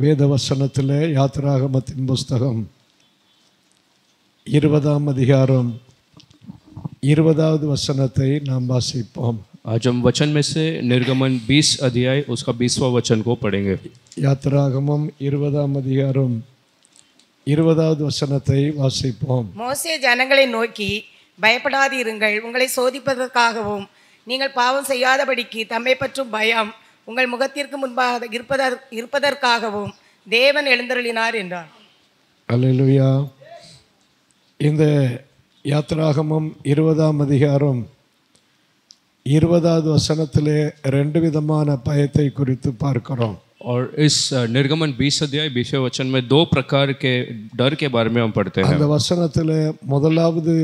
இன்றைக்கு வேத வசனத்தில் யாத்திராகமத்தின் புஸ்தகம் இருபதாம் அதிகாரம் இருபதாவது வசனத்தை நாம் வாசிப்போம் आज हम वचन में से निर्गमन 20 अध्याय उसका 20वां वचन को पढ़ेंगे யாத்திராகமம் இருபதாம் அதிகாரம் இருபதாவது வசனத்தை வாசிப்போம் மோசே ஜனங்களை நோக்கி பயப்படாதிருங்கள் உங்களை சோதிப்பதற்காகவும் நீங்கள் பாவம் செய்யாதபடிக்கு தம்மை பற்றும் பயம் உங்கள் முகத்திற்கு முன்பாக இருப்பதற் இருப்பதற்காகவும் தேவன் எழுந்தருளினார் என்றார் அல்லேலூயா இந்த யாத்திராகமம் இருபதாம் அதிகாரம் இருபதாவது வசனத்திலே ரெண்டு விதமான பயத்தை குறித்து பார்க்கிறோம் और इस अ, निर्गमन 20 अध्याय 20वें वचन में दो प्रकार के डर के बारे में हम पढ़ते हैं அந்த வசனத்தில் முதலாவது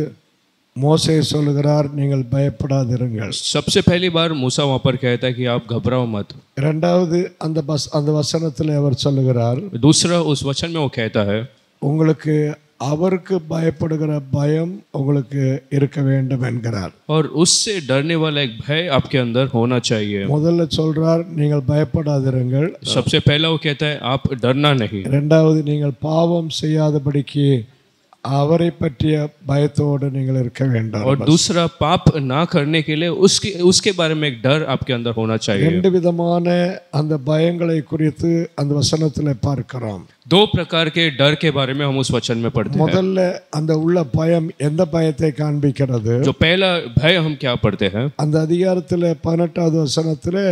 மோசே சொல்லுகிறார் நீங்கள் பயப்படாதிருங்கள் सबसे पहली बार मूसा वहां पर कहता है कि आप घबराओ मत இரண்டாவது அந்த பஸ் அந்த வசனத்தில் அவர் சொல்லுகிறார் दूसरा उस वचन में वो कहता है உங்களுக்கு அவருக்கு பயப்படுகிற பயம் உங்களுக்கு இருக்க வேண்டும் என்கிறார் और उससे डरने वाला एक भय आपके अंदर होना चाहिए முதல்ல சொல்றார் நீங்கள் பயப்படாதிருங்கள் सबसे पहला वो कहता है आप डरना नहीं இரண்டாவது நீங்கள் பாவம் செய்யாதபடிக்கு அவரை பற்றிய பயத்தோடு நீங்கள் இருக்க வேண்டும் और दूसरा पाप ना करने के लिए उसके उसके बारे में एक डर आपके अंदर होना चाहिए ரெண்டு விதமான அந்த பயங்களை குறித்து அந்த வசனத்தில் பார்க்கிறோம் दो प्रकार के डर के बारे में हम उस वचन में पढ़ते हैं முதல்ல அந்த உள்ள பயம் எந்த பயத்தை காண்பிக்கிறது जो पहला भय हम क्या पढ़ते हैं அந்த அதிகாரத்தில் பதினெட்டாவது வசனத்தில்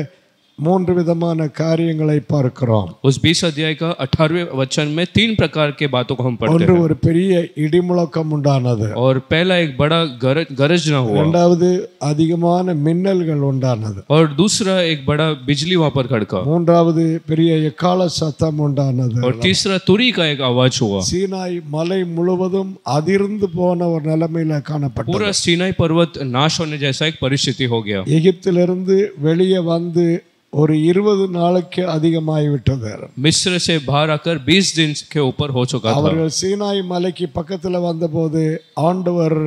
மூன்று விதமான காரியங்களை பார்க்கிறோம் उस बीस अध्याय का अठारहवें वचन में तीन प्रकार के बातों को हम पढ़ते ஒன்று हैं ஒரு பெரிய இடிமுழக்கம் உண்டானது और पहला एक बड़ा गरज गरजना हुआ இரண்டாவது அதிகமான மின்னல்கள் உண்டானது और दूसरा एक बड़ा बिजली वहां पर खड़का மூன்றாவது பெரிய எக்கால சத்தம் உண்டானது और तीसरा तुरी का एक आवाज हुआ சீனாய் மலை முழுவதும் அதிர்ந்து போன ஒரு நிலைமையில காணப்பட்டது पूरा सीनाई पर्वत नाश होने जैसा एक परिस्थिति हो गया எகிப்திலிருந்து வெளியே வந்து ஒரு இருபது நாளைக்கு அதிகமாகிவிட்டது मिस्र से बाहर आकर 20 दिन के ऊपर हो चुका था அவர்கள் சீனாய் மலைக்கு பக்கத்துல வந்தபோது ஆண்டவர்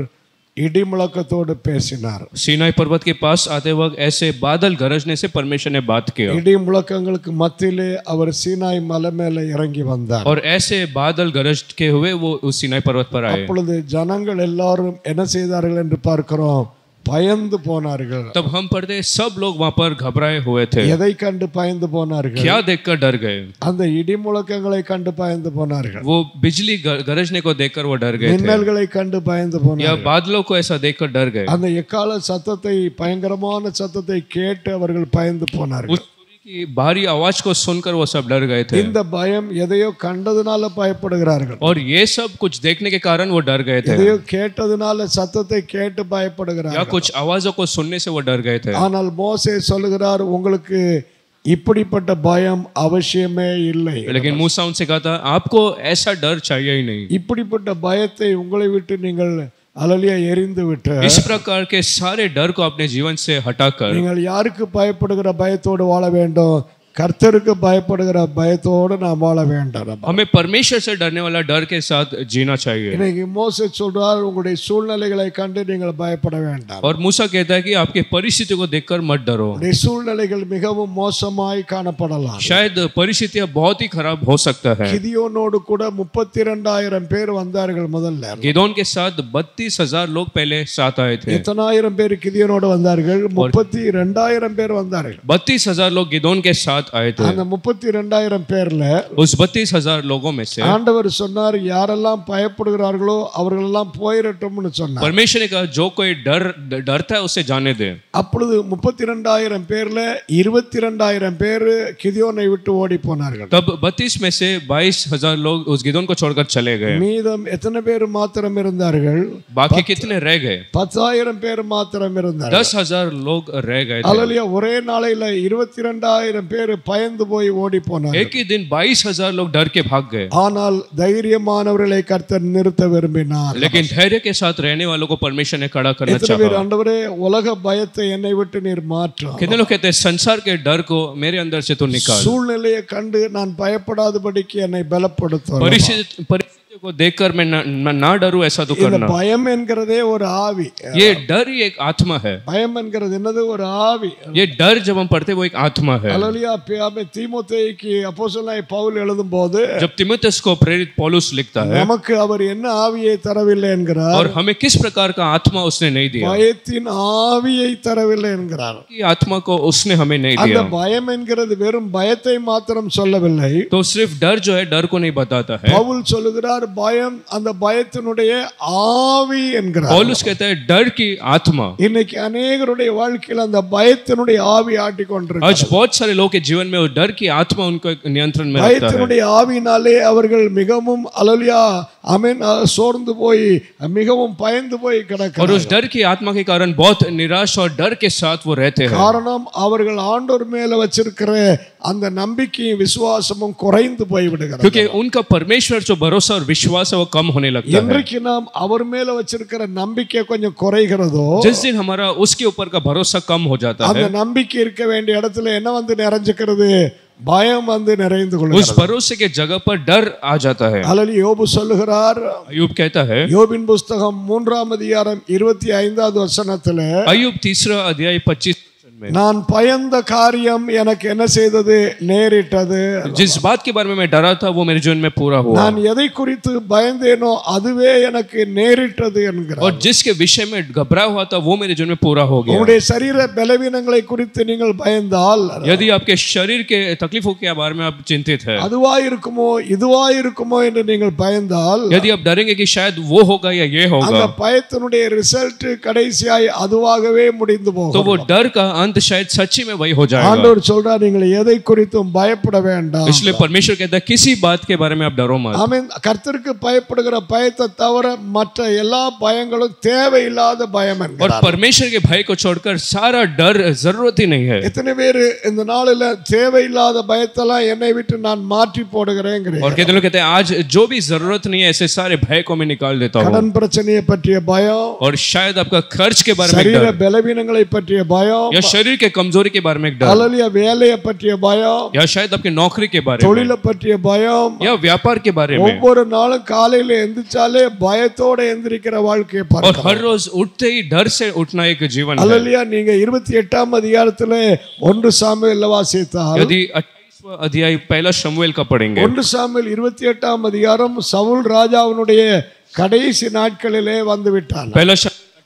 இடிமுழக்கத்தோடு பேசினார் सीनाई पर्वत के पास आते वक्त ऐसे बादल गरजने से परमेश्वर ने बात किया இடி முழக்கங்களுக்கு மத்தியிலே அவர் சீனாய் மலை மேல இறங்கி வந்தார் और ऐसे बादल गरज के हुए वो उस सीनाई पर्वत पर आए அப்பொழுது ஜனங்கள் எல்லாரும் என்ன செய்தார்கள் என்று பார்க்கிறோம் பயந்து போனார்கள் तब हम पढ़ते सब लोग वहां पर घबराए हुए थे எதை கண்டு பயந்து போனார்கள் क्या देखकर डर गए அந்த இடி முழக்கங்களை கண்டு பயந்து போனார்கள் वो बिजली ग- गरजने को देखकर वो डर गए थे மின்னல்களை கண்டு பயந்து या போனார்கள் बादलों को ऐसा देखकर डर गए அந்த எக்கால சத்தத்தை பயங்கரமான சத்தத்தை கேட்டு அவர்கள் பயந்து போனார்கள் उस तुरी की भारी आवाज को सुनकर वो सब डर गए थे இந்த பயம் எதையோ கண்டதுனால பயப்படுகிறார்கள் और ये सब कुछ देखने के कारण वो डर गए थे எதையோ கேட்டதுனால சத்தத்தை கேட்டு பயப்படுகிறார்கள் या कुछ आवाजों को सुनने से वो डर गए थे ஆனால் மோசே சொல்லுகிறார் உங்களுக்கு இப்படிப்பட்ட பயம் அவசியமே இல்லை लेकिन मूसा उनसे कहा था आपको ऐसा डर चाहिए ही नहीं இப்படிப்பட்ட பயத்தை உங்களை விட்டு நீங்கள் அலலியா எரிந்து விட்டு इस प्रकार के सारे डर को अपने जीवन से हटाकर நீங்கள் யாருக்கு பயப்படுகிற பயத்தோடு வாழ வேண்டும் கர்த்தருக்கு பயப்படுகிற பயத்தோடு நாம் வாழ வேண்டும் हमें परमेश्वर से डरने वाला डर के साथ जीना चाहिए இன்னைக்கு மோசே சொல்றார் உங்களுடைய சூழ்நிலைகளை கண்டு நீங்கள் பயப்பட வேண்டாம் और मूसा कहता है कि आपके परिस्थिति को देखकर मत डरो உங்களுடைய சூழ்நிலைகள் மிகவும் மோசமாய் காணப்படலாம் शायद परिस्थितियां बहुत ही खराब हो सकता है கிதியோனோடு கூட முப்பத்தி ரெண்டாயிரம் பேர் வந்தார்கள் முதல்ல गिदोन के साथ बत्तीस हजार लोग पहले साथ आए थे எத்தனாயிரம் பேர் கிதியோனோடு வந்தார்கள் முப்பத்தி ரெண்டாயிரம் பேர் வந்தார்கள் बत्तीस हजार लोग गिदोन के साथ आए थे அந்த முப்பத்தி ரெண்டாயிரம் பேர்ல उस बत्तीस हजार लोगों में से ஆண்டவர் சொன்னார் யாரெல்லாம் பயப்படுகிறார்களோ அவர்களெல்லாம் போயிரட்டும்னு சொன்னார் परमेश्वर ने कहा जो कोई डर डरता है उसे जाने दे அப்பொழுது முப்பத்தி ரெண்டாயிரம் பேர்ல இருபத்தி ரெண்டாயிரம் பேர் கிதியோனை விட்டு ஓடி போனார்கள் तब बत्तीस में से बाईस हजार लोग उस गिदोन को छोड़कर चले गए மீதம் எத்தனை பேர் மாத்திரம் இருந்தார்கள் बाकी कितने रह गए பத்தாயிரம் பேர் மாத்திரம் இருந்தார்கள் दस हजार लोग रह गए थे அலலியா ஒரே நாளையில இருபத்தி ரெண்டாயிரம் பேர் பயந்து போய் ஓடி போனார்கள் एक ही दिन बाईस हजार लोग डर के भाग गए ஆனால் தைரியமானவர்களை கர்த்தர் நிறுத்த விரும்பினார் लेकिन धैर्य के साथ रहने वालों को परमेश्वर ने खड़ा करना எத்தனை பேர் चाहा ஆண்டவரே உலக பயத்தை என்னை விட்டு நீர் மாற்றும் कितने लोग कहते हैं संसार के डर को मेरे अंदर से तो निकाल சூழ்நிலையை கண்டு நான் பயப்படாதபடிக்கு என்னை பலப்படுத்தும் परिस्थिति परिस्थितियों को देखकर मैं ना, ना, ना डरूं ऐसा तो இந்த करना பயம் என்கிறதே ஒரு ஆவி ये डर ही एक आत्मा है பயம் என்கிறது என்னது ஒரு ஆவி ये डर जब हम पढ़ते हैं, वो एक आत्मा है அலலியா தீமோத்தேய்க்கு அப்போஸ்தலனாய் பவுல் எழுதும்போது जब तिमुथियुस को प्रेरित पौलुस लिखता है நமக்கு அவர் என்ன ஆவியை தரவில்லை என்கிறார் और हमें किस प्रकार का आत्मा उसने नहीं दिया பயத்தின் ஆவியை தரவில்லை என்கிறார் कि आत्मा को उसने हमें नहीं அந்த दिया பயம் என்கிறது வெறும் பயத்தை மாத்திரம் சொல்லவில்லை तो सिर्फ डर जो है डर को नहीं बताता है பவுல் சொல்லுகிறார் பயம் அந்த பயத்தினுடைய ஆவி என்கிறார் पौलुस कहता है डर की आत्मा இன்னைக்கு அநேகருடைய வாழ்க்கையில் அந்த பயத்தினுடைய ஆவி ஆட்டிக்கொண்டிருக்கு आज बहुत सारे लोग के जीवन में वो डर की आत्मा उनको एक नियंत्रण में रखता है பயத்தினுடைய ஆவினாலே அவர்கள் மிகவும் அலலியா அமீன் அஹ், சோர்ந்து போய் மிகவும் பயந்து போய் और கிடக்கிறார் उस डर की आत्मा के कारण बहुत निराश और डर के साथ वो रहते हैं காரணம் அவர்கள் ஆண்டோர் மேல வச்சிருக்கிற அந்த நம்பிக்கையும் விசுவாசமும் குறைந்து போய் விடுகிறது क्योंकि उनका परमेश्वर जो भरोसा और विश्वास है वो कम होने लगता है என்றைக்கு நாம் அவர் மேல வச்சிருக்கிற நம்பிக்கை கொஞ்சம் குறைகிறதோ जिस दिन हमारा उसके ऊपर का भरोसा कम हो जाता है அந்த நம்பிக்கை இருக்க வேண்டிய இடத்துல என்ன வந்து நிறைஞ்சுக்கிறது பயம் வந்து நிறைந்து उस கொள்கிறது भरोसे के जगह पर डर आ जाता है அலலி யோபு சொல்லுகிறார் अयुब कहता है யோபின் புஸ்தகம் மூன்றாம் அதிகாரம் இருபத்தி ஐந்தாவது வசனத்துல अयुब तीसरा अध्याय पच्चीस में நான் பயந்த காரியம் எனக்கு என்ன செய்தது நேரிட்டது जिस बात के बारे में मैं डरा था वो मेरे जीवन में पूरा हुआ நான் எதை குறித்து பயந்தேனோ அதுவே எனக்கு நேரிட்டது என்கிறார் और जिसके विषय में घबरा हुआ था वो मेरे जीवन में पूरा हो गया உங்களுடைய சரீர பலவீனங்களை குறித்து நீங்கள் பயந்தால் यदि आपके शरीर के तकलीफों के बारे में आप चिंतित है அதுவா இருக்குமோ இதுவா இருக்குமோ என்று நீங்கள் பயந்தால் यदि आप डरेंगे कि शायद वो होगा या ये அந்த होगा பயத்தினுடைய ரிசல்ட் கடைசியாய் அதுவாகவே முடிந்து तो போகும் वो डर का अंत शायद सच्ची में वही हो जाएगा ஆண்டவர் சொல்றார் நீங்கள் எதை குறித்தும் பயப்பட வேண்டாம் इसलिए परमेश्वर कहता है किसी बात के बारे में आप डरो मत ஆமென் கர்த்தருக்கு பயப்படுகிற பயத்தை தவிர மற்ற எல்லா பயங்களும் தேவையில்லாத பயம் और என்கிறார் परमेश्वर के भय को छोड़कर सारा डर जरूरत ही नहीं है எத்தனை பேர் இந்த நாளில் தேவையில்லாத பயத்தெல்லாம் என்னை விட்டு நான் மாற்றி போடுகிறேங்கிறேன் और कहते लोग कहते हैं आज जो भी जरूरत नहीं है ऐसे सारे भय को मैं निकाल देता हूँ கடன் பிரச்சனையை பற்றிய பயம் और शायद आपका खर्च के बारे में एक சரீர डर பலவீனங்களை பற்றிய பயம் या शरीर के कमजोरी के बारे में एक डर அலலிய வேலையை பற்றிய பயம் या शायद आपकी नौकरी के बारे में தொழிலை பற்றிய பயம் या व्यापार के बारे में ஒவ்வொரு நாளும் காலையில எந்திரிச்சாலே பயத்தோட எந்திரிக்கிற வாழ்க்கையை और பார்க்கலாம் हर रोज उठते ही डर से उठना एक जीवन है அல்லலியா நீங்க இருபத்தி எட்டாம் அதிகாரத்துல ஒன்று சாமுவேல்ல வாசித்தால் यदि 28वां अध्याय पहला शमुएल का पढ़ेंगे ஒன்று சாமுவேல் இருபத்தி எட்டாம் அதிகாரம் சவுல் ராஜாவினுடைய கடைசி நாட்களிலே வந்து விட்டான் पहला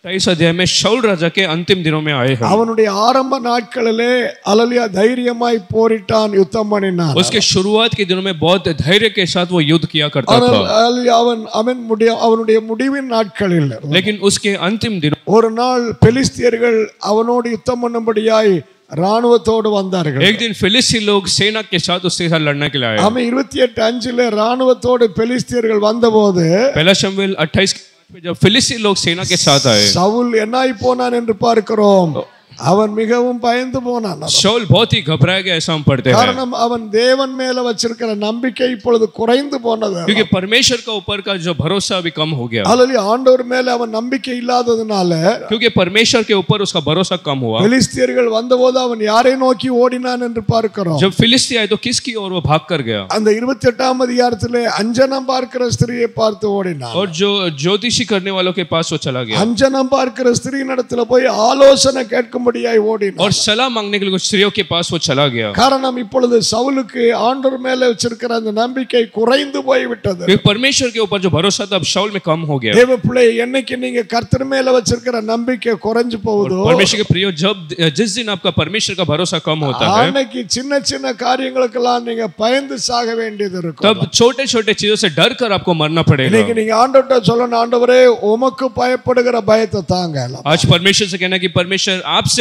अट्ठाईस अध्याय में शाऊल राजा के अंतिम दिनों में आए हैं அவனுடைய ஆரம்ப நாட்களிலே அலலியா தைரியமாய் போரிட்டான் யுத்தம் பண்ணினான் उसके शुरुआत के दिनों में बहुत धैर्य के साथ वो युद्ध किया करता ஆனால் था அலலியா அவன் அவன் முடிய அவனுடைய முடிவின் நாட்களில் लेकिन उसके अंतिम दिनों ஒரு நாள் பெலிஸ்தியர்கள் அவனோடு யுத்தம் பண்ணும்படியாய் ராணுவத்தோடு வந்தார்கள் एक दिन फिलिस्ती लोग सेना के साथ उसके साथ लड़ने के लिए आए அவன் இருபத்தி எட்டு அஞ்சுல ராணுவத்தோடு பெலிஸ்தியர்கள் வந்தபோது पहला शमुएल अट्ठाईस जब फिलिस्ती लोग सेना के साथ आए சவுல் என்னாய் போனான் என்று பார்க்கிறோம் அவன் மிகவும் பயந்து போனான் शाऊल बहुत ही घबराया गया ऐसा हम पढ़ते हैं காரணம் அவன் தேவன் மேல வச்சிருக்கிற நம்பிக்கை இப்பொழுது குறைந்து போனது क्योंकि परमेश्वर का ऊपर का जो भरोसा अभी कम हो गया அல்லது ஆண்டவர் மேல அவன் நம்பிக்கை இல்லாததுனால क्योंकि परमेश्वर के ऊपर उसका भरोसा कम हुआ பெலிஸ்தியர்கள் வந்தபோது அவன் யாரை நோக்கி ஓடினான் என்று பார்க்கிறோம் जब फिलिस्ती आए तो किसकी ओर वो भाग कर गया அந்த இருபத்தி எட்டாம் அதிகாரத்திலே அஞ்சனம் பார்க்கிற ஸ்திரியை பார்த்து ஓடினான் और जो ज्योतिषी करने वालों के पास वो चला गया அஞ்சனம் பார்க்கிற ஸ்திரீனிடத்துல போய் ஆலோசனை கேட்கும்படியாய் ஓடினான் और सलाह मांगने के लिए कुछ स्त्रियों के पास वो चला गया காரணம் இப்பொழுது சவுலுக்கு ஆண்டவர் மேல வச்சிருக்கிற அந்த நம்பிக்கை குறைந்து போய் விட்டது क्योंकि परमेश्वर के ऊपर जो भरोसा था अब शाऊल में कम हो गया தேவ பிள்ளை என்னைக்கு நீங்க கர்த்தர் மேல வச்சிருக்கிற நம்பிக்கை குறைஞ்சு போகுதோ परमेश्वर के प्रियो जब जिस दिन आपका परमेश्वर का भरोसा कम होता है அன்னைக்கு சின்ன சின்ன காரியங்களுக்கெல்லாம் நீங்க பயந்து சாக வேண்டியது இருக்கும் तब छोटे छोटे चीजों से डर कर आपको मरना पड़ेगा இன்னைக்கு நீங்க ஆண்டவர்கிட்ட சொல்லணும் ஆண்டவரே உமக்கு பயப்படுகிற பயத்தை தாங்க आज परमेश्वर से कहना कि परमेश्वर आपसे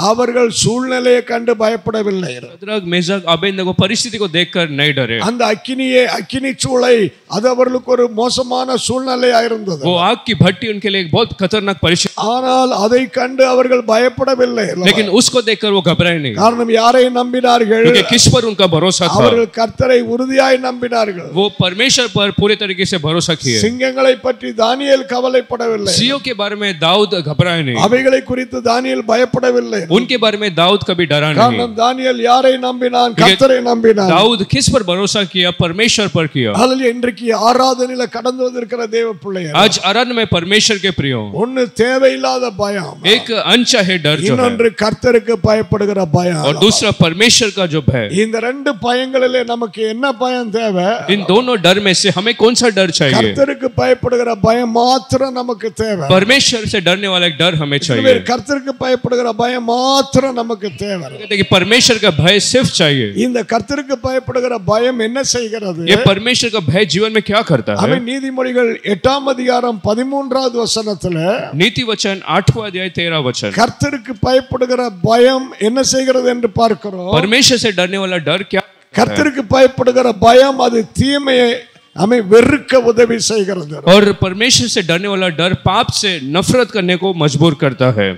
அவர்கள் சூழ்நிலையை கண்டு பயப்படவில்லை शद्रक मेजक अबेदnego परिस्थिति को देखकर नहीं डरे அந்த அக்கினியே அக்கினி சூளை அது அவர்களுக்கு ஒரு மோசமான சூழ்நிலையா இருந்தது वो आग की भट्टी उनके लिए एक बहुत खतरनाक परिस्थिति ஆனால் அதை கண்டு அவர்கள் பயப்படவில்லை लेकिन उसको देखकर वो घबराए नहीं காரணம் யாரை நம்பினார்கள் क्योंकि किस पर उनका भरोसा था அவர்கள் கர்த்தரை உறுதியாய் நம்பினார்கள் वो परमेश्वर पर पूरे तरीके से भरोसा किए சிங்கங்களை பற்றி தானியேல் கவலைப்படவில்லை सियो के बारे में दाऊद घबराए नहीं அவைகளை குறித்து தானியேல் பயப்படவில்லை उनके बारे में दाऊद कभी डरा नहीं காரணம் தானியேல் யாரை நம்பினான் கர்த்தரை நம்பினான் दाऊद किस पर भरोसा किया परमेश्वर पर किया அதில் இன்றைக்கு ஆராதனையில கடந்து வந்திருக்கிற தேவ பிள்ளையர் आज आराधना में परमेश्वर के प्रियो ஒண்ணு தேவையில்லாத பயம் एक अनचाहे डर जो है இன்னொன்று கர்த்தருக்கு பயப்படுகிற பயம் और दूसरा परमेश्वर का जो भय இந்த ரெண்டு பயங்களிலே நமக்கு என்ன பயம் தேவை इन दोनों डर में से हमें कौन सा डर चाहिए கர்த்தருக்கு பயப்படுகிற பயம் மாத்திரம் நமக்கு தேவை परमेश्वर से डरने वाला एक डर हमें இதுவே चाहिए கர்த்தருக்கு பயப்படுகிற பயம் மாத்திரம் நமக்கு தேவை कहते हैं कि परमेश्वर का भय सिर्फ चाहिए இந்த கர்த்தருக்கு பயப்படுகிற பயம் என்ன செய்கிறது ये परमेश्वर का भय जीवन में क्या करता है அவன் நீதிமொழிகள் எட்டாம் அதிகாரம் பதிமூன்றாவது வசனத்துல नीति वचन आठवां अध्याय तेरह वचन கர்த்தருக்கு பயப்படுகிற பயம் என்ன செய்கிறது என்று பார்க்கிறோம் परमेश्वर से डरने वाला डर क्या கர்த்தருக்கு பயப்படுகிற பயம் அது தீமையை அமை வெறுக்க உதவி செய்கிறது और परमेश्वर से डरने वाला डर पाप से नफरत करने को मजबूर करता है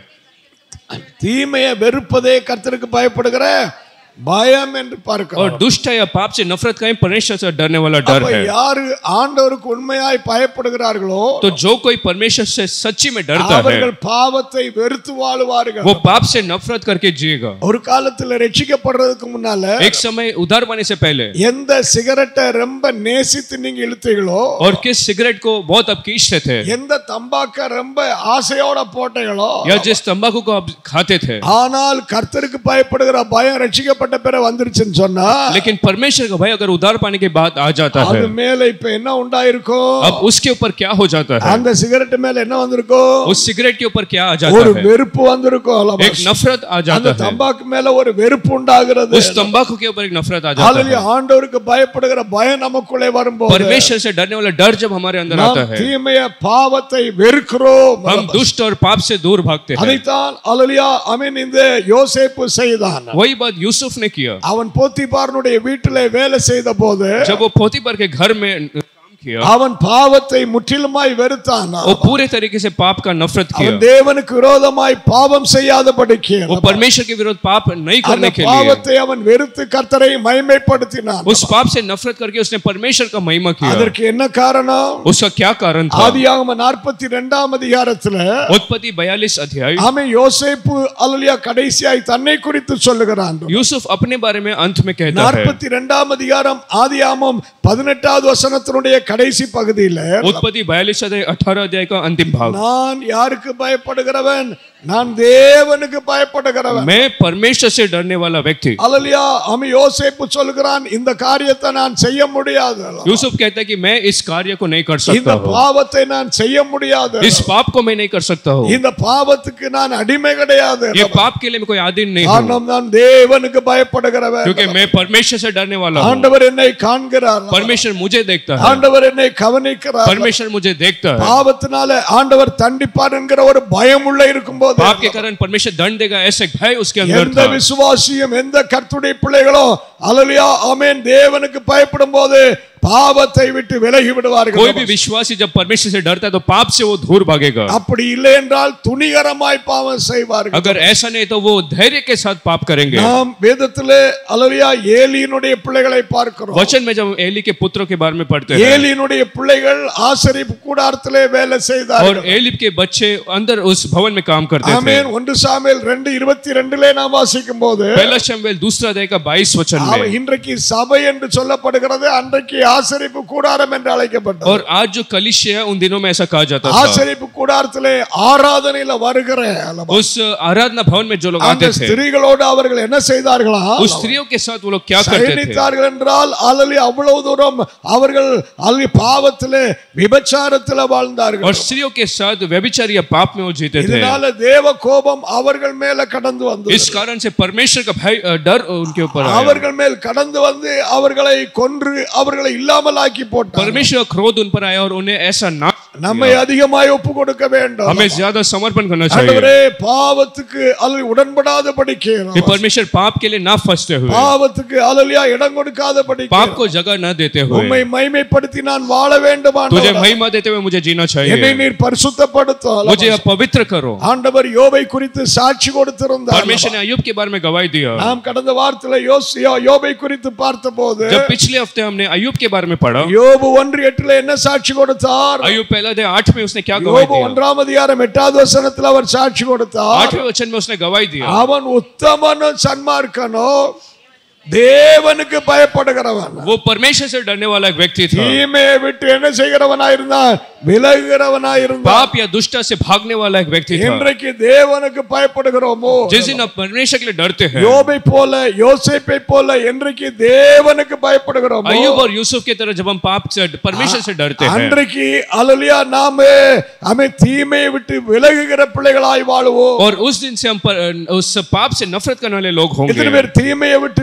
தீமையை வெறுப்பதே கர்த்தருக்கு பயப்படுகிற பயம் என்று और பார்க்கிறோம் दुष्ट है या पाप से नफरत करें परमेश्वर से डरने वाला डर அப்ப है யாரு ஆண்டவருக்கு உண்மையாய் பயப்படுகிறார்களோ तो जो कोई परमेश्वर से सच्ची में डरता है அவர்கள் பாவத்தை வெறுத்து வாழுவார்கள் वो पाप से नफरत करके जिएगा ஒரு காலத்துல ரட்சிக்கப்படுறதுக்கு முன்னால एक समय उधार पाने से पहले எந்த சிகரெட்டை ரொம்ப நேசித்து நீங்க இழுத்தீங்களோ और किस सिगरेट को बहुत आप खींचते थे எந்த தம்பாக்க ரொம்ப ஆசையோட போட்டீங்களோ या जिस तंबाकू को आप खाते थे ஆனால் கர்த்தருக்கு பயப்படுகிற பயம் ரட்சிக்கப்பட்ட பிறகு வந்துருச்சுன்னு சொன்னா लेकिन परमेश्वर का भय अगर उधार पाने के बाद आ जाता है அது மேல இப்ப என்ன உண்டாயிருக்கும் अब उसके ऊपर क्या हो जाता है அந்த சிகரெட் மேல என்ன வந்திருக்கும் उस सिगरेट के ऊपर क्या आ जाता ஒரு है வெறுப்பு வந்திருக்கும் அல்லவா? एक नफरत आ அந்த जाता है தம்பாக்கு மேல ஒரு வெறுப்பு உண்டாகிறது उस तंबाकू के ऊपर एक नफरत आ जाता ஹalleluya है ஆண்டவருக்கு பயப்படுகிற பயம் நமக்குள்ளே வரும்போது परमेश्वर से डरने वाला डर जब हमारे अंदर நாம் आता है தீமைய பாவத்தை வெறுக்கிறோம் हम दुष्ट और पाप से दूर भागते हैं அதைத்தான் ஹalleluya அமீன் இந்த யோசேப்பு செய்தான் वही बात यूसुफ ने किया அவன் போத்திபாரனுடைய வீட்டிலே வேலை செய்த போது जब वो पोतीपर के घर में काम किया அவன் பாவத்தை முற்றிலுமாய் வெறுத்தான் वो पूरे तरीके से पाप का नफरत किया அவன் தேவனுக்கு விரோதமாய் பாவம் செய்யாதபடிக்கு वो परमेश्वर के विरोध पाप नहीं அந்த करने के लिए பாவத்தை அவன் வெறுத்து கர்த்தரை மகிமைப்படுத்தினான் उस पाप से नफरत करके उसने परमेश्वर का महिमा किया அதற்கு என்ன காரணம் उसका क्या कारण था ஆதியாகம நாற்பத்தி ரெண்டாம் அதிகாரத்துல उत्पत्ति बयालीस अध्याय அவன் யோசேப்பு அல்லலியா கடைசியாய் தன்னை குறித்து சொல்லுகிறான் यूसुफ अपने बारे में अंत में कहता है நாற்பத்தி ரெண்டாம் அதிகாரம் ஆதியாமம் பதினெட்டாவது வசனத்தினுடைய கடைசி பகுதியில उत्पत्ति बयालीस अध्याय अठारह अध्याय का अंतिम भाग நான் யாருக்கு பயப்படுகிறவன் நான் தேவனுக்கு பயப்படுகிறவன் मैं परमेश्वर से डरने वाला व्यक्ति அல்லலியா அவன் யோசேப்பு சொல்லுகிறான் இந்த காரியத்தை நான் செய்ய முடியாது यूसुफ कहता है कि मैं इस कार्य को नहीं कर இந்த सकता हूँ பாவத்தை நான் செய்ய முடியாது इस पाप को मैं नहीं कर सकता हूँ இந்த பாவத்துக்கு நான் அடிமை கிடையாது ये पाप के लिए मैं कोई आदि नहीं हूँ காரணம் நான் தேவனுக்கு பயப்படுகிறவன் क्योंकि मैं परमेश्वर से डरने वाला हूँ ஆண்டவர் என்னை காண்கிறார் परमेश्वर मुझे देखता है ஆண்டவர் என்னை கவனிக்கிறார் परमेश्वर मुझे देखता है பாவத்தினால ஆண்டவர் தண்டிப்பார் என்கிற ஒரு பயம் உள்ள இருக்கும்போது पाप के कारण परमेश्वर दंड देगा ऐसे भय उसके अंदर எந்த था விசுவாசியும் எந்த கர்த்துடைய பிள்ளைகளோ அலலியா ஆமென் தேவனுக்கு பயப்படும் போது பாவத்தை விட்டு விலகி कोई விடுவார்கள் भी विश्वासी जब परमेश्वर से डरता है तो पाप से वो दूर भागेगा அப்படி இல்லை என்றால் துணிகரமாய் பாவம் செய்வார்கள் अगर ऐसा नहीं तो वो धैर्य के साथ पाप करेंगे நாம் வேதத்திலே அலலியா ஏலியினுடைய பிள்ளைகளை பார்க்கிறோம் वचन में जब एली के पुत्रों के बारे में पढ़ते हैं ஏலியினுடைய பிள்ளைகள் ஆசரிப்பு கூடாரத்திலே வேலை और செய்தார்கள் एलिब के बच्चे अंदर उस भवन में काम करते थे ஆமென் ஒன்று சாமுவேல் ரெண்டு இருபத்தி ரெண்டுலே நாம் வாசிக்கும் போது पहला शमवेल दूसरा अध्याय का बाईस वचन அவ- में இன்றைக்கு சபை என்று சொல்லப்படுகிறது அன்றைக்கு ஆசரிப்பு கூடாரம் என்று அழைக்கப்பட்டது और आज जो कलिश्य है उन दिनों में ऐसा कहा जाता था ஆசரிப்பு கூடாரத்திலே ஆராதனையில வருகிற அல்லவா? उस आराधना भवन में जो लोग அந்த आते थे ஸ்திரீகளோடு அவர்கள் என்ன செய்தார்களா उस स्त्रियों के साथ वो लोग क्या करते थे சயனித்தார்கள் என்றால் அலலி அவ்வளவு தூரம் அவர்கள் அலி பாவத்திலே விபச்சாரத்திலே வாழ்ந்தார்கள் और स्त्रियों के साथ व्यभिचार या पाप में वो जीते थे இதனால தேவ கோபம் அவர்கள் மேல கடந்து வந்தது इस कारण से परमेश्वर का भय अ, डर उनके ऊपर आया அவர்கள் மேல் கடந்து வந்து அவர்களை கொன்று அவர்களை இல்லாமலாக்கி போட்டார் परमेश्वर का क्रोध उन पर आया और उन्हें ऐसा ना நம்மை அதிகமாய் ஒப்பு கொடுக்கிற கொடுக்க வேண்டும் हमें ज्यादा समर्पण करना चाहिए ஆண்டவரே பாவத்துக்கு அல்லது உடன்படாத படிக்கிறோம் कि परमेश्वर पाप के लिए ना फंसते हुए பாவத்துக்கு அலலியா இடம் கொடுக்காத படிக்க पाप को जगह न देते हुए உம்மை மைமைப்படுத்தி நான் வாழ வேண்டும் तुझे ஆண்டவரே. महिमा देते हुए मुझे जीना என்னை चाहिए நீர் பரிசுத்தப்படுத்தும் मुझे अब पवित्र करो ஆண்டவர் யோபை குறித்து சாட்சி கொடுத்திருந்தார் परमेश्वर ने अयुब के बारे में गवाही दिया நாம் கடந்த வாரத்துல யோசியா யோபை குறித்து பார்த்தபோது जब पिछले हफ्ते हमने अयुब के बारे में पढ़ा யோபு ஒன்று எட்டுல என்ன சாட்சி கொடுத்தார் अयुब पहला अध्याय आठ में उसने क्या गवाही யோபு दिया ஒன்றாம் அதிகாரம் எட்டாவது வசனத்துல அவர் சாட்சி கொடுத்தார் आठवें वचन में उसने गवाही दिया அவன் உத்தமனோ சன்மார்க்கனோ தேவனுக்கு பயப்படுகிறவன் वो परमेश्वर से डरने वाला एक व्यक्ति था தீமையை விட்டு என்ன செய்கிறவனா இருந்தான் விலகுகிறவனா இருந்தான் पाप या दुष्टा से भागने वाला एक व्यक्ति था இன்றைக்கு தேவனுக்கு பயப்படுகிறோமோ जिस दिन आप परमेश्वर के लिए डरते हैं யோபை போல யோசேப்பை போல இன்றைக்கு தேவனுக்கு பயப்படுகிறோமோ अयुब और यूसुफ की तरह जब हम पाप से परमेश्वर से डरते हैं அன்றைக்கு அலலியா நாம அமை தீமையை விட்டு விலகுகிற பிள்ளைகளாய் வாழுவோம் और उस दिन से हम पर, उस पाप से नफरत करने वाले लोग இத்தனை होंगे பேர் தீமையை விட்டு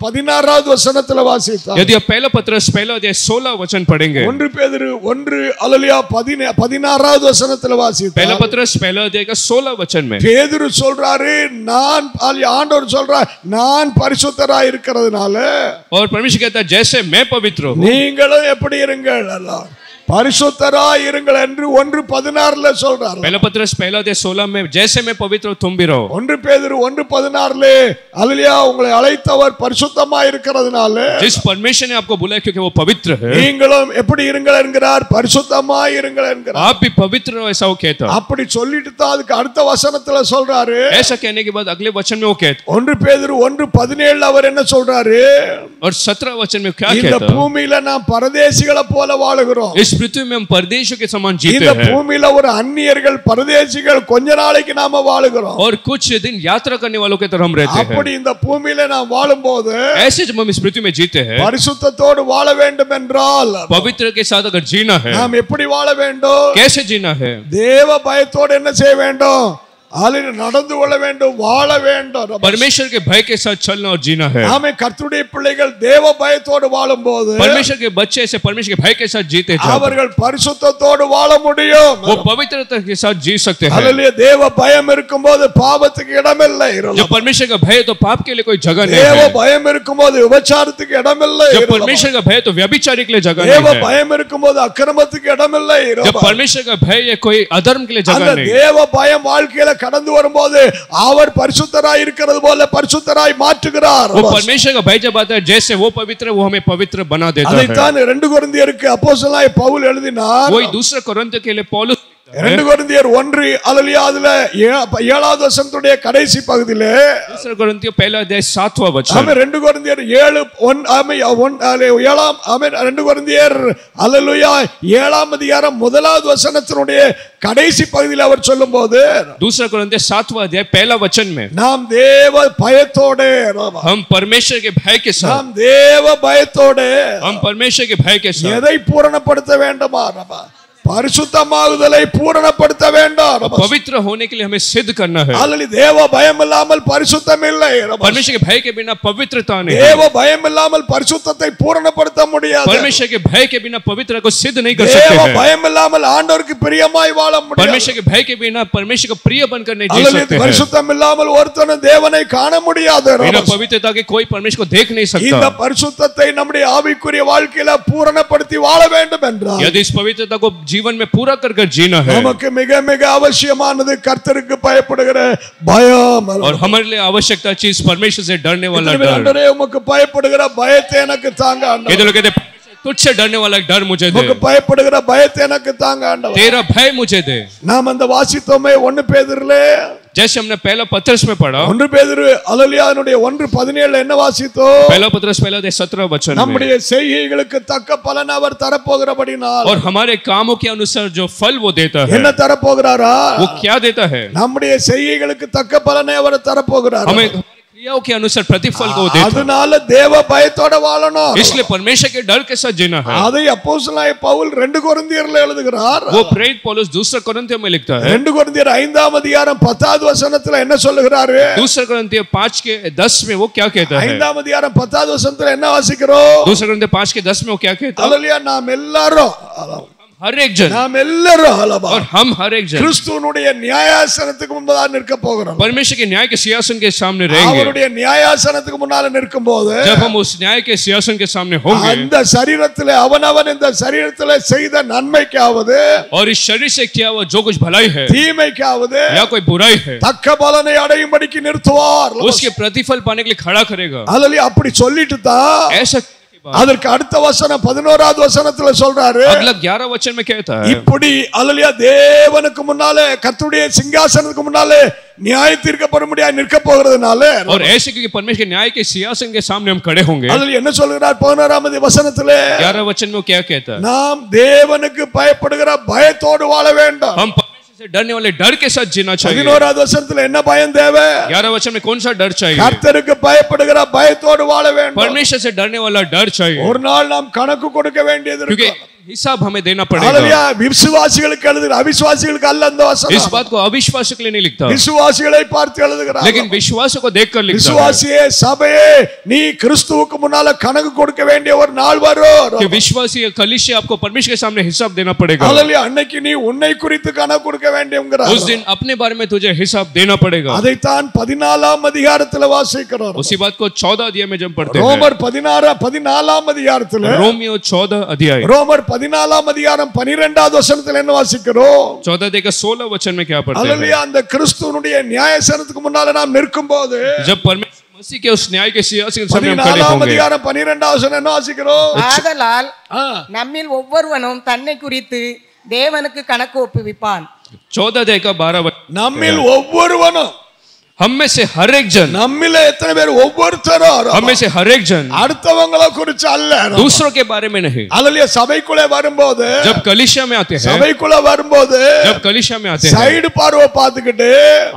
பதினாறாவது வசனத்துல வாசித்தார் यदि आप पहला पत्रस पहला अध्याय सोलह वचन पढ़ेंगे ஒன்று பேதுரு ஒன்று அலலியா பதின பதினாறாவது வசனத்துல पहला வாசித்தார் पत्रस पहला अध्याय का सोलह वचन में பேதுரு சொல்றாரு நான் அல்ல, ஆண்டவர் சொல்றார் நான் பரிசுத்தரா இருக்கிறதுனால और परमेश्वर कहता है जैसे मैं पवित्र हूँ நீங்களும் எப்படி இருங்கள் எல்லாம் பரிசுத்தரா இருங்கள் என்று ஒன்று பதினாறுல சொல்றாரு पहला पत्रस पहला अध्याय सोलह में जैसे मैं पवित्र हूँ तुम भी रहो ஒன்று பேதுரு ஒன்று பதினாறுல அதுலயா உங்களை அழைத்தவர் பரிசுத்தமா இருக்கிறதுனால जिस परमेश्वर ने आपको बुलाया क्योंकि वो पवित्र है நீங்களும் எப்படி இருங்கள் என்கிறார் பரிசுத்தமா இருங்கள் என்கிறார் आप भी पवित्र रहो ऐसा वो कहता அப்படி சொல்லிட்டு தான் அதுக்கு அடுத்த வசனத்துல சொல்றாரு ऐसा कहने के बाद अगले वचन में वो कहता ஒன்று பேதுரு ஒன்று பதினேழுல அவர் என்ன சொல்றாரு और सत्रह वचन में क्या இந்த कहता பூமியில நாம் பரதேசிகளை போல வாழுகிறோம் इस पृथ्वी में हम परदेशों के समान जीते இந்த हैं பூமியில ஒரு அந்நியர்கள் பரதேசிகள் கொஞ்ச நாளைக்கு நாம வாழுகிறோம் और कुछ दिन यात्रा करने वालों की तरह हम रहते हैं அப்படி இந்த பூமியில நாம் வாழும்போது ऐसे जब हम इस पृथ्वी में जीते हैं பரிசுத்தத்தோடு வாழ வேண்டும் என்றால் पवित्र के साथ अगर जीना है நாம் எப்படி வாழ வேண்டும் कैसे जीना है தேவ பயத்தோடு என்ன செய்ய வேண்டும் அதில் நடந்து கொள்ள வேண்டும் வாழ வேண்டும் परमेश्वर के भय के साथ चलना और जीना है நாம கர்த்தருடைய பிள்ளைகள் தேவ பயத்தோடு வாழும்போது परमेश्वर के बच्चे ऐसे परमेश्वर के भय के साथ जीते जाते அவர்கள் பரிசுத்தத்தோடு வாழ முடியும் वो पवित्रता के साथ जी सकते हैं அதிலே தேவ பயம் இருக்கும்போது பாவத்துக்கு இடமில்லை जब परमेश्वर का भय है तो पाप के लिए कोई जगह नहीं தேவ है பயம் இருக்கும்போது விபச்சாரத்துக்கு இடமில்லை जब परमेश्वर का भय है तो व्यभिचारी के लिए जगह தேவ नहीं है பயம் இருக்கும்போது அக்கிரமத்துக்கு இடமில்லை जब परमेश्वर का भय है कोई अधर्म के लिए அந்த जगह नहीं தேவ பயம் வாழ்க்கையில கடந்து வரும்போது அவர் பரிசுத்தராய் இருக்கிறது போல பரிசுத்தராய் மாற்றுகிறார் वो परमेश्वर का भय जब आता है जैसे वो पवित्र है वो हमें पवित्र बना देता है அதைத்தான் ரெண்டு குருந்தியருக்கு அப்போஸ்தலனாய் பவுல் எழுதினார் वही दूसरा कुरंत के लिए पौलुस ரெண்டு குருந்தியர் ஒன்று அலலியா அதுல ஏ- ஏழாவது வசனத்துடைய கடைசி பகுதியிலே दूसरा कुरंतियों पहला अध्याय सातवां वचन ஆமென் ரெண்டு குருந்தியர் ஏழு ஒன் ஆமை ஒன் அலே, ஏழாம் ஆமென் ரெண்டு குருந்தியர் அல்லலுயா ஏழாம் அதிகாரம் முதலாவது வசனத்தினுடைய கடைசி பகுதியில் அவர் சொல்லும்போது दूसरा कुरंतियों सातवां अध्याय पहला वचन में நாம் தேவ பயத்தோட ராமா, हम परमेश्वर के भय के साथ நாம் தேவ பயத்தோட हम परमेश्वर के भय के साथ எதை பூரணப்படுத்த வேண்டுமா ராமா? பரிசுத்தமாகுதலை பூரணப்படுத்த வேண்டாம் ராமா. पवित्र होने के लिए हमें सिद्ध करना है அல்லது தேவ பயம் இல்லாமல் பரிசுத்தம் இல்லை ராமா. परमेश्वर के भय के बिना पवित्रता नहीं है தேவ பயம் இல்லாமல் பரிசுத்தத்தை பூரணப்படுத்த முடியாது परमेश्वर के भय के बिना पवित्र को सिद्ध नहीं कर தேவ सकते हैं பயம் இல்லாமல் ஆண்டவருக்கு பிரியமாய் வாழ முடியாது परमेश्वर के भय के बिना परमेश्वर का प्रिय बनकर नहीं जी அல்லது सकते हैं பரிசுத்தம் இல்லாமல் ஒருத்தனும் தேவனை காண முடியாது बिना पवित्रता के कोई परमेश्वर को देख नहीं இந்த सकता பரிசுத்தத்தை நம்முடைய ஆவிக்குரிய வாழ்க்கையில பூரணப்படுத்தி வாழ வேண்டும் என்றால் यदि इस पवित्रता को जीवन में पूरा कर कर जीना है நமக்கு மிக மிக அவசியமானது கர்த்தருக்கு பயப்படுகிற பயம் और हमारे लिए आवश्यकता चीज परमेश्वर से डरने वाला இத்தனை பேர் डर ஆண்டவரே, உமக்கு பயப்படுகிற பயத்தை எனக்கு தாங்க ஆண்டவரே. ये तो लोग कहते हैं, "परमेश्वर तुझसे डरने वाला एक डर मुझे दे உமக்கு பயப்படுகிற பயத்தை எனக்கு தாங்க ஆண்டவர் तेरा भय मुझे दे நாம் அந்த வாசித்தோமே ஒன்னு பேதிரில जैसे हमने पहला पत्रस में पढ़ा ஒன்று பேதிரு அலலியானுடைய ஒன்று பதினேழுல என்ன வாசித்தோம் पहला पत्रस पहला दे सत्रह वचन में நம்முடைய செய்கைகளுக்கு தக்க பலன் அவர் தரப்போகிறபடினால் और हमारे कामों के अनुसार जो फल वो देता है என்ன தரப்போகிறாரா वो क्या देता है நம்முடைய செய்கைகளுக்கு தக்க பலனை அவர் தரப்போகிறார் हमें हमारी क्रियाओं के अनुसार प्रतिफल को देता அதனால தேவ பயத்தோட வாழணும் है इसलिए परमेश्वर के डर के साथ जीना है அதை அப்போஸ்தலனாகிய பவுல் ரெண்டு கொரிந்தியர்ல எழுதுகிறார் वो प्रेरित पौलुस दूसरा कोरिन्थियों में लिखता है ரெண்டு கொரிந்தியர் ஐந்தாம் அதிகாரம் பத்தாவது வசனத்துல என்ன சொல்லுகிறாரு दूसरा कोरिन्थियों पांच के दस में वो क्या कहता है ஐந்தாம் அதிகாரம் பத்தாவது வசனத்துல என்ன வாசிக்கிறோம் दूसरा कोरिन्थियों पांच के दस में वो क्या कहता है அல்லலியா நாம் எல்லாரும் हर एक जन நாம் எல்லாரும் அல்லவா और हम हर एक जन கிறிஸ்துவனுடைய நியாயாசனத்துக்கு முன்பதாக நிற்க போகிறோம் परमेश्वर के न्याय के सिंहासन के सामने रहेंगे அவருடைய நியாயாசனத்துக்கு முன்னால நிற்கும் போது जब हम उस न्याय के सिंहासन के सामने होंगे அந்த சரீரத்திலே அவனவன் இந்த சரீரத்திலே செய்த நன்மைக்காவது और इस शरीर से किया हुआ जो कुछ भलाई है தீமைக்காவது या कोई बुराई है தக்க பலனை அடையும்படிக்கு நிறுத்துவார் उसके प्रतिफल पाने के लिए खड़ा करेगा அதுல அப்படி சொல்லிட்டு தான் ऐसा करने के बाद அதற்கு அடுத்த வசனம் பதினோராவது வசனத்துல சொல்றாரு अगला ग्यारह वचन में कहता है இப்படி அல்லலியா தேவனுக்கு முன்னாலே கர்த்தருடைய சிங்காசனத்துக்கு முன்னாலே நியாய தீர்க்கப்படும்படியா நிற்க போகிறதுனால और ऐसे क्योंकि परमेश्वर के न्याय के सिंहासन के सामने हम खड़े होंगे அதில் என்ன சொல்கிறார் பதினோராமது வசனத்திலே ग्यारह वचन में वो क्या कहता है நாம் தேவனுக்கு பயப்படுகிற பயத்தோடு வாழ வேண்டும் हम परमेश्वर से डरने वाले डर के साथ जीना चाहिए பதினோராவது வசனத்துல என்ன பயம் தேவை ग्यारह वचन में कौन सा डर चाहिए கர்த்தருக்கு பயப்படுகிற பயத்தோடு வாழ வேண்டும் परमेश्वर से डरने वाला डर चाहिए ஒரு நாள் நாம் கணக்கு கொடுக்க வேண்டியது क्योंकि இருக்கு हिसाब हमें देना पड़ेगा அல்லேலூயா விசுவாசிகளுக்கு எழுதுகிற அவிசுவாசிகளுக்கு அல்ல அந்த इस வசனம் बात को अविश्वास के लिए नहीं लिखता விசுவாசிகளை பார்த்து எழுதுகிறார் लेकिन विश्वासों को देखकर लिखता है விசுவாசியே சபையே நீ கிறிஸ்துவுக்கு முன்னால கணக்கு கொடுக்க வேண்டிய ஒரு நாள் வரும் कि विश्वासी कलिशे आपको परमेश्वर के सामने हिसाब देना पड़ेगा அல்லேலூயா அன்னைக்கு நீ உன்னை குறித்து கணக்கு கொடுக்க வேண்டியங்கிறார் उस दिन अपने बारे में तुझे हिसाब देना पड़ेगा அதைத்தான் பதினாலாம் அதிகாரத்துல வாசிக்கிறோம் उसी बात को चौदह अध्याय में जब पढ़ते हैं ரோமர் பதினாறு பதினாலாம் அதிகாரத்துல रोमियो चौदह अध्याय ரோமர் பதினாலாம் அதிகாரம் பனிரெண்டாவது வசனத்துல என்ன வாசிக்கிறோம் चौदह अध्याय का सोलह वचन में क्या पढ़ते हैं அல்லேலூயா அந்த கிறிஸ்துவனுடைய நியாயசனத்துக்கு முன்னால நாம் நிற்கும் போது जब परमेश्वर मसीह के उस न्याय के सिंहासन के सामने हम खड़े பதினாலாம் होंगे அதிகாரம் பனிரெண்டாவது வசனம் என்ன வாசிக்கிறோம் ஆதலால் ஆ. நம்மில் ஒவ்வொருவனும் தன்னை குறித்து தேவனுக்கு கணக்கு ஒப்புவிப்பான் चौदह अध्याय का बारह वचन நம்மில் ஒவ்வொருவனும் हम में से हर एक जन நம்மில எத்தனை பேர் ஒவ்வொருத்தரும் हम में से हर एक जन அடுத்தவங்களை குறிச்சு அல்ல दूसरों के बारे में नहीं அல்லையா சபைக்குள்ளே வரும்போது जब कलिशा में आते हैं சபைக்குள்ள வரும்போது जब कलिशा में आते हैं சைடு பார்வை பார்த்துக்கிட்டு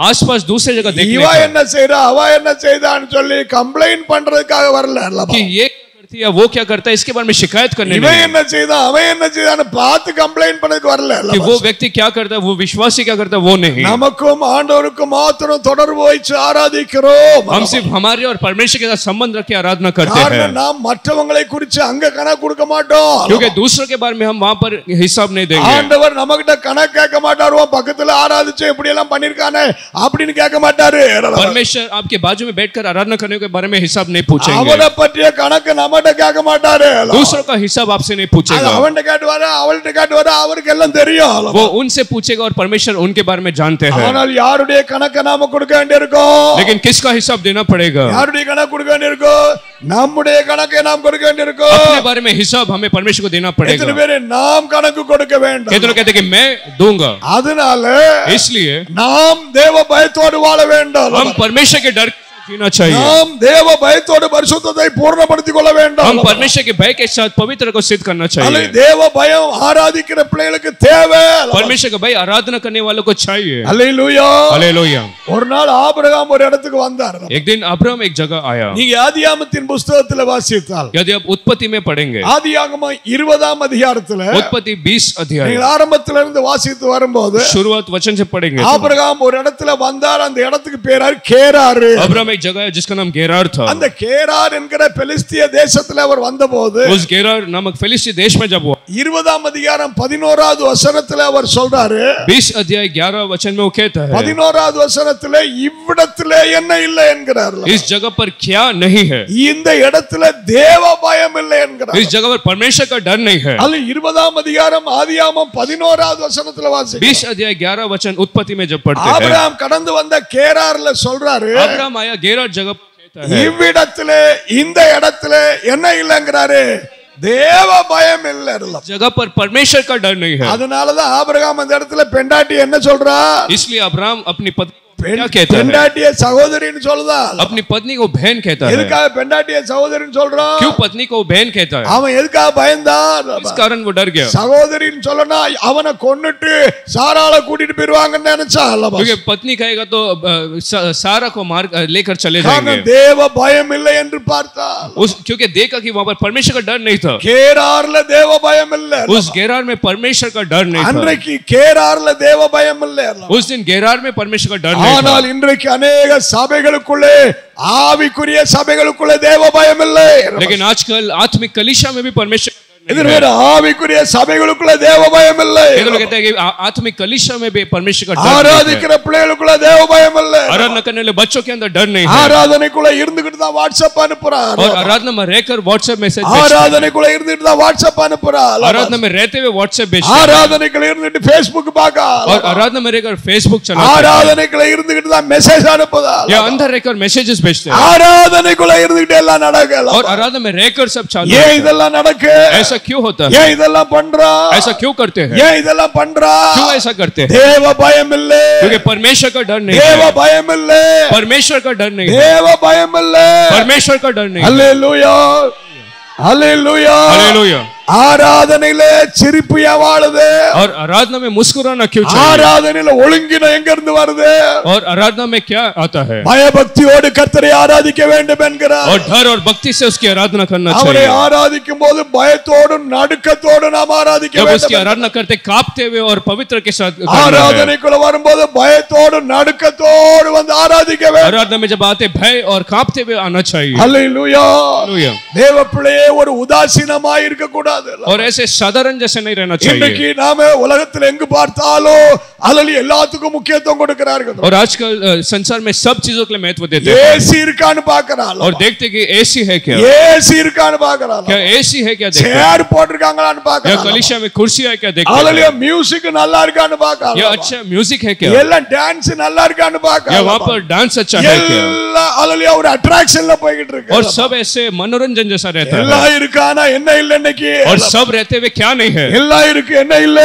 आसपास दूसरे जगह देखने இவ का என்ன செய்யறா அவ என்ன செய்தான்னு சொல்லி கம்ப்ளைண்ட் பண்றதுக்காக வரல அல்லவா? कि ये क्या करती है वो क्या करता है इसके बारे में शिकायत करने இவன் नहीं என்ன செய்தான் அவன் என்ன செய்தான்னு பார்த்து கம்ப்ளைண்ட் பண்ணதுக்கு வரல कि அல்லவா? वो व्यक्ति क्या करता है वो विश्वासी क्या करता है वो नहीं நமக்கும் ஆண்டவருக்கும் மாத்திரம் தொடர்பு வைச்சு ஆராதிக்கிறோம் हम सिर्फ हमारे और परमेश्वर के साथ संबंध रख के आराधना करते हैं காரணம் நாம் மற்றவங்களை குறிச்சு அங்க கணக்கு கொடுக்க மாட்டோம் क्योंकि दूसरों के बारे में हम वहां पर हिसाब नहीं देंगे ஆண்டவர் நம்மகிட்ட கணக்கு கேட்க மாட்டாரு உன் பக்கத்துல ஆராதிச்சு இப்படி எல்லாம் பண்ணிருக்கானே அப்படின்னு கேட்க மாட்டாரு परमेश्वर आपके बाजू में बैठकर आराधना करने के बारे में हिसाब नहीं पूछेंगे அவனை பற்றிய கணக்கு நம்மகிட்ட கேட்க மாட்டாரு दूसरों का हिसाब आपसे नहीं அது पूछेगा அவன்கிட்ட கேட்டுவாரு அவள்கிட்ட கேட்டுவாரு அவருக்கு எல்லாம் தெரியும் वो उनसे पूछेगा और परमेश्वर उनके बारे में जानते हैं ஆனால் யாருடைய கணக்கை நாம கொடுக்க வேண்டியிருக்கோம் लेकिन किसका हिसाब देना पड़ेगा யாருடைய கணக்கு கொடுக்க வேண்டியிருக்கோம் நம்முடைய கணக்கை நாம் கொடுக்க வேண்டியிருக்கோம் अपने बारे में हिसाब हमें परमेश्वर को देना எத்தனை पड़ेगा பேரு நாம் கணக்கு கொடுக்க வேண்டும் कितने लोग कहते हैं कि मैं दूंगा அதனால इसलिए நாம் தேவ பயத்தோடு வாழ வேண்டும் हम परमेश्वर के डर के साथ जीना चाहिए நாம் தேவ பயத்தோடு பரிசுத்தத்தை பூர்ணப்படுத்திக் கொள்ள வேண்டும் हम परमेश्वर के भय के साथ पवित्र को सिद्ध करना அல்லது चाहिए தேவ பயம் ஆராதிக்கிற பிள்ளைகளுக்கு தேவை परमेश्वर का भय आराधना करने वालों को चाहिए அல்லேலூயா हालेलुया ஒரு நாள் ஆபிரகாம் ஒரு இடத்துக்கு வந்தார் एक दिन अब्राहम एक जगह आया நீங்க ஆதியாமத்தின் புஸ்தகத்துல வாசித்தால் यदि आप उत्पत्ति में पढ़ेंगे ஆதியாகமம் இருபதாம் அதிகாரத்துல उत्पत्ति 20 अध्याय நீங்கள் ஆரம்பத்துல இருந்து வாசித்து வரும்போது शुरुआत वचन से पढ़ेंगे ஆபிரகாம் ஒரு இடத்துல வந்தார் அந்த இடத்துக்கு பேரார் கேராரு अब्राहम एक जगह है जिसका नाम गेरार था அந்த கேரார் என்கிற பெலிஸ்திய தேசத்துல அவர் வந்தபோது उस गेरार नामक फिलिस्ती देश में जब हुआ இருபதாம் அதிகாரம் பதினோராவது வசனத்துல அவர் சொல்றாரு 20 अध्याय 11 वचन में वो कहता है பதினோராவது வசனத்துல இவ்விடத்திலே என்ன இல்லை என்கிறார் इस जगह पर क्या नहीं है இந்த இடத்துல தேவ பயம் இல்லை என்கிறார் इस जगह पर परमेश्वर का डर नहीं है அல்ல இருபதாம் அதிகாரம் ஆதியாமம் பதினோராவது வசனத்துல வாசி 20 अध्याय 11 वचन उत्पत्ति में जब पढ़ते हैं ஆபிரகாம் கடந்து வந்த கேரார்ல சொல்றாரு अब्राहम आया गेरार जगह पर कहता है இவ்விடத்திலே இந்த இடத்துல என்ன இல்லைங்கிறாரு தேவ பயம் இல்ல जगह पर परमेश्वर का डर नहीं है அதனாலதான் ஆபிரகாம் அந்த இடத்துல பெண்டாட்டி என்ன சொல்றா इसलिए अब्राहम अपनी पत्नी को क्या कहता है பெண்டாட்டிய சகோதரின்னு சொல்லுதா अपनी पत्नी को बहन कहता है எதுக்காக பெண்டாட்டிய சகோதரின்னு சொல்றான் क्यों पत्नी को बहन कहता है அவன் எதுக்காக பயந்தான் इस कारण वो डर गया சகோதரின்னு சொல்லனா அவனை கொன்னுட்டு சாராள கூட்டிட்டு போயிருவாங்கன்னு நினைச்சா அல்லவா क्योंकि पत्नी कहेगा तो अ, सा- सारा को मार लेकर चले जाएंगे காரணம் தேவ பயம் இல்லை என்று பார்த்தா उस क्योंकि देखा कि वहां पर परमेश्वर का डर नहीं था கேரார்ல தேவ பயம் இல்ல उस गेरार में परमेश्वर का डर नहीं था அன்றைக்கு கேரார்ல தேவ பயம் இல்ல उस दिन गेरार में परमेश्वर का डर नहीं था ஆனால் இன்றைக்கு அநேக சபைகளுக்குள்ளே ஆவிக்குரிய சபைகளுக்குள்ளே தேவ பயம் இல்லை लेकिन आजकल आत्मिक कलिशा में भी परमेश्वर இது வேற ஆவிக்குரிய சபைகளுக்குள்ள தேவ பயம் இல்லை ये तो लोग कहते हैं कि आ- आत्मिक कलिशा में भी परमेश्वर का डर नहीं है। ஆராதிக்கிற பிள்ளைகளுக்குள்ள தேவ பயம் இல்லை आराधना करने वाले बच्चों के अंदर डर नहीं है ஆராதனைக்குள்ள இருந்துகிட்டு தான் வாட்ஸ்அப் அனுப்புறார் और आराधना में रहकर व्हाट्सएप मैसेज ஆராதனைக்குள்ள இருந்துட்டு தான் வாட்ஸ்அப் அனுப்புறார் आराधना में रहते हुए व्हाट्सएप भेजते हैं ஆராதனைக்குள்ள இருந்துட்டு Facebook பார்க்க और आराधना में रहकर फेसबुक चलाते हैं ஆராதனைக்குள்ள இருந்துகிட்டு தான் மெசேஜ் அனுப்புதா या अंदर रहकर मैसेजेस भेजते हैं ஆராதனைக்குள்ள இருந்துகிட்டு எல்லாம் நடக்கல और आराधना में रहकर सब चालू ஏன் होता है। இதெல்லாம் நடக்கு ऐसा क्यों होता है ஏன் இதெல்லாம் பண்றா ऐसा क्यों करते हैं ஏன் இதெல்லாம் பண்றா क्यों ऐसा करते हैं தேவ பயம் இல்ல क्योंकि परमेश्वर का डर नहीं தேவ है பயம் இல்ல परमेश्वर का डर नहीं है தேவ பயம் இல்ல परमेश्वर का डर नहीं है அல்லேலூயா அல்லேலூயா हालेलुया ஆராதனையில சிரிப்பு ஏன் வாழுது और आराधना में मुस्कुराना क्यों चाहिए ஆராதனையில ஒழுங்கினம் எங்க இருந்து வருது और आराधना में क्या आता है பயபக்தியோடு கர்த்தரை ஆராதிக்க வேண்டும் என்கிறார் और डर और भक्ति से उसकी आराधना करना அவரை चाहिए ஆராதிக்கும் போது பயத்தோடும் நடுக்கத்தோடும் நாம் ஆராதிக்க जब उसकी வேண்டும் आराधना करते कांपते हुए और पवित्र के साथ करना है। ஆராதனைக்குள்ள வரும்போது பயத்தோடும் நடுக்கத்தோடு வந்து ஆராதிக்க வேண்டும் आराधना में जब आते भय और कांपते हुए आना चाहिए அல்லேலூயா हालेलुया தேவ பிள்ளையே ஒரு உதாசீனமாய் இருக்க கூடாது और ऐसे साधारण जैसे नहीं रहना चाहिए இன்றைக்கு நாம உலகத்துல எங்கு பார்த்தாலும் அல்லது எல்லாத்துக்கும் முக்கியத்துவம் கொடுக்கிறார்கள் और आजकल अ, संसार में सब चीजों के लिए महत्व देते हैं ஏசி இருக்கான்னு பாக்குறாள் और देखते कि एसी है क्या ஏசி இருக்கான்னு பாக்குறாள் क्या एसी है क्या देखते हैं சேர் போட்டிருக்காங்களான்னு या பாக்குறாள் कलिशा में कुर्सी है क्या देखते அதுலயே हैं மியூசிக் நல்லா இருக்கான்னு பாக்குறாள் या अच्छा म्यूजिक है क्या எல்லாம் டான்ஸ் நல்லா இருக்கான்னு या பாக்குறாள் वहाँ पर डांस अच्छा है क्या எல்லாம் அதுலயே ஒரு அட்ராக்ஷன்ல போய்கிட்டு இருக்கு और सब ऐसे मनोरंजन जैसा रहता है எல்லாம் இருக்கானா என்ன இல்ல இன்னைக்கு और सब रहते हुए क्या नहीं है எல்லாம் இருக்கு என்ன இல்ல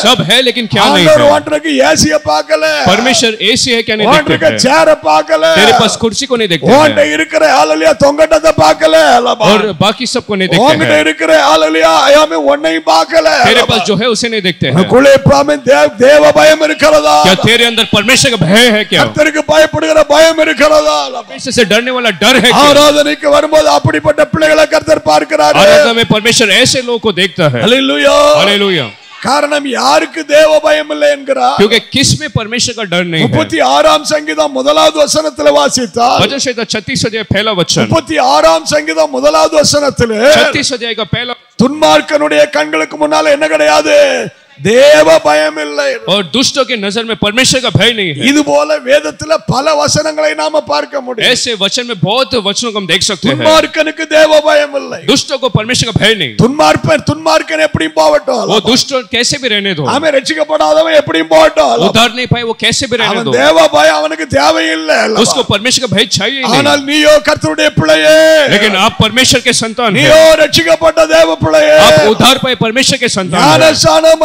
सब है लेकिन क्या नहीं ஆண்டவர் है வாண்டருக்கு ஏசிய பார்க்கல परमेश्वर एसी है क्या नहीं வாண்டருக்கு देखते हैं சேர பார்க்கல तेरे पास कुर्सी को नहीं देखते உன்கிட்ட हैं இருக்கிற ஆளலியா தொங்கட்டத்தை பார்க்கல அல்லப்பா. और बाकी सबको नहीं देखते உன்கிட்ட हैं இருக்கிற ஆளலியா ஐயாமே உன்னையும் பார்க்கல तेरे पास जो है उसे नहीं देखते हैं குளிப்பாமே தேவ தேவ பயம் இருக்கிறதா क्या तेरे अंदर परमेश्वर का भय है क्या கர்த்தருக்கு பயப்படுகிற பயம் இருக்கிறதா परमेश्वर से डरने वाला डर है क्या ஆராதனைக்கு வரும்போது அப்படிப்பட்ட பிள்ளைகளை கர்த்தர் பார்க்கிறாரு आराधना में परमेश्वर ऐसे लोगों को देखता है அல்லேலூயா हालेलुया காரணம் யாருக்கு தேவ பயம் இல்லை என்கிறார் क्योंकि किस में परमेश्वर का डर नहीं है முப்பத்தி ஆறாம் சங்கீதம் முதலாவது வசனத்துல வாசித்தால் भजन संहिता छत्तीस अध्याय पहला वचन முப்பத்தி ஆறாம் சங்கீதம் முதலாவது வசனத்துல छत्तीस अध्याय का पहला துன்மார்க்கனுடைய கண்களுக்கு முன்னால என்ன கிடையாது தேவ பயம் இல்லை और दुष्टों की नजर में परमेश्वर का भय नहीं है இது போல வேதத்துல பல வசனங்களை நாம பார்க்க முடியும் ऐसे वचन में बहुत वचनों को हम देख सकते हैं துன்மார்க்கனுக்கு தேவ பயம் இல்லை दुष्टों को परमेश्वर का भय नहीं துன்மார்ப்பன் துன்மார்க்கன் எப்படியும் போகட்டும் वो दुष्ट कैसे भी रहने दो அவன் ரட்சிக்கப்படாதவன் எப்படியும் போகட்டும் उधार नहीं पाए वो कैसे भी रहने அவன் दो தேவ பயம் அவனுக்கு தேவையில்லை उसको परमेश्वर का भय चाहिए ही ஆனால் नहीं நீயோ கர்த்தருடைய பிள்ளையே लेकिन आप परमेश्वर के संतान हैं நீயோ ரட்சிக்கப்பட்ட தேவ பிள்ளையே आप उधार पाए परमेश्वर के संतान हैं ஞானஸ்நானம்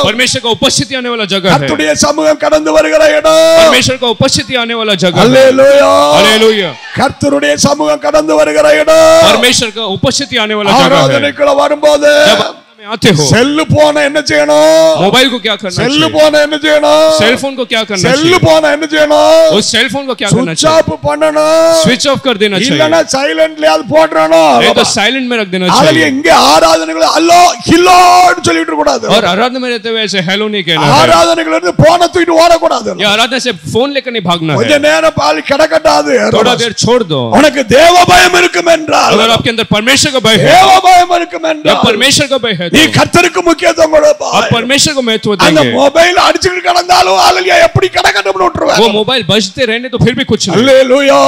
परमेश्वर का उपस्थिति आने वाला जगह है கர்த்தருடைய சமூகம் கடந்து வருகிற இடம் परमेश्वर का उपस्थिति आने वाला जगह है அல்லேலூயா हालेलुया கர்த்தருடைய சமூகம் கடந்து வருகிற இடம் परमेश्वर का उपस्थिति आने वाला जगह है ஆராதனைக்குள்ள வரும்போது जब में आते हो செல்லு போன என்ன செய்யணும் मोबाइल को क्या करना செல்லு चाहिए போன என்ன செய்யணும் सेल फोन को क्या करना செல்லு चाहिए போன என்ன செய்யணும் उस सेल फोन को क्या करना சுவிட்ச் चाहिए ஆஃப் பண்ணணும் स्विच ऑफ कर देना இல்லனா चाहिए சைலண்ட்லயாவது போட்டுறணும் नहीं तो साइलेंट में रख देना அதுல चाहिए இங்க ஆராதனைகள் அல்லோ ஹில்லோன்னு சொல்லிட்டு கூடாது और आराधना में रहते हुए ऐसे हेलो नहीं कहना है ஆராதனைகள் இருந்து போன தூக்கிட்டு ஓடக்கூடாது या आराधना से फोन लेकर नहीं भागना கொஞ்ச है நேரம் பால் கிடக்கட்டாது थोड़ा देर छोड़ दो உனக்கு தேவ பயம் இருக்கும் என்றால் अगर आपके अंदर परमेश्वर का भय है தேவ பயம் இருக்கும் या என்றால் परमेश्वर का भय है நீ तो கர்த்தருக்கு முக்கியத்துவம் கொடுப்பா आप परमेश्वर को महत्व அந்த देंगे மொபைல் அடிச்சுக்கிட்டு கிடந்தாலும் அல்லையா எப்படி கிடக்கட்டும்னு விட்டுருவேன் वो मोबाइल बजते रहने तो फिर भी कुछ नहीं அல்லேலூயா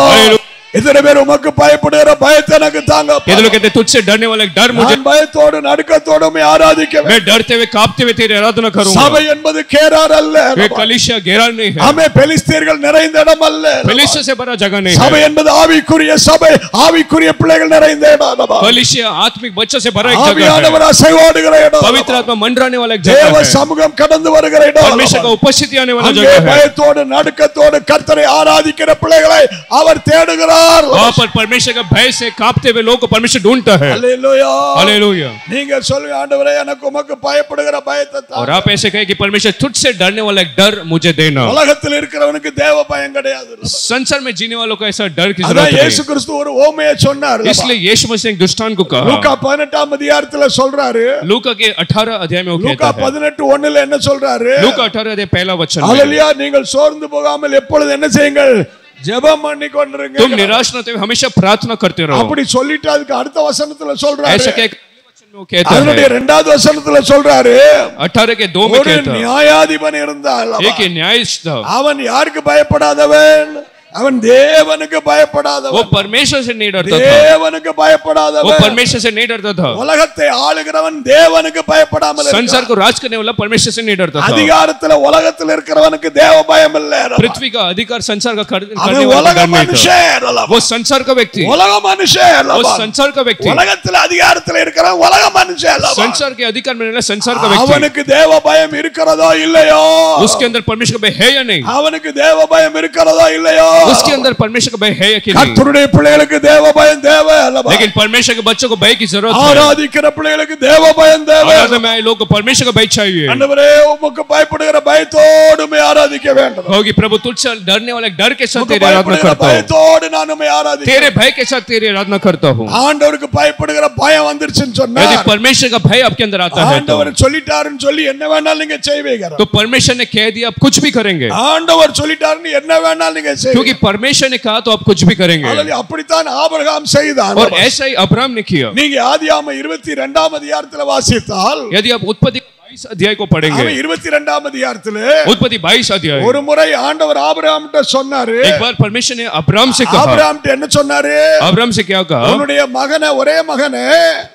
Hallelujah. இத்தனை பேர் உமக்கு பயப்படுகிற பயத்தை எனக்கு தாங்க ये लोग कहते हैं, तुझसे डरने वाला एक डर मुझे நான் பயத்தோடு நடுக்கத்தோடு உம்மை ஆராதிக்க मैं डरते हुए कांपते हुए तेरी आराधना करूंगा சபை என்பது கேரார் அல்ல वे कलिशा घेरा नहीं है ஆமே பெலிஸ்தீர்கள் நிறைந்த இடம் அல்ல कलिशा से बड़ा जगह नहीं சபை है என்பது ஆவிக்குரிய சபை ஆவிக்குரிய பிள்ளைகள் நிறைந்த இடம் कलिशा आत्मिक बच्चों से भरा एक जगह है ஆவியானவர் அசைவாடுகிற இடம் पवित्र आत्मा मंडराने वाला एक தேவ जगह है சமூகம் கடந்து வருகிற இடம் परमेश्वर का उपस्थिति आने वाला அங்கே जगह है பயத்தோடு நடுக்கத்தோடு கர்த்தரை ஆராதிக்கிற பிள்ளைகளை அவர் தேடுகிறார் वहां पर परमेश्वर का भय से कांपते हुए लोगों को परमेश्वर ढूंढता है அல்லேலூயா हालेलुया நீங்க சொல்லுங்க ஆண்டவரே எனக்கு உமக்கு பயப்படுகிற பயத்தை தான் और आप ऐसे कहें कि परमेश्वर तुझसे डरने वाला एक डर मुझे देना உலகத்தில் இருக்கிறவனுக்கு தேவ பயம் கிடையாது संसार में जीने वालों को ऐसा डर की அதான் जरूरत இயேசு नहीं கிறிஸ்து ஒரு ஓமையை சொன்னார் इसलिए यीशु मसीह ने एक दुष्टान को कहा லூக்கா பதினெட்டாம் அதிகாரத்துல சொல்றாரு लूका के 18 अध्याय में वो லூக்கா कहता है பதினெட்டு ஒண்ணுல என்ன சொல்றாரு लूका 18 अध्याय पहला वचन में அல்லேலூயா நீங்கள் சோர்ந்து போகாமல் எப்பொழுது என்ன செய்யுங்கள் ஜெபம் பண்ணி கொண்டிருங்க तुम निराश न होते हुए हमेशा प्रार्थना करते रहो அப்படி சொல்லிட்டு அதுக்கு அடுத்த வசனத்துல ऐसा சொல்றாரு क्या एक वचन में वो कहता அதனுடைய है இரண்டாவது வசனத்துல சொல்றாரு 18 के 2 में ஒரு कहता है நியாயாதிபன் இருந்தால் एक न्यायाधीश था அவன் யாருக்கு பயப்படாதவன் அவன் தேவனுக்கு वो பயப்படாதவன் परमेश्वर से नहीं डरता था தேவனுக்கு वो பயப்படாதவன் परमेश्वर से नहीं डरता था உலகத்தை ஆளுகிறவன் தேவனுக்கு பயப்படாமல் संसार இருக்கான். को राज करने वाला परमेश्वर से नहीं डरता था அதிகாரத்துல உலகத்துல இருக்கிறவனுக்கு தேவ பயம் இல்ல पृथ्वी का अधिकार संसार का कर- करने அவன் वाला உலக डर नहीं था மனுஷன் அல்லவா? वो संसार का व्यक्ति உலக மனுஷன் वो அல்லவா? संसार का व्यक्ति உலகத்துல அதிகாரத்துல இருக்கிறவன் உலக மனுஷன் அல்லவா? संसार के अधिकार में रहने संसार का व्यक्ति அவனுக்கு தேவ பயம் இருக்கிறதோ இல்லையோ उसके अंदर परमेश्वर का भय है या नहीं அவனுக்கு தேவ பயம் இருக்கிறதோ இல்லையோ उसके अंदर परमेश्वर का भय है या कि नहीं கர்த்தருடைய பிள்ளைகளுக்கு தேவ பயம் தேவை அல்லவா लेकिन परमेश्वर के बच्चों को भय की जरूरत है ஆராதிக்கிற பிள்ளைகளுக்கு தேவ பயம் தேவை आराधना में आए लोगों को परमेश्वर का भय चाहिए ஆண்டவரே உமக்கு பயப்படுகிற பயத்தோடு உம்மை ஆராதிக்க வேண்டும் होगी प्रभु तुझसे डरने वाले डर के साथ உமக்கு तेरी आराधना பயப்படுகிற करता हूँ பயத்தோடு நான் உம்மை ஆராதிக்க तेरे भय के साथ तेरी आराधना करता हूँ ஆண்டவருக்கு பயப்படுகிற பயம் வந்துருச்சுன்னு சொன்னா यदि परमेश्वर का भय आपके अंदर आता है तो ஆண்டவர் சொல்லிட்டாருன்னு சொல்லி என்ன வேணாலும் நீங்க செய்வீங்க तो परमेश्वर ने कह दिया आप कुछ भी करेंगे ஆண்டவர் சொல்லிட்டாருன்னு என்ன வேணாலும் நீங்க செய்வீங்க क्योंकि परमेश्वर ने कहा तो आप कुछ भी करेंगे அல்லது அப்படித்தான் ஆபிரகாம் செய்தான் और ऐसा ही अब्राहम ने किया நீங்க ஆதியாம இருபத்தி ரெண்டாம் அதிகாரத்துல வாசித்தால் यदि आप उत्पत्ति बाईस अध्याय को पढ़ेंगे அவன் இருபத்தி ரெண்டாம் அதிகாரத்துல उत्पत्ति बाईस अध्याय ஒரு முறை ஆண்டவர் ஆபிரகாம் சொன்னாரு एक बार परमेश्वर ने अब्राहम से कहा ஆபிரகாம் என்ன சொன்னாரு अब्राहम से क्या कहा உன்னுடைய மகனை ஒரே மகனை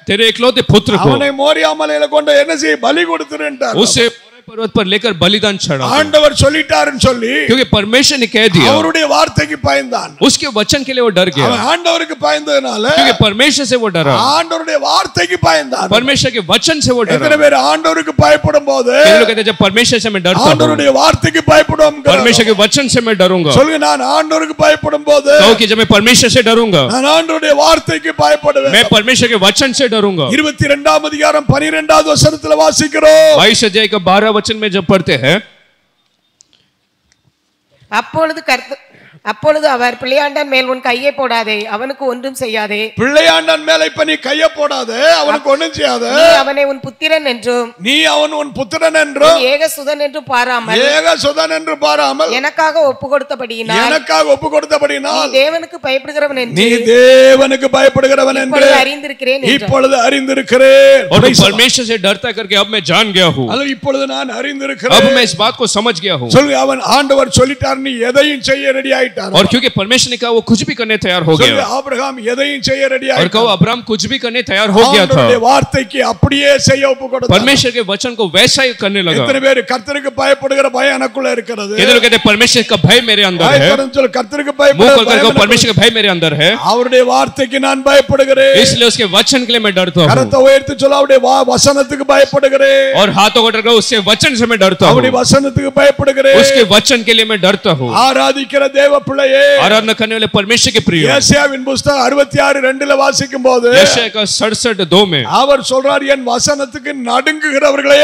तेरे इकलौते पुत्र को அவனை மோரியா மலையில கொண்டு என்ன செய்ய பலி கொடுத்துருன்ட்டார் उसे पर्वत पर लेकर बलिदान चढ़ा ஆண்டவர் சொல்லிட்டாருன்னு சொல்லி क्योंकि परमेश्वर ने कह दिया அவருடைய வார்த்தைக்கு பயந்தான் उसके वचन के लिए वो डर गया அவன் ஆண்டவருக்கு பயந்ததுனால क्योंकि परमेश्वर से वो डरा ஆண்டவருடைய வார்த்தைக்கு பயந்தான் परमेश्वर के वचन से वो डरा எத்தனை பேர் ஆண்டவருக்கு பயப்படும் போது कितने लोग कहते हैं जब परमेश्वर से मैं डरता हूँ ஆண்டவருடைய வார்த்தைக்கு பயப்படும் परमेश्वर के वचन से मैं डरूंगा சொல்லுங்க நான் ஆண்டவருக்கு பயப்படும் போது कहो कि जब मैं परमेश्वर से डरूंगा நான் ஆண்டவருடைய வார்த்தைக்கு பயப்படுவேன் मैं परमेश्वर के वचन से डरूंगा இருபத்தி ரெண்டாம் அதிகாரம் பனிரெண்டாவது வசனத்துல வாசிக்கிறோம் बाईस अध्याय का बारह वचन में जब पढ़ते हैं அப்பொழுது கர்த்த அப்பொழுது அவர் பிள்ளையாண்டன் மேல் உன் கையை போடாதே அவனுக்கு ஒன்றும் செய்யாதே பிள்ளையாண்டன் மேல இப்ப நீ கைய போடாத அவனுக்கு ஒண்ணும் செய்யாத நீ அவனை உன் புத்திரன் என்றும் நீ அவன் உன் புத்திரன் என்றும் உன் ஏக சுதன் என்றும் பாராமல் ஏக சுதன் என்று பாராமல் எனக்காக ஒப்பு கொடுத்தபடியினால் எனக்காக ஒப்பு நீ கொடுத்தபடினால் தேவனுக்கு பயப்படுகிறவன் நீ என்று தேவனுக்கு பயப்படுகிறவன் என்று இப்பொழுது அறிந்திருக்கிறேன் என்றார். இப்பொழுது அறிந்திருக்கிறேன் और मैं परमेश्वर से डरता करके अब मैं जान गया हूँ அல்ல இப்பொழுது நான் अब அறிந்திருக்கிறேன் मैं इस बात को समझ गया हूँ சொல்லுங்க அவன் ஆண்டவர் சொல்லிட்டார் நீ எதையும் செய்ய ரெடி ஆயிட்டார் और क्योंकि परमेश्वर ने कहा वो कुछ भी करने तैयार हो சொல்லுங்க गया ஆபிரகாம் எதையும் செய்ய ரெடி और ஆயிட்டார் कहो अब्राहम कुछ भी करने तैयार हो गया था ஆண்டவருடைய வார்த்தைக்கு அப்படியே செய்ய ஒப்பு கொடுத்தார் परमेश्वर के वचन को वैसा ही करने लगा எத்தனை பேர் கர்த்தருக்கு பயப்படுகிற பயம் எனக்குள்ள இருக்கிறது कितने लोग कहते हैं परमेश्वर का भय मेरे अंदर है பயப்படும் சொல்லு கர்த்தருக்கு मुंह खोल कर பயப்படுகிற कहो பயம் परमेश्वर का भय मेरे अंदर है எனக்குள்ள- அவருடைய வார்த்தைக்கு நான் பயப்படுகிறேன் इसलिए उसके वचन के लिए मैं डरता हूँ கரத்தை உயர்த்தி சொல்ல அவருடைய வா- வசனத்துக்கு பயப்படுகிறேன் और हाथों को डर उससे वचन से मैं डरता அவருடைய हूँ வசனத்துக்கு பயப்படுகிறேன் उसके वचन के लिए मैं डरता हूँ ஆராதிக்கிற தேவ பிள்ளையே आराधना करने वाले परमेश्वर के प्रिय ஏசியாவின் புஸ்தகம் அறுபத்தி ஆறு ரெண்டுல வாசிக்கும் போது यशायाह का सड़सठ दो में அவர் சொல்றார் என் வசனத்துக்கு நடுங்குகிறவர்களே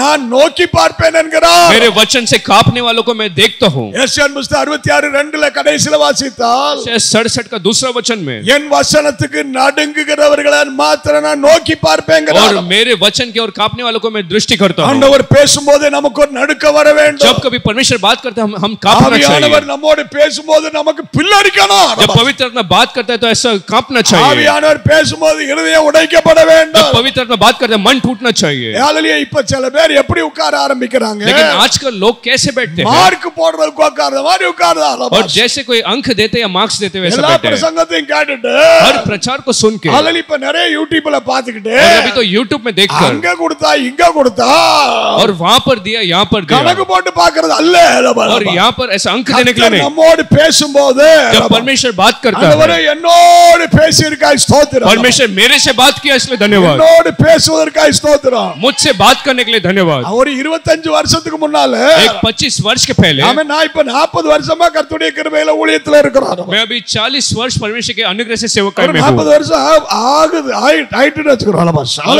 நான் நோக்கி பார்ப்பேன் என்கிறார் मेरे वचन से कांपने वालों को मैं देखता हूँ ஏசியான் புஸ்தகம் அறுபத்தி ஆறு ரெண்டுல கடைசியில வாசித்தால் सड़सठ का दूसरा वचन में என் வசனத்துக்கு நடுங்குகிறவர்களை மாத்திரம் நான் நோக்கி பார்ப்பேன் और मेरे वचन के और कांपने वालों को मैं दृष्टि करता हूँ ஆண்டவர் பேசும்போது நமக்கு ஒரு நடுக்க வர வேண்டும் जब कभी परमेश्वर बात करते हैं हम हम कांपना चाहिए ஆவியானவர் நம்மோடு பேசும்போது நமக்கு பில்லடிக்கணும் जब पवित्र आत्मा बात करता है तो ऐसा कांपना चाहिए ஆவியானவர் பேசும்போது இருதயம் உடைக்கப்பட जब வேண்டும் पवित्र आत्मा बात करते हैं मन टूटना चाहिए ஹalleluya இப்ப சில பேர் எப்படி உட்கார ஆரம்பிக்கிறாங்க लेकिन आजकल लोग कैसे बैठते हैं மார்க் போடுறதுக்கு உட்கார்ந்த மாதிரி உட்கார்ந்தா और जैसे कोई अंक देते या मार्क्स देते वैसे எல்லா बैठे हैं பிரசங்கத்தையும் கேட்டுட்டு हर प्रचार को सुन के और ஹalleluya இப்ப நிறைய யூடியூப்ல பாத்துக்கிட்டு अभी तो यूट्यूब में देखकर அங்க கொடுத்தா இங்க கொடுத்தா और वहां पर दिया यहाँ पर दिया கணக்கு போட்டு பாக்குறது அல்ல और यहाँ पर ऐसा अंक देने के लिए கர்த்தர் नहीं நம்மோடு பேசும்போது जब परमेश्वर बात करता ஆண்டவரே है என்னோடு பேசியிருக்காய் ஸ்தோத்திரம் परमेश्वर मेरे से बात किया इसलिए धन्यवाद என்னோடு பேசுவதற்காய் ஸ்தோத்திரம் मुझसे बात करने के लिए धन्यवाद ஒரு இருபத்தஞ்சு வருஷத்துக்கு முன்னால एक 25 वर्ष के पहले ஆமா நான் இப்ப நாற்பது வருஷமா கர்த்தருடைய கிருபையில ஊழியத்துல இருக்கிறோம் मैं अभी 40 वर्ष परमेश्वर के अनुग्रह से सेवकाई ஒரு में हूँ நாற்பது வருஷம் ஆ- ஆகுது ஆயி- ஆயிட்டுன்னு வச்சுக்கிறோம் பாஸ் और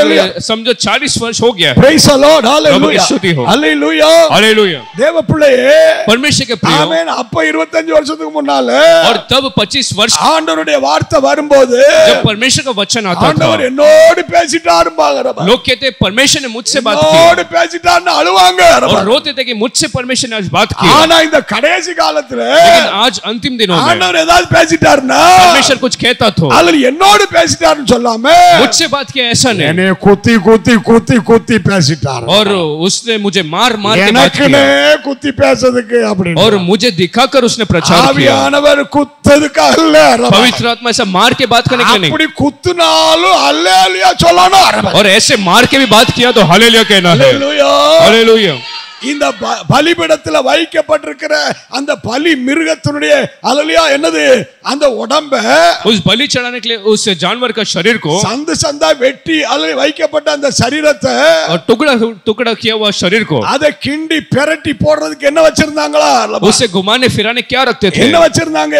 समझो 40 वर्ष हो गया है பிரைஸ் தி லார்ட் प्रभु की स्तुति हो। ஹalleluya हालेलुया தேவ பிள்ளையே परमेश्वर के प्रिय ஆமென் அப்ப 25 வருஷத்துக்கு முன்னால और तब 25 वर्ष ஆண்டவருடைய வார்த்தை வரும்போது जब परमेश्वर का वचन आता था ஆண்டவர் என்னோடு பேசிட்டாரும்பாங்க लोग कहते परमेश्वर ने मुझसे बात की என்னோடு பேசிட்டாருன்னு அழுவாங்க और रोते थे कि मुझसे परमेश्वर ने आज बात की ஆனா இந்த கடைசி காலத்துல लेकिन आज अंतिम दिनों में ஆண்டவர் ஏதாவது பேசிட்டாருன்னா परमेश्वर कुछ कहता तो அதுல என்னோடு பேசிட்டாருன்னு சொல்லாம मुझसे बात किया ऐसा नहीं என்னைய குத்தி குத்தி குத்தி குத்தி பேசிட்டாரு और उसने मुझे मार मार के बात எனக்குனே किया குத்தி பேசுறதுக்கு அப்படின்னு और मुझे दिखाकर उसने प्रचार किया ஆவியானவர் குத்ததுக்கு அல்ல पवित्र आत्मा ऐसा मार के बात करने के लिए அப்படி குத்துனாலும் அல்லேலியா சொல்லணும் नहीं और ऐसे मार के भी बात किया तो हालेलुया कहना है அல்லேலூயா. हालेलुया இந்த ப- பலிபீடத்துல வைக்கப்பட்டிருக்கிற அந்த பலி மிருகத்தினுடைய அல்லலியா என்னது அந்த உடம்ப उस बलि चढ़ाने के लिए उस जानवर का शरीर को சந்து சந்தா வெட்டி அல்லது வைக்கப்பட்ட அந்த சரீரத்தை और टुकड़ा टुकड़ा किया हुआ शरीर को அதை கிண்டி பெரட்டி போடுறதுக்கு என்ன வச்சிருந்தாங்களா उसे घुमाने फिराने क्या रखते थे என்ன வச்சிருந்தாங்க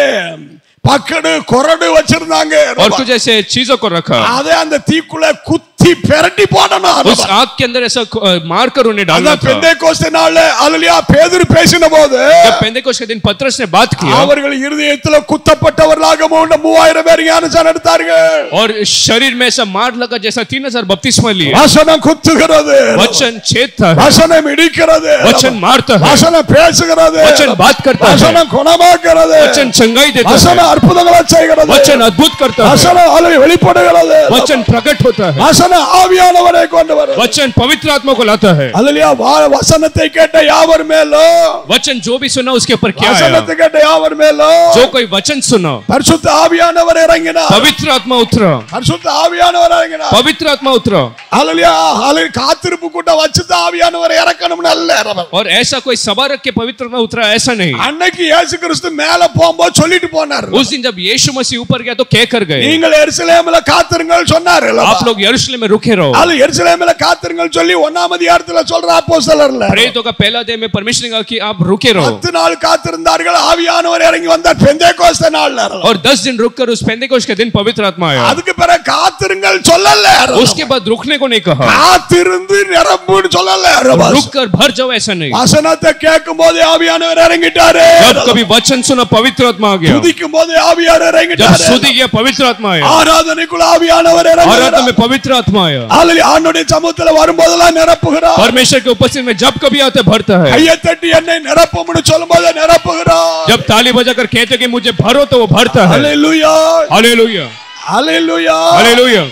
பக்கடு கொரடு வச்சிருந்தாங்க और कुछ ऐसे चीजों को रखा அதை அந்த தீக்குள்ள குத்தி பெரட்டி போடணும் उस आग के अंदर ऐसा अ, मार कर उन्हें डालना அதான் था பெந்தை கோஸ்த நாள்ல அல்லலியா பேதுரு பேசின போது जब पेंदेकोस के दिन पत्रस ने बात किया அவர்கள் இருதயத்துல குத்தப்பட்டவர்களாக மூணு மூவாயிரம் பேர் ஞானசானம் எடுத்தார்கள் और शरीर में ऐसा मार लगा जैसा तीन हजार बपतिस्मा लिए வசனம் குத்துகிறது वचन छेदता है வசனம் இடிக்கிறது वचन मारता है வசனம் பேசுகிறது वचन बात करता है வசனம் குணமாக்குறது वचन चंगाई देता है வசனம் அற்புதங்களை செய்கிறது वचन अद्भुत करता है வசனம் அல்லது வெளிப்படுகிறது वचन प्रकट होता है வசனம் ஆவியானவரை கொண்டு வரும் वचन पवित्र आत्मा को लाता है அல்லலியா வசனத்தை கேட்ட யாவர் மேலும் वचन जो भी सुना उसके ऊपर क्या आया வசனத்தை கேட்ட யாவர் மேலும் जो कोई वचन सुना பரிசுத்த ஆவியானவர் இறங்கினார் पवित्र आत्मा उतरा பரிசுத்த ஆவியானவர் இறங்கினார் पवित्र आत्मा उतरा அல்லலியா அல்லது காத்திருப்பு கூட்டம் வச்சுத்த ஆவியானவர் இறக்கணும்னு அல்ல और ऐसा कोई सभा रख के पवित्र आत्मा उतरा ऐसा नहीं அன்னைக்கு இயேசு கிறிஸ்து மேல போகும்போது சொல்லிட்டு போனார் उस दिन जब यीशु मसीह ऊपर गया तो कह कर गए நீங்கள் எருசலேமில் காத்திருங்கள் சொன்னார் आप लोग यरूशलेम में रुके रहो அது எருசலேமில் காத்திருங்கள் சொல்லி ஒன்னாம் அதிகாரத்துல சொல்ற அப்போஸ்தலர்ல प्रेरितों का पहला दिन में परमेश्वर ने कहा कि आप रुके रहो பத்து நாள் காத்திருந்தார்கள் ஆவியானவர் இறங்கி வந்தார் பெந்தேகோஸ்த நாள்ல और दस दिन रुक कर उस पेंदेकोश के दिन पवित्र आत्मा आया அதுக்கு பிறகு காத்திருங்கள் சொல்லல उसके बाद रुकने को नहीं कहा காத்திருந்து நிரம்புன்னு சொல்லல रुक कर भर जाओ ऐसा नहीं வசனத்தை கேட்கும் போது ஆவியானவர் இறங்கிட்டாரு जब कभी वचन सुना पवित्र आत्मा आ गया துதிக்கும் போது ஆவியானவர் जब இறங்கிட்டாரு स्तुति किया पवित्र आत्मा आया ஆராதனைக்குள்ள ஆவியானவர் आराधना இறங்கிட்டார் में पवित्र आत्मा आया ஆளுடைய ஆண்டுடைய சமூகத்துல வரும்போதெல்லாம் நிரப்புகிறார் परमेश्वर के उपस्थिति में जब कभी आते भरता है கையை தட்டி என்னை நிரப்பும்னு சொல்லும்போது நிரப்புகிறார் जब ताली बजाकर कहते कि मुझे भरो तो वो भरता है அல்லேலூயா हालेलुया அல்லேலூயா हालेलुया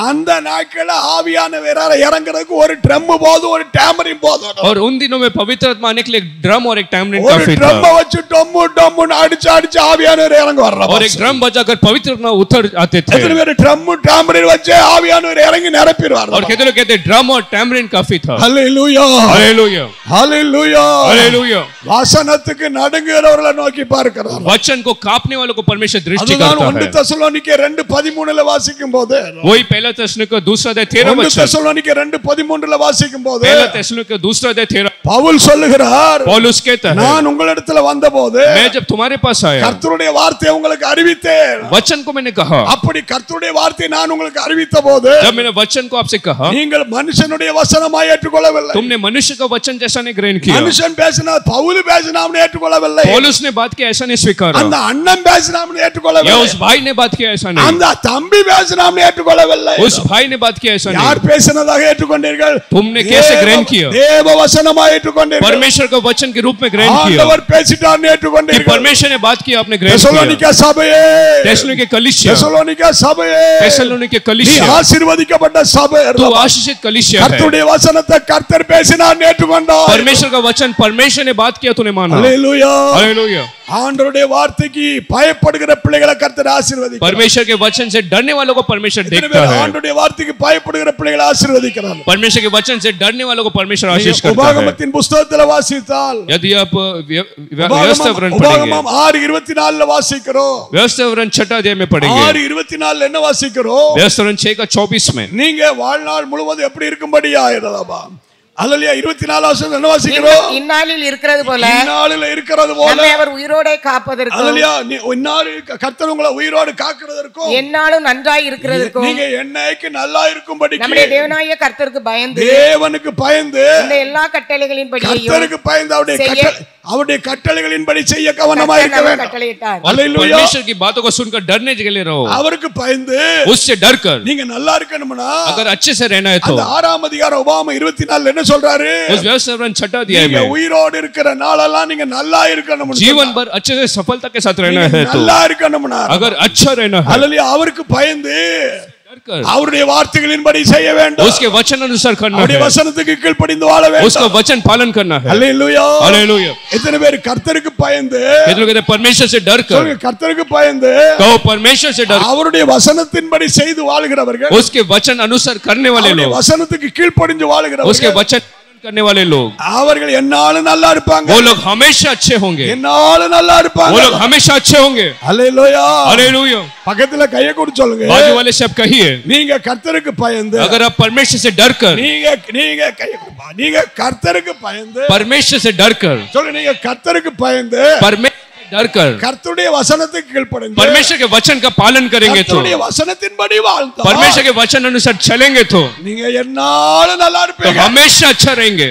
அந்த நாட்கள ஆவியானவர் இறங்குறதுக்கு ஒரு ட்ரம் போதும் ஒரு டேமரின் போதும் और उन दिनों में पवित्र आत्मा आने के लिए एक ड्रम और एक टैमरिन ஒரு काफी ட்ரம் था வச்சு டொம்மு டொம்முன்னு அடிச்சு அடிச்சு ஆவியானவர் இறங்க வர்ற और एक ड्रम बजाकर पवित्र आत्मा उतर आते थे எத்தனை பேர் ட்ரம் டேமரின் வச்சு ஆவியானவர் இறங்கி நிரப்பிடுவார் और कहते लोग कहते ड्रम और टैमरिन काफी था அல்லேலூயா हालेलुया அல்லேலூயா हालेलुया வசனத்துக்கு நடுங்குகிறவர்களை நோக்கி பார்க்கிறார் वचन को कांपने वालों को परमेश्वर दृष्टि அதுதான் करता ஒன்று है தெசலோனிக்கே ரெண்டு பதிமூணுல வாசிக்கும் போது वही पहला तेसलुक दूसरा अध्याय तेरह ஒன்று वचन தெசலோனிக்க ரெண்டு பதிமூன்றுல வாசிக்கும் போது पहला तेसलुक दूसरा अध्याय तेरह பவுல் சொல்லுகிறார் पौलुस कहता है நான் உங்களிடத்துல வந்தபோது मैं जब तुम्हारे पास आया கர்த்தருடைய வார்த்தையை உங்களுக்கு அறிவித்தேன் वचन को मैंने कहा அப்படி கர்த்தருடைய வார்த்தையை நான் உங்களுக்கு அறிவித்த போது जब मैंने वचन को आपसे कहा நீங்கள் மனுஷனுடைய வசனமாய் ஏற்றுக்கொள்ளவில்லை तुमने मनुष्य का वचन जैसा नहीं ग्रहण किया மனுஷன் பேசினா பவுல் பேசினாம்னு ஏற்றுக்கொள்ளவில்லை पौलुस ने बात किया ऐसा नहीं स्वीकारा அந்த அண்ணன் பேசினாம்னு या ஏற்றுக்கொள்ளவில்லை उस भाई ने बात किया ऐसा नहीं அந்த தம்பி பேசினாம்னு ஏற்றுக்கொள்ளவில்லை उस भाई ने बात किया ऐसा யார் नहीं பேசினதாக ஏற்றுக்கொண்டீர்கள் तुमने कैसे தேவ- ग्रहण किया? தேவ வசனமாய் ஏற்றுக்கொண்டீர்கள் परमेश्वर का वचन के रूप में ग्रहण किया ஆண்டவர் பேசிட்டார்னு कि ஏற்றுக்கொண்டீர்கள் परमेश्वर ने बात किया आपने ग्रहण किया தெசலோனிக்கா சபையே तेसलोनिके के कलिसिया தெசலோனிக்கா சபையே तेसलोनिके के நீ कलिसिया ஆசீர்வதிக்கப்பட்ட சபை तू आशीषित कलिसिया है கர்த்தருடைய வசனத்தை கர்த்தர் பேசினார் ஏற்றுக்கொண்டார் परमेश्वर का वचन परमेश्वर ने बात किया तूने माना அல்லேலூயா हालेलुया ஆண்டவருடைய வார்த்தைக்கு பயப்படுகிற பிள்ளைகளை கர்த்தர் ஆசீர்வதிக்கிறார் परमेश्वर के वचन से डरने वालों को परमेश्वर எத்தனை देखता பேர் है ஆண்டவருடைய வார்த்தைக்கு பயப்படுகிற பிள்ளைகளை ஆசீர்வதிக்கிறார் परमेश्वर के वचन से डरने वालों को परमेश्वर आशीष करता है உபாகமத்தின் புஸ்தகத்துல வாசித்தால் यदि आप व्य- व्य- உபாகமம் व्यवस्थावरण पढ़ेंगे உபாகமம் ஆறு இருபத்தி நாலுல வாசிக்கிறோம் व्यवस्थावरण छठा अध्याय में पढ़ेंगे ஆறு இருபத்தி நாலுல என்ன வாசிக்கிறோம் व्यवस्थावरण छह का चौबीस में நீங்க வாழ்நாள் முழுவதும் எப்படி இருக்கும்படியா இருந்ததாமா அல்லலையா இருபத்தி நாலு வருஷம் என்ன வாசிக்கிறோம். இன்ன- இந்நாளில் இருக்கிறது போல இந்நாளில் இருக்கிறது போல அவர் உயிரோட காப்பதற்கும் அல்லலையா இந்நாள் கர்த்தர் உங்களை உயிரோடு காக்கிறதற்கும் எந்நாளும் நன்றாய் இருக்கிறதுக்கும் நீங்க என்னைக்கு நல்லா இருக்கும்படி நம்முடைய தேவனாய கர்த்தருக்கு பயந்து தேவனுக்கு பயந்து இந்த எல்லா கட்டளைகளின் படியையும் கர்த்தருக்கு பயந்து அவருடைய அவருடைய கட்டளைகளின்படி செய்ய கவனமா இருக்க கர்த்தர் நமக்கு வேண்டும் கட்டளையிட்டார் और அல்லேலூயா परमेश्वर की बातों को सुनकर डरने के लिए रहो அவருக்கு பயந்து उससे डर कर நீங்க நல்லா இருக்கணும்னா अगर अच्छे से रहना है तो அந்த ஆறாம் அதிகாரம் உபாம இருபத்தி நாலுல என்ன சொல்றாரு उस व्यवस्थावरण छठा अध्याय நீங்க में உயிரோடு இருக்கிற நாளெல்லாம் நீங்க நல்லா இருக்கணும் जीवन भर अच्छे से सफलता के साथ रहना है तो நல்லா இருக்கணும்னா अगर अच्छा रहना है அல்லலையா அவருக்கு பயந்து डर कर அவருடைய வார்த்தைகளின்படி செய்ய வேண்டும் उसके वचन अनुसार करना அவருடைய है வசனத்துக்கு கீழ்ப்படிந்து வாழ उसका வேண்டும் वचन पालन करना है அல்லேலூயா हालेलुया எத்தனை பேர் கர்த்தருக்கு பயந்து कितने लोग कहते हैं, परमेश्वर से डर कर சொல்லுங்க, கர்த்தருக்கு பயந்து कहो परमेश्वर से डर அவருடைய வசனத்தின்படி செய்து வாழ்கிறவர்கள் उसके वचन अनुसार करने वाले அவருடைய लोग வசனத்துக்கு கீழ்ப்படிந்து उसके வாழ்கிறவர்கள் वचन पालन करने वाले लोग அவர்கள் என்னாலும் நல்லா இருப்பாங்க वो लोग हमेशा अच्छे होंगे என்னாலும் நல்லா वो இருப்பாங்க लोग हमेशा अच्छे होंगे அல்லேலூயா हालेलुया பக்கத்துல கையை கொடுத்து சொல்லுங்க बाजू वाले से आप कहिए நீங்க கர்த்தருக்கு பயந்து अगर आप परमेश्वर से डर कर நீங்க நீங்க கையை கொடுப்பா. நீங்க கர்த்தருக்கு பயந்து परमेश्वर से डर कर சொல்லுங்க நீங்க கர்த்தருக்கு பயந்து परमेश्वर से डर कर கர்த்தருடைய வசனத்துக்கு கீழ்ப்படிந்து परमेश्वर के वचन का पालन करेंगे तो கர்த்தருடைய வசனத்தின்படி வாழ்ந்தா परमेश्वर के वचन अनुसार चलेंगे तो நீங்க என்னாலும் நல்லா तो இருப்பீங்க हमेशा अच्छा रहेंगे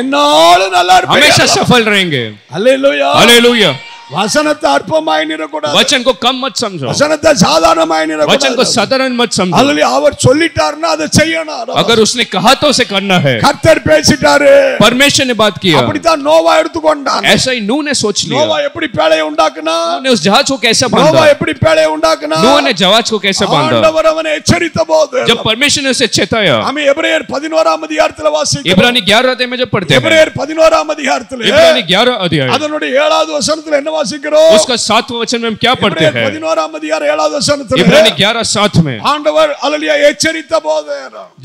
என்னாலும் நல்லா हमेशा இருப்பீங்க सफल रहेंगे அல்லேலூயா हालेलुया வசனத்தை அற்பமாய் நிறக்கூடாது वचन को कम मत समझो வசனத்தை சாதாரணமாய் वचन को நிறக்கூடாது साधारण मत समझो அல்லேலூயா அவர் சொல்லிட்டாருன்னா அதை செய்யணும் अगर उसने कहा तो उसे करना है கர்த்தர் பேசிட்டாரு परमेश्वर ने बात किया அப்படித்தான் நோவா எடுத்துக்கொண்டான் ऐसा ही नूह ने सोच लिया நோவா எப்படி பேழையை உண்டாக்குனா नूह ने उस जहाज को कैसे நோவா बांधा எப்படி பேழையை உண்டாக்குனா नूह ने जहाज को कैसे बांधा ஆண்டவர் அவனை எச்சரித்த போது जब परमेश्वर ने उसे चेताया ஆமென் எபிரேயர் 11ஆம் அதிகாரத்துல வாசிக்கிறோம் इब्रानी ग्यारह अध्याय में जब पढ़ते हैं எபிரேயர் 11ஆம் அதிகாரத்துல इब्रानी ग्यारह अध्याय அதனுடைய ஏழாவது வசனத்துல என்ன வாசிக்கிறோம் उसका सातवां वचन में हम क्या पढ़ते எபிரேயர் हैं 11ஆம் அதிகாரம் ஏழாவது வசனத்துல इब्रानी ग्यारह सात में ஆண்டவர் அல்லலியா எச்சரித்த போது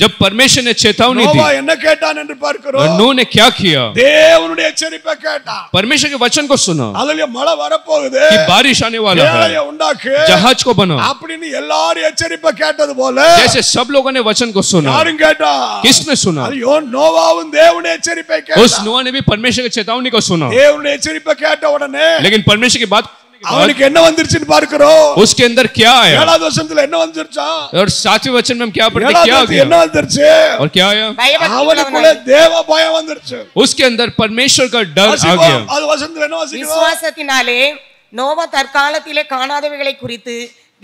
जब परमेश्वर ने चेतावनी दी நோவா என்ன கேட்டான் என்று और பார்க்கிறோம் नूह ने क्या किया தேவனுடைய எச்சரிப்பை கேட்டான் परमेश्वर के वचन को सुना அல்லலியா மழை வரப்போகுது कि बारिश आने वाला है பேழையை உண்டாக்கு जहाज को बना அப்படின்னு எல்லாரும் எச்சரிப்பை கேட்டது போல जैसे सब लोगों ने वचन को सुना யாரும் கேட்டா किसने सुना அது யோன் நோவாவும் தேவனுடைய எச்சரிப்பை उस கேட்டான் नोआ ने भी परमेश्वर की चेतावनी को सुना தேவனுடைய எச்சரிப்பை கேட்ட உடனே लेकिन परमेश्वर की बात सुनने के बाद அவனுக்கு என்ன வந்துருச்சுன்னு பார்க்கிறோம் उसके अंदर क्या आया ஏழாவது வருஷத்துல என்ன வந்துருச்சான் और सातवें वचन में हम क्या पढ़ते ஏழாவது क्या வருஷத்துல என்ன गया வந்துருச்சு और क्या आया பயபக்தி அவனுக்குள்ள உள்ளவனாய் தேவ பயம் வந்துருச்சு उसके अंदर परमेश्वर का डर आ வாசிப்போம். गया அது வசனத்துல என்ன வாசிக்கிறோம் விசுவாசத்தினாலே நோவா தற்காலத்திலே காணாதவைகளை குறித்து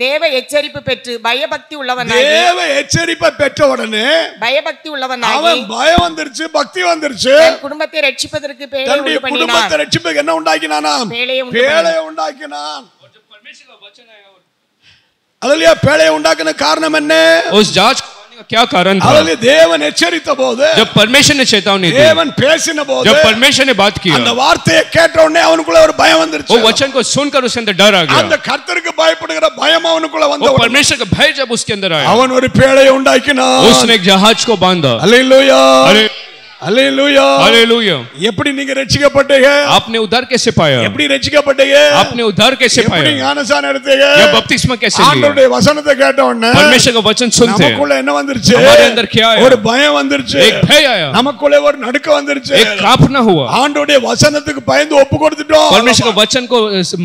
தேவ எச்சரிப்பு பெற்று பயபக்தி உள்ளவனாகி தேவ எச்சரிப்பை பெற்ற உடனே பயபக்தி உள்ளவனாகி அவன் பயம் வந்துருச்சு பக்தி வந்துருச்சு. தன் குடும்பத்தை ரட்சிப்பதற்கு பேழை தன்னுடைய உண்டு பண்ணினான். குடும்பத்தை ரட்சிப்புக்கு என்ன உண்டாக்கினானா பேழையை உண்டு பேழையை உண்டாக்கினான். அதுலயா பேழையை உண்டாக்கின காரணம் என்ன? उस जहाज को बनाने का क्या कारण था அதுல தேவன் எச்சரித்த போது जब परमेश्वर ने चेतावनी दी தேவன் பேசின போது जब परमेश्वर ने बात की அந்த வார்த்தையை கேட்ட உடனே அவனுக்குள்ள ஒரு பயம் वो வந்துருச்சு वचन को सुनकर उसके अंदर डर आ அந்த गया கர்த்தருக்கு பயப்படுகிற பயம் அவனுக்குள்ள வந்த वो உடனே परमेश्वर का भय जब उसके अंदर आया அவன் ஒரு பேழையை உண்டாக்கினான் उसने एक जहाज को बांधा அல்லேலூயா अरे அல்லேலூயா हालेलुया எப்படி நீங்க ரட்சிக்கப்பட்டீங்க आपने उद्धार कैसे पाया எப்படி ரட்சிக்கப்பட்டீங்க आपने उद्धार कैसे எப்படி पाया ஞானசானம் எடுத்தீங்க या बपतिस्मा कैसे लिया ஆண்டவருடைய வசனத்தை கேட்ட உடனே परमेश्वर का वचन सुनते हैं நமக்குள்ள என்ன வந்துருச்சு हमारे अंदर क्या आया? ஒரு பயம் வந்துருச்சு एक भय आया நமக்குள்ள ஒரு நடுக்கம் வந்துருச்சு एक कांपना हुआ ஆண்டோடைய வசனத்துக்கு பயந்து ஒப்பு கொடுத்துட்டோம் परमेश्वर का वचन को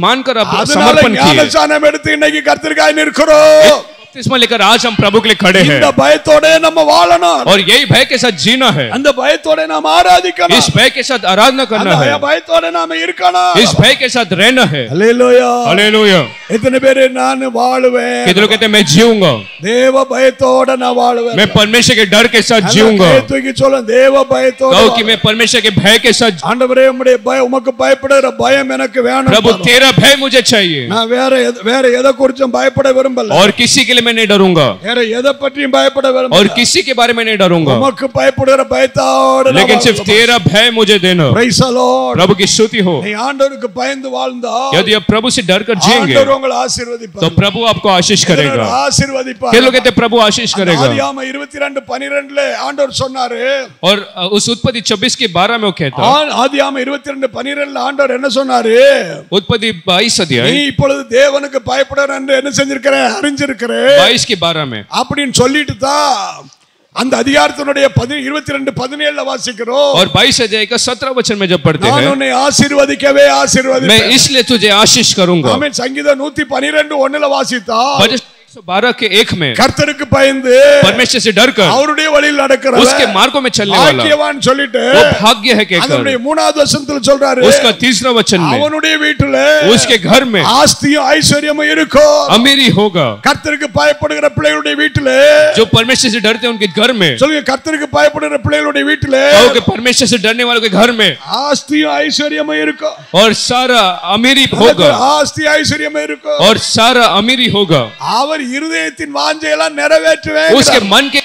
मानकर आप அதனால समर्पण किए ஞானசானம் எடுத்து இன்னைக்கு கர்த்தருக்காய் நிற்கிறோம் बपतिस्मा लेकर आज हम प्रभु के लिए खड़े இந்த हैं பயத்தோட நம்ம வாழணும் और यही भय के साथ जीना है அந்த பயத்தோட நாம ஆராதிக்கணும் इस भय के साथ आराधना करना அந்த है பயத்தோட நாம இருக்கணும் इस भय के साथ रहना है அல்லேலூயா हालेलुया எத்தனை பேரு நான் வாழுவேன் कितने लोग कहते हैं मैं जीऊंगा தேவ பயத்தோட நான் வாழுவேன் मैं परमेश्वर के डर के साथ நல்லா जीऊंगा கையை தூக்கி சொல்ல தேவ பயத்தோட कहो कि मैं परमेश्वर के भय के साथ ஆண்டவரே உம்முடைய பயம் உமக்கு பயப்படுற பயம் எனக்கு வேணும் प्रभु तेरा भय मुझे चाहिए நான் வேற எத- வேற எதை குறிச்சும் பயப்பட விரும்பல और किसी के लिए मैं नहीं डरूंगा வேற எதை பற்றியும் பயப்பட और விரும்பல किसी के बारे में नहीं डरूंगा உமக்கு பயப்படுகிற பயத்தோட நான் लेकिन सिर्फ வாழ்வேன். तेरा भय मुझे देना Praise the Lord. प्रभु की स्तुति हो நீ ஆண்டவருக்கு பயந்து வாழ்ந்தா यदि आप प्रभु से डर कर जिएंगे ஆண்டவர் உங்களை ஆசீர்வதிப்பார் तो प्रभु आपको आशीष करेगा ஆசீர்வதிப்பார் कितने लोग कहते हैं प्रभु आशीष करेगा ஆதியாம இருபத்தி ரெண்டு பனிரெண்டுல ஆண்டவர் சொன்னாரு और अ, उस उत्पत्ति 26 के 12 में वो कहता ஆ- ஆதியாம இருபத்தி ரெண்டு பனிரெண்டுல ஆண்டவர் என்ன சொன்னாரு उत्पत्ति 22 நீ अध्याय இப்பொழுது தேவனுக்கு பயப்படணும் என்று என்ன செஞ்சிருக்கிற அறிஞ்சிருக்கிற 22 के 12 में அப்படின்னு சொல்லிட்டு தான் அந்த அதிகாரத்தினுடைய பதி இருபத்தி ரெண்டு பதினேழுல வாசிக்கிறோம் और 22 अध्याय का 17 वचन में जब पढ़ते நான் हैं உன்னை ஆசீர்வதிக்கவே मैं ஆசீர்வதிப்பேன் इसलिए तुझे आशीष करूंगा ஆமென் சங்கீதம் நூத்தி பனிரெண்டு ஒண்ணுல வாசித்தா भजन 112 के एक में கர்த்தருக்கு பயந்து परमेश्वर से डर कर அவருடைய வழியில் उसके நடக்கிறவன் मार्गों में चलने वाला பாக்கியவான் சொல்லிட்டு वो भाग्य है कहकर அதனுடைய மூணாவது வசனத்துல சொல்றாரு उसका तीसरा वचन में அவனுடைய வீட்டுல उसके घर में ஆஸ்தியும் ஐஸ்வர்யமும் இருக்கும் अमीरी होगा கர்த்தருக்கு பயப்படுகிற பிள்ளைகளுடைய வீட்டுல जो परमेश्वर से डरते हैं उनके घर में சொல்லுங்க கர்த்தருக்கு பயப்படுகிற பிள்ளைகளுடைய வீட்டுல कहो कि परमेश्वर से डरने वालों के घर में ஆஸ்தியும் ஐஸ்வர்யமும் இருக்கும் और सारा अमीरी होगा ஆஸ்தி ஐஸ்வர்யமும் இருக்கும் और सारा अमीरी होगा அவர் இருதயத்தின் வாஞ்சையெல்லாம் நிறைவேற்றுவேன் उसके मन के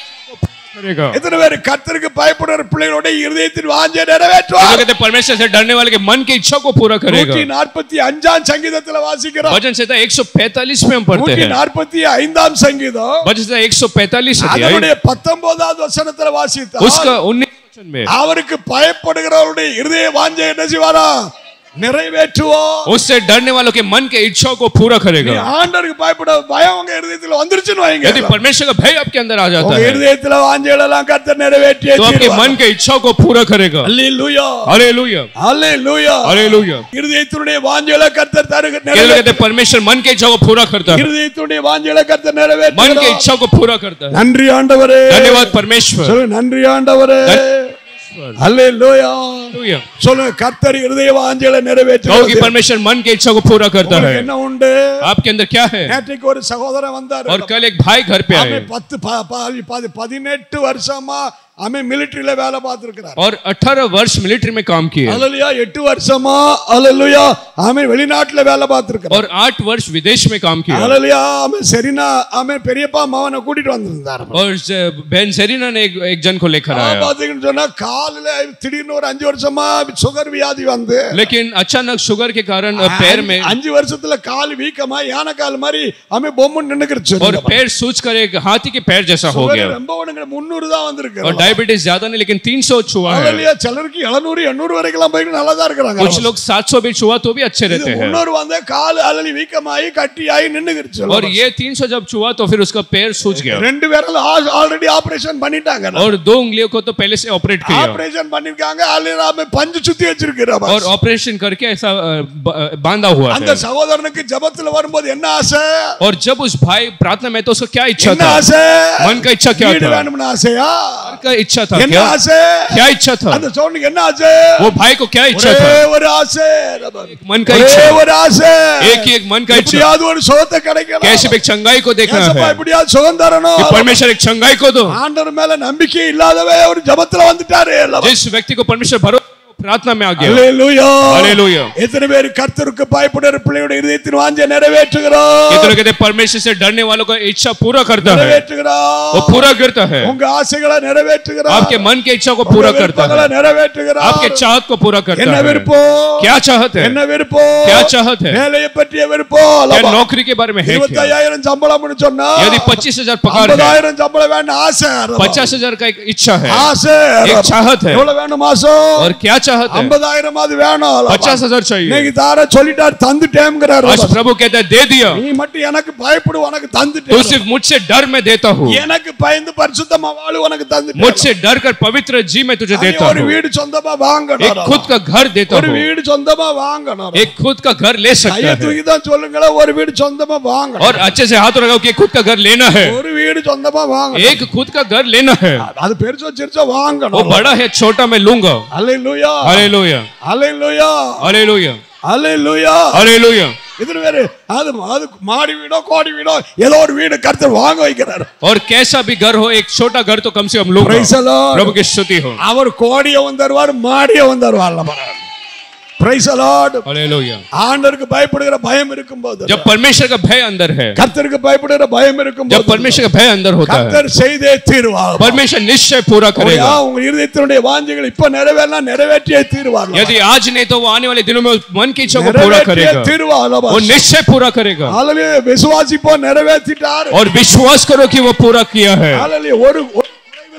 करेगा எத்தனை பேர் கர்த்தருக்கு பயப்படுற பிள்ளைகளுடைய இருதயத்தின் வாஞ்சை जो நிறைவேற்றுவார் कहते हैं परमेश्वर से डरने वाले के मन की इच्छा को पूरा करेगा நூற்றி நாற்பத்தி அஞ்சாம் சங்கீதத்துல வாசிக்கிறோம் भजन संहिता 145 में हम पढ़ते நூற்றி हैं நாற்பத்தி ஐந்தாம் சங்கீதம் भजन संहिता 145 अध्याय அதனுடைய பத்தொன்பதாவது வசனத்துல வாசித்தா उसका 19 वचन में அவருக்கு பயப்படுகிறவருடைய இருதய வாஞ்சை என்ன செய்வாரா நிறைவேற்றுவோம் उससे डरने वालों के मन के इच्छाओं को पूरा நீ करेगा ஆண்டவருக்கு பயப்பட பயம் உங்க இருதயத்துல வந்துருச்சுன்னு வைங்க यदि परमेश्वर का भय आपके अंदर आ जाता உங்க है இருதயத்துல வாஞ்சைகள் எல்லாம் கர்த்தர் நிறைவேற்றியே तो आपके தீருவார். मन के इच्छाओं को पूरा करेगा அல்லேலூயா हालेलुया அல்லேலூயா हालेलुया இருதயத்தினுடைய வாஞ்சைகளை கர்த்தர் தருக कहते நிறைவேற்று कहते हैं, परमेश्वर मन के इच्छाओं को पूरा करता है இருதயத்துடைய வாஞ்சைகளை கர்த்தர் मन के நிறைவேற்று इच्छाओं को पूरा करता है நன்றி ஆண்டவரே धन्यवाद परमेश्वर சொல்லு நன்றி ஆண்டவரே அல்லேலூயா हालेलुया சொல்லுங்க கர்த்தர் இருதய வாஞ்சைகளை நிறைவேற்று कहो कि परमेश्वर मन की इच्छा को पूरा करता है என்ன உண்டு आपके अंदर क्या है நேற்றைக்கு ஒரு சகோதரன் வந்தார் और कल एक भाई घर पे आए அவன் பத்து ப- ப- பதி- பதினெட்டு வருஷமா அவன் மிலிட்டரியில வேலை பார்த்திருக்கிறார் और 18 वर्ष मिलिट्री में काम किए அலலுயா எட்டு வருஷமா அலலுயா அவன் வெளிநாட்டுல வேலை பார்த்திருக்கிறார் और आठ वर्ष विदेश में काम किया அலலுயா அவன் சரினா அவன் பெரியப்பா மாவனை கூட்டிட்டு வந்திருந்தார் और ज- बहन सेरिना ने एक, एक जन को लेकर आया பாத்தீங்கன்னு சொன்னா காலில் திடீர்னு ஒரு அஞ்சு வருஷமா சுகர் வியாதி வந்து लेकिन अचानक शुगर के कारण पैर में அஞ்சு வருஷத்துல கால் வீக்கமா யானை கால் மாதிரி அவன் பொம்முன்னு நின்னுக்கிருச்சு और पैर सूज कर एक हाथी के पैर जैसा हो சுகர் गया ரொம்ப உனக்கு முன்னூறு தான் வந்திருக்கு और डायबिटीज ज्यादा नहीं लेकिन 300 छुआ है அலலுயா சிலருக்கு எழுநூறு எண்ணூறு வரைக்கும் போய் நல்லா தான் இருக்கிறாங்க कुछ लोग 700 भी छुआ तो भी अच्छे இது रहते हैं முன்னூறு வந்து கால் அலலி வீக்கமாயி கட்டியாயி நின்னுக்கிருச்சு और ये 300 जब छुआ तो फिर उसका पैर सूज गया ரெண்டு பேரும் ஆல்ரெடி ஆபரேஷன் பண்ணிட்டாங்க और दो उंगलियों को तो पहले से ऑपरेट किया ஆபரேஷன் பண்ணிருக்காங்க அலிராம பஞ்சு சுத்தி வச்சிருக்கிறார் और ऑपरेशन करके ऐसा अ, ब- अ, बांधा हुआ அந்த है சகோதரனுக்கு ஜெபத்துல வரும்போது என்ன ஆசை और जब उस भाई प्रार्थना में तो उसका क्या इच्छा என்ன था ஆசை मन का इच्छा क्या வீடு था வேணும்னு ஆசையா घर का इच्छा था என்ன क्या ஆசை क्या इच्छा था அந்த சோனுக்கு என்ன ஆசை वो भाई को क्या इच्छा ஒரே था ஒரு ஆசை मन का ஒரே इच्छा ஒரு ஆசை एक ही एक मन का इच्छा எப்படியாவது ஒரு சுகத்தை கிடைக்கணும் कैसे भी एक चंगाई को देखना ஏசப்பா है எப்படியாவது சுகம் தரணும் कि परमेश्वर एक चंगाई को दो ஆண்டவர் மேல நம்பிக்கை இல்லாதவே ஒரு ஜபத்துல வந்துட்டாரு जिस व्यक्ति को परमेश्वर भरोसा प्रार्थना में आ गया அல்லேலூயா हालेलुया எத்தனை பேர் கர்த்தருக்கு பயப்படுற பிள்ளையோட இதயத்தின் வாஞ்சை நிறைவேற்றுகிறோம் कितने कहते हैं, परमेश्वर से डरने वालों का इच्छा पूरा करता है वो நிறைவேற்றுகிறோம் पूरा करता है உங்க ஆசைகளை நிறைவேற்றுகிறார் आपके मन की इच्छा को पूरा करता விருப்பங்களை है நிறைவேற்றுகிறார் आपके चाहत को पूरा करता என்ன है விருப்பம் क्या चाहत है என்ன விருப்பம் क्या चाहत है வேலையை பற்றிய விருப்பம் क्या அல்லவா? नौकरी के बारे में है क्या இருபத்தையாயிரம் சம்பளம்னு சொன்னா यदि पच्चीस हजार पगार है ஐம்பதாயிரம் சம்பளம் வேணும் ஆசை அல்லவா? पचास हजार का एक इच्छा है ஆசை एक அல்லவா? चाहत है எவ்வளவு வேணும் மாசம் और क्या चाहत है ஐம்பதாயிரம் அது வேணும் அல்லவா? पचास हजार चाहिए இன்னைக்கு தார சொல்லிட்டார் தந்துட்டேங்கிறார் आज प्रभु कहता है दे दिया நீ மட்டும் எனக்கு பயப்படு உனக்கு तो தந்துட்டேன் सिर्फ मुझसे डर मैं देता हूँ எனக்கு பயந்து பரிசுத்தமா வாழு உனக்கு தந்துட்டேன் मुझसे डर कर पवित्र जी मैं तुझे நீ देता ஒரு हूँ வீடு சொந்தமா एक வாங்கணும் खुद का घर देता ஒரு हूँ வீடு சொந்தமா வாங்கணும் एक खुद का घर ले सकता கையை है தூக்கி தான் சொல்லுங்களேன் ஒரு வீடு சொந்தமா வாங்கணும் और अच्छे से हाथ लगाओ कि खुद का घर लेना है ஒரு வீடு சொந்தமா வாங்கணும் एक खुद का घर लेना है அது பெருசா சிறுசா वो வாங்கணும் बड़ा है छोटा मैं लूंगा அல்லேலூயா हालेलुया அல்லேலூயா हालेलुया அல்லேலூயா हालेलुया இது வேற அது அது மாடி வீடோ கோடி வீடோ ஏதோ ஒரு வீடு கருத்து வாங்க வைக்கிறார் और कैसा भी घर हो एक छोटा घर तो कम से कम लूंगा Praise the Lord. प्रभु की स्तुति हो அவர் கோடியவன் தருவார் மாடியவன் தருவார் பிரைஸ் அலாட் हालेलुया ஆண்டருக்கு பயப்படுகிற பயம் இருக்கும்போது जब परमेश्वर का भय अंदर है கர்த்தருக்கு பயப்படுகிற பயம் जब இருக்கும்போது परमेश्वर का भय अंदर होता है கர்த்தர் செய்தே தீர்வார் परमेश्वर निश्चय पूरा करेगा உங்க இருதயத்தினுடைய வாஞ்சைகள் இப்ப நிறைவேறலாம் நிறைவேற்றியே தீர்வார் यदि आज नहीं तो वो आने वाले दिनों में उस मन की इच्छा को पूरा நிறைவேற்றியே करेगा தீர்வார் वो निश्चय पूरा करेगा ஹalleluya விசுவாசிப்போ நிறைவேற்றிட்டார் और विश्वास करो कि वो पूरा किया है ஹalleluya ஒரு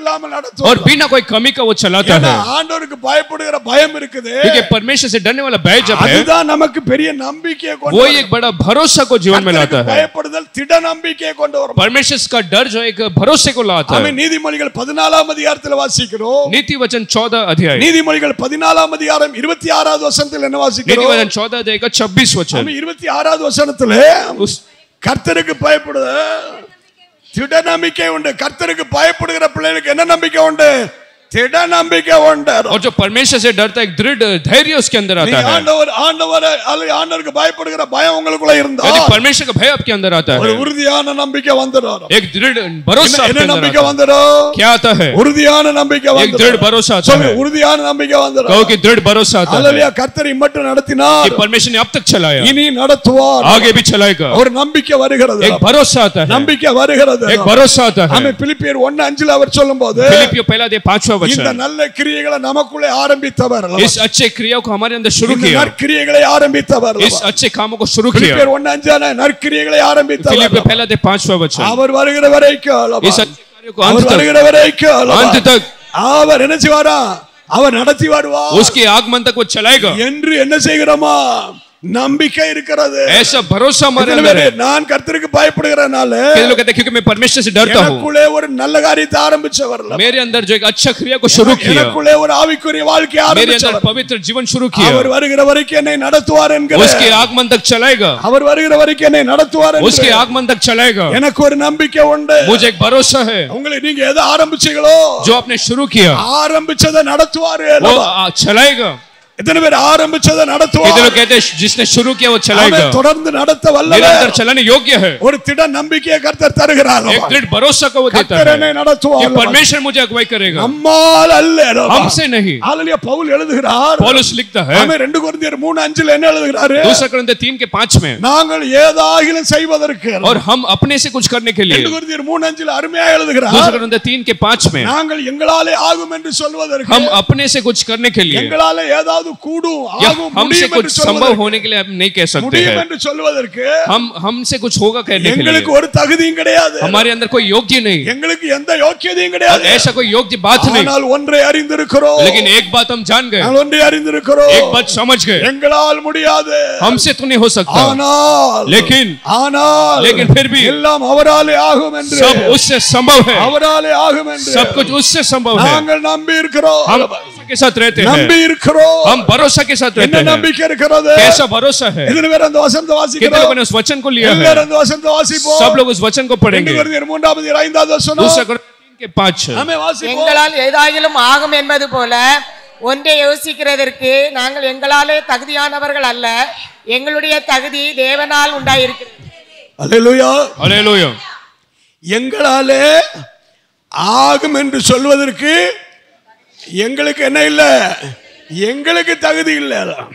ஒரு குறைவில்லாமல் और நடத்துவார் बिना कोई कमी का वो चलाता ஏன்னா है ஆண்டவருக்கு பயப்படுகிற பயம் இருக்குது क्योंकि परमेश्वर से डरने वाला भय जब है அதுதான் நமக்கு பெரிய நம்பிக்கையை கொண்டு वो வரும். एक बड़ा भरोसा को जीवन में लाता கர்த்தருக்கு है பயப்படுதல் திட நம்பிக்கையை கொண்டு வரும் परमेश्वर का डर जो एक भरोसे को लाता ஆமென் है நீதிமொழிகள் பதினாலாம் அதிகாரத்தில் வாசிக்கிறோம் नीति वचन चौदह अध्याय நீதிமொழிகள் பதினாலாம் அதிகாரம் இருபத்தி ஆறாவது வசனத்தில் என்ன नीति வாசிக்கிறோம் वचन चौदह अध्याय का छब्बीस वचन ஆமென் இருபத்தி ஆறாவது வசனத்துல उस கர்த்தருக்கு பயப்படுத திட நம்பிக்கை உண்டு. கர்த்தருக்கு பயப்படுகிற பிள்ளைகளுக்கு என்ன நம்பிக்கை உண்டு? திட நம்பிக்கை உண்டு और जो परमेश्वर से डरता है एक दृढ़ धैर्य उसके अंदर நீங்க आता है ஆண்டவர் ஆண்டவர் அல்லது ஆண்டவருக்கு பயப்படுகிற பயம் உங்களுக்குள்ள இருந்தா यदि परमेश्वर का भय आपके अंदर आता ஒரு है உறுதியான நம்பிக்கை வந்துடும் एक दृढ़ भरोसा என்ன आपके अंदर நம்பிக்கை आता है வந்துடும் क्या आता है உறுதியான நம்பிக்கை एक வந்துடும் दृढ़ भरोसा आता சொல்லு है உறுதியான நம்பிக்கை வந்துடும் कहो कि दृढ़ भरोसा आता है அல்லேலூயா கர்த்தரை மட்டும் நடத்தினார் कि परमेश्वर ने अब तक चलाया இனி நடத்துவார் आगे भी चलाएगा ஒரு நம்பிக்கை வருகிறது एक भरोसा आता है நம்பிக்கை வருகிறது एक भरोसा आता है ஆமென் பிலிப்பியர் 1 அஞ்சுல அவர் சொல்லும்போது फिलिपियो पहला दे पांचवा இந்த वचन நல்ல கிரியைகளை நமக்குள்ளே ஆரம்பித்தவர் அல்லவா? इस अच्छे क्रियाओं को हमारे अंदर शुरू இந்த किया நற்கிரியைகளை ஆரம்பித்தவர் इस அல்லவா? अच्छे कामों को शुरू किया பிலிப்பியர் 1 அஞ்சான நற்கிரியைகளை ஆரம்பித்தவர் फिलिपियो पहला दे पांचवा वचन அவர் வருகிற வரைக்கும் அல்லவா? इस अच्छे कार्यों को அவர் अंत तक வருகிற வரைக்கும் அல்லவா? अंत तक அவர் என்ன செய்வாரா அவர் நடத்தி வருவார் उसके आगमन तक वो चलाएगा என்று என்ன செய்கிறோமா நம்பிக்கை இருக்கிறது ऐसा भरोसा हमारे எத்தனை अंदर பேரு, है நான் கர்த்தருக்கு பயப்படுகிறனால कितने लोग कहते हैं क्योंकि मैं परमेश्वर से डरता हूँ எனக்குள்ளே ஒரு நல்ல காரியத்தை ஆரம்பிச்சவர் அல்லவா? मेरे अंदर जो एक अच्छा क्रिया को शुरू किया எனக்குள்ளே ஒரு ஆவிக்குரிய வாழ்க்கை मेरे अंदर ஆரம்பிச்சவர் पवित्र जीवन शुरू किया அவர் வருகிற வரைக்கும் என்னை நடத்துவார் என்கிற उसके आगमन तक चलाएगा அவர் வருகிற வரைக்கும் என்னை நடத்துவார் என்கிற उसके आगमन तक चलाएगा எனக்கு ஒரு நம்பிக்கை உண்டு मुझे एक भरोसा है உங்களை நீங்க எதை ஆரம்பிச்சீங்களோ जो आपने शुरू किया ஆரம்பிச்சதை நடத்துவாரு वो அல்லவா? आ, चलाएगा எத்தனை பேர் ஆரம்பிச்சதை कितने நடத்துவார் लोग कहते हैं जिसने शुरू किया वो அவன் चलाएगा தொடர்ந்து நடத்த வல்லவர் निरंतर चलाने योग्य है ஒரு திட நம்பிக்கையை கர்த்தர் தருகிறார் एक दृढ़ भरोसा को वो देता கர்த்தர் है என்னை कि நடத்துவார் परमेश्वर मुझे अगुवाई करेगा நம்மால் அல்ல அல்லவா? हमसे नहीं ஹalleluya பவுல் எழுதுகிறார் पौलुस लिखता है ஆமென் ரெண்டு கொரிந்தியர் 3 அஞ்சுல என்ன எழுதுகிறாரு दूसरा ग्रंथ तीन के पांच में நாங்கள் ஏதாகிலும் செய்வதற்கு और हम अपने से कुछ करने के लिए ரெண்டு கொரிந்தியர் 3 அஞ்சுல அருமையா दूसरा எழுதுகிறார் ग्रंथ तीन के पांच में நாங்கள் எங்களாலே ஆகும் என்று சொல்வதற்கு हम अपने से कुछ करने के लिए எங்களாலே ஏதாவது கூடும் या ஆகும் हमसे कुछ संभव होने के लिए आप नहीं कह सकते हैं। हम हमसे कुछ होगा कहने के लिए। हमारे अंदर कोई योग्य नहीं। ऐसा कोई योग्य बात नहीं। लेकिन एक बात हम जान गए। एक बात समझ गए। हमसे तो नहीं हो सकता। लेकिन लेकिन फिर भी सब उससे संभव है। सब कुछ उससे संभव है। हम के साथ रहते हैं நம்பி இருக்கிறோம் हम भरोसा के साथ रहते என்ன हैं நம்பிக்கை இருக்கிறது कैसा भरोसा है எத்தனை பேர் அந்த வசனத்தை कितने வாசிக்கிறோம் लोगों ने उस वचन को लिया है எல்லாரும் அந்த வசனத்தை வாசிப்போம் सब लोग उस वचन को ரெண்டு पढ़ेंगे கொரிந்தியர் மூன்றாவது இயர் ஐந்தாவது வசனம் दूसरा ग्रंथ तीन के पांच ஆமே வாசிப்போம் எங்களால் ஏதாயிலும் ஆகும் என்பது போல ஒன்றை யோசிக்கிறதற்கு நாங்கள் எங்களாலே தகுதியானவர்கள் அல்ல எங்களுடைய தகுதி தேவனால் உண்டாயிருக்கிறது அல்லேலூயா हालेलुया எங்களாலே ஆகும் என்று சொல்வதற்கு எங்களுக்கு என்ன இல்ல எங்களுக்கு தகுதி இல்ல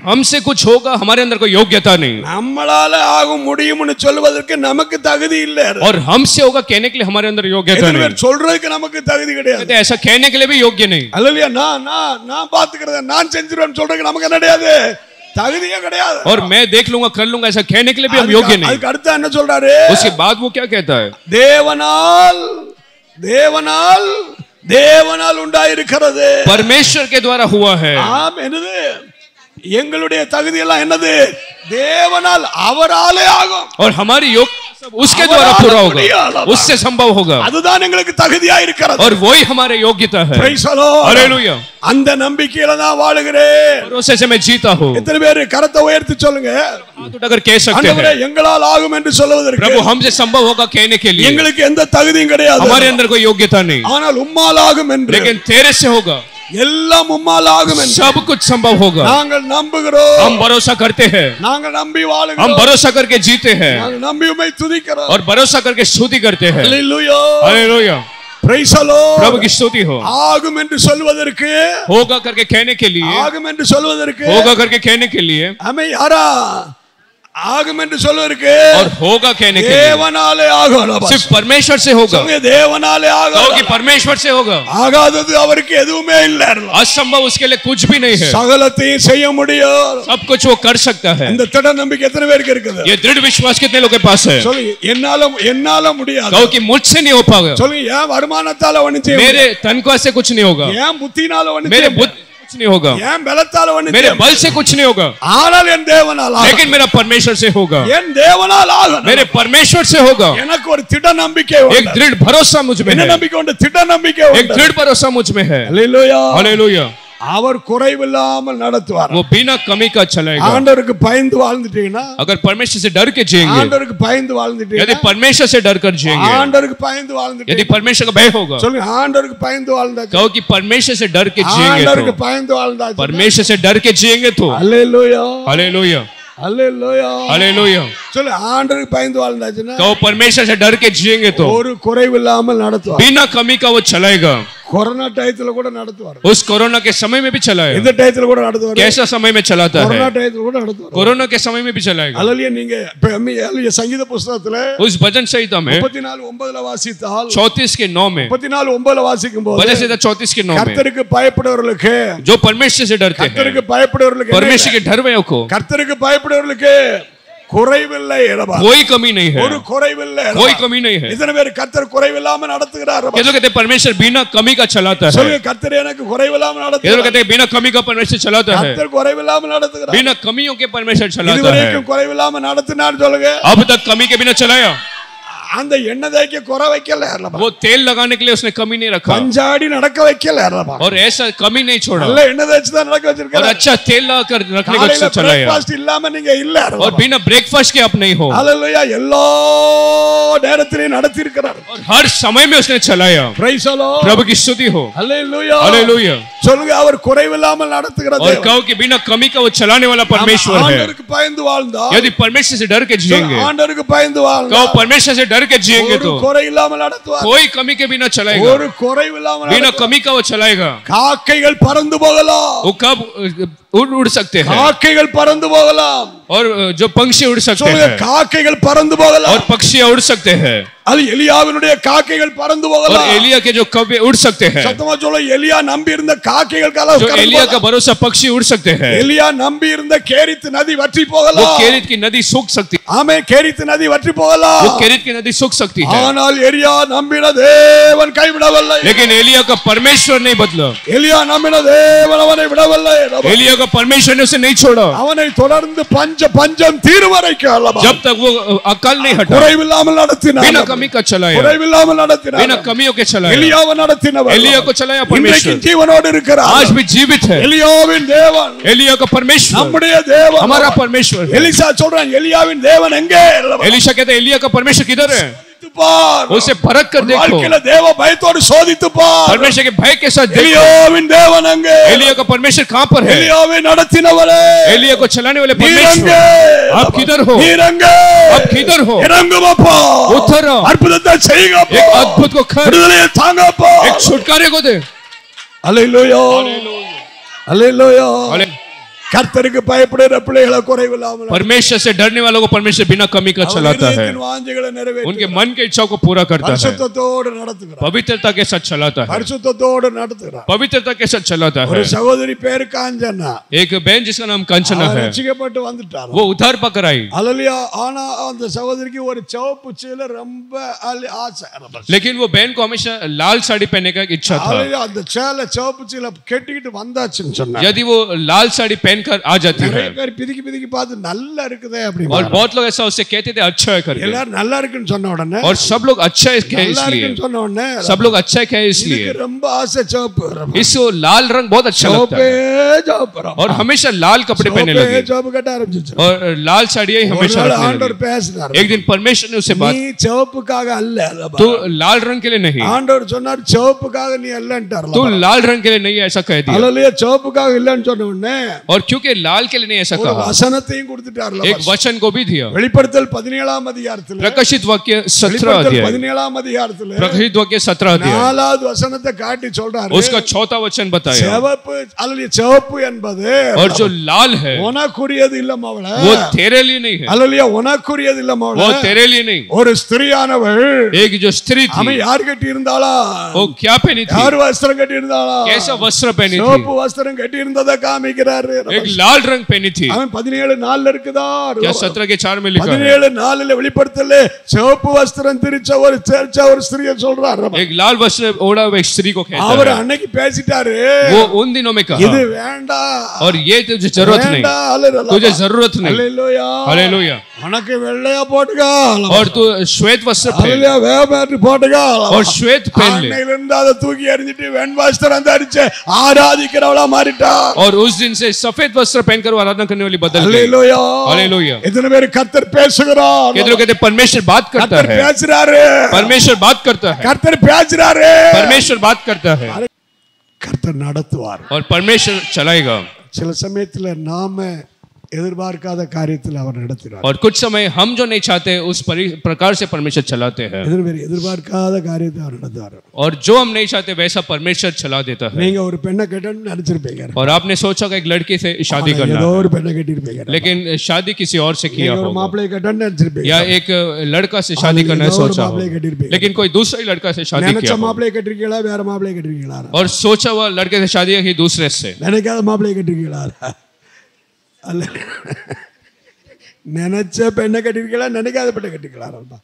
हमसे कुछ होगा हमारे अंदर कोई योग्यता नहीं நம்மளால ஆக முடியும்னு சொல்வதற்கு நமக்கு தகுதி இல்ல और हमसे होगा कहने के लिए हमारे अंदर योग्यता எத்தனை नहीं பேர் சொல்றதுக்கு நமக்கு தகுதி கிடையாது कहते हैं, ऐसा कहने के लिए भी योग्य नहीं அல்லையா நான் நான் நான் பாத்துக்கிறத நான் செஞ்சிருவேன் சொல்றதுக்கு நமக்கு என்ன கிடையாது தகுதியே கிடையாது और मैं देख लूंगा कर लूंगा ऐसा कहने के लिए भी हम योग्य அதுக்கு नहीं அதுக்கு அடுத்து என்ன சொல்றாரு उसके बाद वो क्या कहता है தேவனால் தேவனால் தேவனால் உண்டாயிருக்கிறது परमेश्वर के द्वारा हुआ है ஆம் என்னது எங்களுடைய தகுதி எல்லாம் என்னது தேவனால் அவராலே ஆகும் और हमारी योग सब उसके द्वारा पूरा होगा उससे संभव होगा அதுதான் எங்களுக்கு தகுதியா இருக்கிறது और वही हमारे योग्यता है Praise the Lord. हालेलुया அந்த நம்பிக்கையில தான் வாழுகிறேன் भरोसे से मैं जीता हूँ எத்தனை பேர் கரத்தை உயர்த்தி சொல்லுங்க हाथ उठाकर कह सकते ஆண்டவரே हैं எங்களால் ஆகும் என்று சொல்லுவதற்கு प्रभु हमसे संभव होगा कहने के लिए எங்களுக்கு எந்த தகுதியும் கிடையாது हमारे अंदर कोई योग्यता नहीं ஆனால் உம்மால் ஆகும் என்று लेकिन तेरे से होगा எல்லாம் உம்மால் ஆகும் என்று सब कुछ संभव होगा நாங்கள் நம்புகிறோம் हम भरोसा करते हैं நாங்கள் நம்பி हम வாழுகிறோம் भरोसा करके जीते हैं நாங்கள் நம்பி உம்மை துதிக்கிறோம் और भरोसा करके स्तुति करते हैं Hallelujah. Hallelujah Praise the Lord. प्रभु की स्तुति हो ஆகும் என்று சொல்வதற்கு होगा करके कहने के लिए ஆகும் என்று சொல்வதற்கு होगा करके कहने के लिए அமை யாரா ஆகும் என்று சொல்வதற்கு और होगा कहने के लिए தேவனாலே ஆகும் सिर्फ परमेश्वर से होगा சொல்லுங்க, தேவனாலே कहो कि ஆகும் परमेश्वर से होगा ஆகாதது அவருக்கு எதுவுமே இல்லை असंभव उसके लिए कुछ भी नहीं है சகலத்தையும் செய்ய முடியும் सब कुछ वो कर सकता है இந்த திட நம்பிக்கை எத்தனை பேருக்கு இருக்குது ये दृढ़ विश्वास कितने लोगों के पास है சொல்லுங்க என்னால என்னால முடியாது कहो कि मुझसे नहीं हो पाएगा சொல்லுங்க ஏன் வருமானத்தால ஒண்ணு செய்ய मेरे तनख्वाह से कुछ नहीं होगा முடியாது? ஏன் புத்தினால ஒண்ணு मेरे செய்ய बुद्धि से कुछ नहीं होगा முடியாது? ஏன் பலத்தால ஒண்ணு मेरे செய்ய बल से कुछ नहीं होगा முடியாது? ஆனால் என் தேவனால் ஆகும். लेकिन मेरा परमेश्वर से होगा என் தேவனால் ஆகும் मेरे परमेश्वर से होगा எனக்கு ஒரு திட நம்பிக்கை एक உண்டு. दृढ़ भरोसा मुझ में என்ன है நம்பிக்கை உண்டு திட நம்பிக்கை एक உண்டு. दृढ़ भरोसा मुझ में है அல்லேலூயா. हालेलुया அவர் குறைவில்லாமல் நடத்துவார் वो बिना कमी का चलाएगा ஆண்டவருக்கு பயந்து வாழ்ந்துட்டீங்கன்னா अगर परमेश्वर से डर के जिएंगे ஆண்டவருக்கு பயந்து यदि வாழ்ந்துட்டீங்கன்னா परमेश्वर से डर कर जिएंगे ஆண்டவருக்கு பயந்து வாழ்ந்துட்டீங்க यदि परमेश्वर का भय होगा சொல்லுங்க ஆண்டவருக்கு பயந்து வாழ்ந்தாச்சு कहो कि परमेश्वर से डर के जिएंगे ஆண்டவருக்கு तो பயந்து வாழ்ந்தாச்சு परमेश्वर से डर के जिएंगे तो அல்லேலூயா हालेलुया அல்லேலூயா हालेलुया சொல்லு ஆண்டவருக்கு பயந்து வாழ்ந்தாச்சுன்னா कहो परमेश्वर से डर के जिएंगे तो ஒரு குறைவில்லாமல் நடத்துவார் बिना कमी का वो चलाएगा கொரோனா டயத்துல கூட நடத்துவார் उस कोरोना के समय में भी चलाएगा இந்த டயத்துல கூட நடத்துவார் कैसा समय में चलाता கொரோனா है டயத்துல கூட நடத்துவார் कोरोना के समय में भी चलाएगा அல்லலியா நீங்க இப்ப எம்மி- அல்லலியா சங்கீத புஸ்தகத்துல उस भजन संहिता में முப்பத்தி நாலு ஒன்பதுல வாசித்தால் चौतीस के नौ में முப்பத்தி நாலு ஒன்பதுல வாசிக்கும் போது भजन संहिता चौतीस के नौ में கர்த்தருக்கு பயப்படுறவர்களுக்கு जो परमेश्वर से डरते हैं கர்த்தருக்கு பயப்படுறவர்களுக்கு என்ன परमेश्वर के डर में को இல்லை? கர்த்தருக்கு பயப்படுறவர்களுக்கு குறைவில்லை இடபா कोई कमी नहीं है ஒரு குறைவில்லை कोई कमी नहीं है இத்தனை பேர் கர்த்தர் குறைவில்லாம நடத்துகிறார் ये लोग कहते हैं परमेश्वर बिना कमी का चलाता है சொல்லுங்க கர்த்தர் எனக்கு குறைவில்லாம ये लोग நடத்துகிறார் कहते हैं बिना कमी का परमेश्वर चलाता है கர்த்தர் குறைவில்லாம நடத்துகிறார் बिना कमियों के परमेश्वर चलाता है இதுவரைக்கும் குறைவில்லாம நடத்தினார் சொல்லுங்க अब तक कमी के बिना चलाया அந்த எண்ணெய் தேய்க்க குறை வைக்கல அல்லப்பா. वो तेल लगाने के लिए उसने कमी नहीं रखा பஞ்சாடி நடக்க வைக்கல அல்லப்பா. और ऐसा कमी नहीं छोड़ा நல்ல எண்ணெய் தேய்ச்சி தான் நடக்க और வச்சிருக்காரு अच्छा तेल लगाकर रखने को காலையில उसने चलाया பிரேக்பாஸ்ட் இல்லாம நீங்க இல்ல और बिना ब्रेकफास्ट के आप नहीं हो ஹalleluya எல்லா நேரத்திலையும் நடத்தி இருக்கிறார் और हर समय में उसने चलाया பிரைஸ் அலோ प्रभु की स्तुति हो ஹalleluya हालेलुया சொல்லுங்க அவர் குறைவில்லாமல் நடத்துகிற और தேவன் कहो कि बिना कमी का वो चलाने वाला परमेश्वर है ஆண்டவருக்கு பயந்து வாழ்ந்தா यदि परमेश्वर से डर के जिएंगे ஆண்டவருக்கு பயந்து வாழ்ந்தா कहो परमेश्वर से डर के जिएंगे ஒரு तो குறை இல்லாமல் நடத்துவார் कोई कमी के बिना चलाएगा ஒரு குறைவில்லாமல் बिना நடத்துவார். कमी का वो चलाएगा காக்கைகள் பறந்து போகலாம் वो कब अ, उड़ उड़ सकते हैं காக்கைகள் பறந்து போகலாம் और अ, जो पंक्षी उड़ सकते சொல்லுங்க हैं காக்கைகள் பறந்து போகலாம் और पक्षियां उड़ सकते हैं அது எலியாவினுடைய காக்கைகள் பறந்து और போகலாம் एलिया के जो कौवे उड़ सकते हैं சத்தமா சொல்ல எலியா நம்பி இருந்த காக்கைகள் जो கலவு एलिया का भरोसा पक्षी उड़ सकते हैं எலியா நம்பி இருந்த கேரித்து நதி வற்றி वो போகலாம் केरित की नदी सूख सकती ஆமே கேரித்து நதி வற்றி वो போகலாம் केरित की नदी सूख सकती है ஆனால் எலியா நம்பின தேவன் கைவிடவில்லை लेकिन एलिया का परमेश्वर नहीं बदला எலியா நம்பின தேவன் அவனை விடவில்லை एलिया का परमेश्वर ने उसे नहीं छोड़ा அவனை தொடர்ந்து பஞ்ச பஞ்சம் தீர்வரைக்கும் அல்லவா जब तक वो अ, अकाल नहीं हटा குறைவில்லாமல் நடத்தினார் बिना कमी का चलाया குறைவில்லாமல் நடத்தினார் बिना कमियों के चलाया எலியாவை நடத்தினவர் एलिया को चलाया இன்றைக்கு परमेश्वर ஜீவனோடு இருக்கிறார் आज भी जीवित है எலியாவின் தேவன் एलिया का परमेश्वर நம்முடைய தேவன் हमारा परमेश्वर है எலிசா சொல்றான் எலியாவின் தேவன் எங்கே एलिशा कहते हैं एलिया का परमेश्वर किधर है சோதித்து பார் उसे परख कर देखो வாழ்க்கையில தேவ பயத்தோடு சோதித்து பார் परमेश्वर के भय के साथ देखो எலியாவின் தேவன் எங்கே एलिया का परमेश्वर कहाँ पर है எலியாவை நடத்தினவரே एलिया को चलाने वाले நீர் परमेश्वर எங்கே आप किधर हो நீர் எங்கே आप किधर हो இறங்கும் அப்பா उतर आओ। அற்புதத்தை செய்யுங்க அப்பா एक अद्भुत को कर விடுதலையை தாங்க அப்பா एक छुटकारे को दे அல்லேலூயா அல்லேலூயா हाले- கர்த்தருக்கு பயப்படுகிற பிள்ளைகளை குறைவில்லாமல் परमेश्वर से डरने वालों को परमेश्वर बिना कमी का அவர் चलाता है இதயத்தின் வாஞ்சைகளை நிறைவேற்றி उनके मन के इच्छाओं को पूरा करता है பரிசுத்தத்தோடு நடத்துகிறார் पवित्रता के साथ चलाता है பரிசுத்தத்தோடு நடத்துகிறார் पवित्रता के साथ चलाता है ஒரு சகோதரி பேரு காஞ்சனா एक बहन जिसका नाम कंचना அவர் है ரட்சிக்கப்பட்டு வந்துட்டார் वो उधार पकड़ आई அலலியா ஆனா அந்த சகோதரிக்கு ஒரு சிவப்பு சீல ரொம்ப அலி- ஆசை लेकिन वो बहन को हमेशा लाल साड़ी पहनने का एक इच्छा था அலலியா அந்த சேலை சிவப்பு சீல கெட்டிக்கிட்டு வந்தாச்சுன்னு சொன்னாங்க यदि वो लाल साड़ी पहनकर आ जाती है நிறைய பேர் பிதிக்கி பிதிக்கி பார்த்து நல்லா இருக்குதே और அப்படி बहुत लोग ऐसा उससे कहते थे अच्छा है करके எல்லாரும் நல்லா இருக்குன்னு சொன்ன உடனே और सब लोग अच्छा है कहे நல்லா इसलिए இருக்குன்னு சொன்ன உடனே सब लोग अच्छा है कहे इसलिए இதுக்கு ரொம்ப ஆசை சிவப்பு इसको लाल रंग बहुत अच्छा लगता சிவப்பே है சிவப்பு और हमेशा लाल कपड़े पहनने சிவப்பே लगे சிவப்பு கட்ட ஆரம்பிச்சிச்சு और लाल साड़ियां ही ஒரு हमेशा நாள் रखने ஆண்டவர் लगे பேசினார் एक दिन परमेश्वर ने उससे बात நீ சிவப்புக்காக அல்ல அல்லப்பா. तू लाल रंग के लिए नहीं ஆண்டவர் சொன்னார் சிவப்புக்காக நீ அல்லன்ட்டார் तू लाल रंग के लिए नहीं ऐसा कह दिया அலலியா சிவப்புக்காக இல்லைன்னு சொன்ன உடனே और क्योंकि लाल के लिए नहीं ऐसा ஒரு कहा வசனத்தையும் கொடுத்துட்டார்ல एक वचन को भी दिया வெளிப்படுத்தல் பதினேழாம் அதிகாரத்துல प्रकाशित वाक्य सत्रह வெளிப்படுத்தல் अध्याय பதினேழாம் அதிகாரத்துல प्रकाशित वाक्य सत्रह अध्याय நாலாவது வசனத்தை காட்டி சொல்றாரு उसका चौथा वचन बताया சிவப்பு அல்லது சிவப்பு என்பது और जो लाल है உனக்குரியது இல்ல மவள वो तेरे लिए नहीं है அல்லலியா உனக்குரியது இல்ல மவள वो तेरे लिए नहीं ஒரு ஸ்திரியானவள் एक जो स्त्री थी அவன் யார் கட்டி இருந்தாளா वो क्या पहनी थी யார் வஸ்திரம் கட்டி இருந்தாளா कैसा वस्त्र पहनी थी சிவப்பு வஸ்திரம் கட்டி இருந்ததை காமிக்கிறாரு एक लाल रंग पहनी थी அவன் பதினேழு நாள்ல இருக்குதா क्या सत्रह के चार में लिखा है பதினேழு நாலுல வெளிப்படுத்தல சிவப்பு வஸ்திரம் திரிச்ச ஒரு சேர்ச்ச ஒரு ஸ்திரிய சொல்றாரு एक लाल वस्त्र ओढ़ा हुआ एक स्त्री को कहता அவர் है அன்னைக்கு பேசிட்டாரு वो उन दिनों में இது कहा வேண்டாம் और ये तुझे जरूरत नहीं வேண்டாம் அல்லேலூயா. तुझे जरूरत नहीं அல்லேலூயா. हालेलुया உனக்கு வெள்ளையா போட்டுக்கா और तू श्वेत वस्त्र पहन அல்லேலூயா, வேகமாட்டு போட்டுக்கா और श्वेत पहन ले அன்னையில இருந்து அதை தூக்கி எறிஞ்சிட்டு வெண் வஸ்திரம் தரிச்சு ஆராதிக்கிறவளா மாறிட்டா और उस दिन से सफेद वस्त्र पहनकर वो आराधना करने वाली बदल गई அல்லேலூயா. हालेलुया எத்தனை பேர் கர்த்தர் பேசுகிறார் कहते लोग कहते हैं, परमेश्वर बात करता கர்த்தர் है பேசுறாரு परमेश्वर बात करता है கர்த்தர் பேசுறாரு परमेश्वर बात करता है கர்த்தர் நடத்துவார் और परमेश्वर चलाएगा சில சமயத்துல நாம எதிர்பார்க்காத காரியத்தில் அவர் நடத்துகிறார் और कुछ समय हम जो नहीं चाहते उस परि- प्रकार से परमेश्वर चलाते हैं எதிர்பார் எதிர்பார்க்காத காரியத்தை அவர் நடத்துவார் और जो हम नहीं चाहते वैसा परमेश्वर चला देता है நீங்க ஒரு பெண்ணை கட்டணும்னு நினைச்சிருப்பீங்க और आपने सोचा कि एक लड़की से शादी ஆனா करना ஏதோ है। ஒரு பெண்ணை கட்டியிருப்பீங்க लेकिन शादी किसी और से किया நீங்க ஒரு होगा மாப்பிள்ளையை கட்டணும்னு நினைச்சிருப்பீங்க या एक लड़का से शादी हाँ, करना लेकिन और सोचा मामले होगा कटिर पे। लेकिन कोई दूसरा ही लड़का से शादी நினைச்ச किया होगा। மாப்பிள்ளையை கட்டிருக்கீங்களா வேற மாப்பிள்ளையை கட்டிருக்கீங்களா और सोचा हुआ लड़के से शादी की दूसरे से நினைக்காத மாப்பிள்ளையை கட்டிருக்கீங்களா அல்ல. நினச்ச பெண்ணை கட்டிருக்கீங்களா? நினைக்காத பெண்ணை கட்டிருக்கலாம்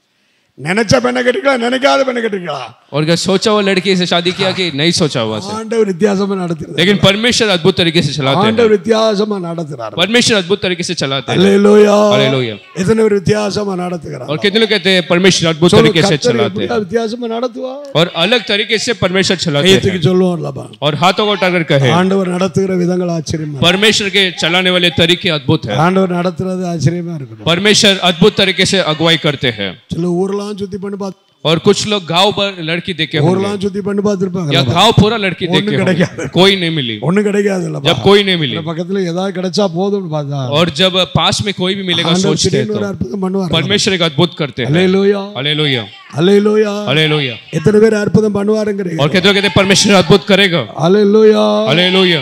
நினச்ச பெண்ணை கட்டிருக்கலாம் நினைக்காத பெண்ணை கட்டிருக்கலாம் और क्या सोचा हुआ लड़की से शादी किया कि नहीं सोचा हुआ से ஆண்டவர் வித்தியாசமா நடத்துறாரு लेकिन परमेश्वर अद्भुत तरीके से चलाते हैं ஆண்டவர் வித்தியாசமா நடத்துறாரு परमेश्वर अद्भुत तरीके से चलाते हैं அல்லேலூயா हालेलुया எத்தனை பேர் வித்தியாசமா நடத்துகிறார் और कितने लोग कहते हैं परमेश्वर अद्भुत சொல்லு, तरीके से கர்த்தர் चलाते எப்படியா हैं வித்தியாசமா நடத்துவா और अलग तरीके से परमेश्वर चलाते கையத்துக்கு हैं சொல்லுவோம்லப்பா और हाथों को उठाकर कहे ஆண்டவர் நடத்துகிற விதங்கள் ஆச்சரியமா परमेश्वर के चलाने वाले तरीके अद्भुत है ஆண்டவர் நடத்துறது ஆச்சரியமா இருக்கணும் परमेश्वर अद्भुत तरीके से अगुवाई करते हैं சில ஊர்லாம் சுத்தி பண்ணி பார்த்து और कुछ लोग गांव पर लड़की देखे होंगे ஊர்லாம் சுத்தி பண்ணி பார்த்துருப்பாங்க या गांव पूरा लड़की ஒண்ணும் देखे கிடைக்காது. होंगे कोई नहीं मिली ஒண்ணும் கிடைக்காது இல்லப்பா जब कोई नहीं मिली பக்கத்துல ஏதாவது கிடைச்சா போதும்னு பார்த்தா और जब पास में कोई भी मिलेगा ஆண்டவர் सोचते हैं திடீர்னு ஒரு तो அற்புதம் பண்ணுவார் परमेश्वर एक अद्भुत करते हैं அல்லேலூயா हालेलुया அல்லேலூயா हालेलुया எத்தனை பேர் அற்புதம் பண்ணுவாருங்கிறீங்க और कहते हो कहते हैं, परमेश्वर अद्भुत करेगा அல்லேலூயா हालेलुया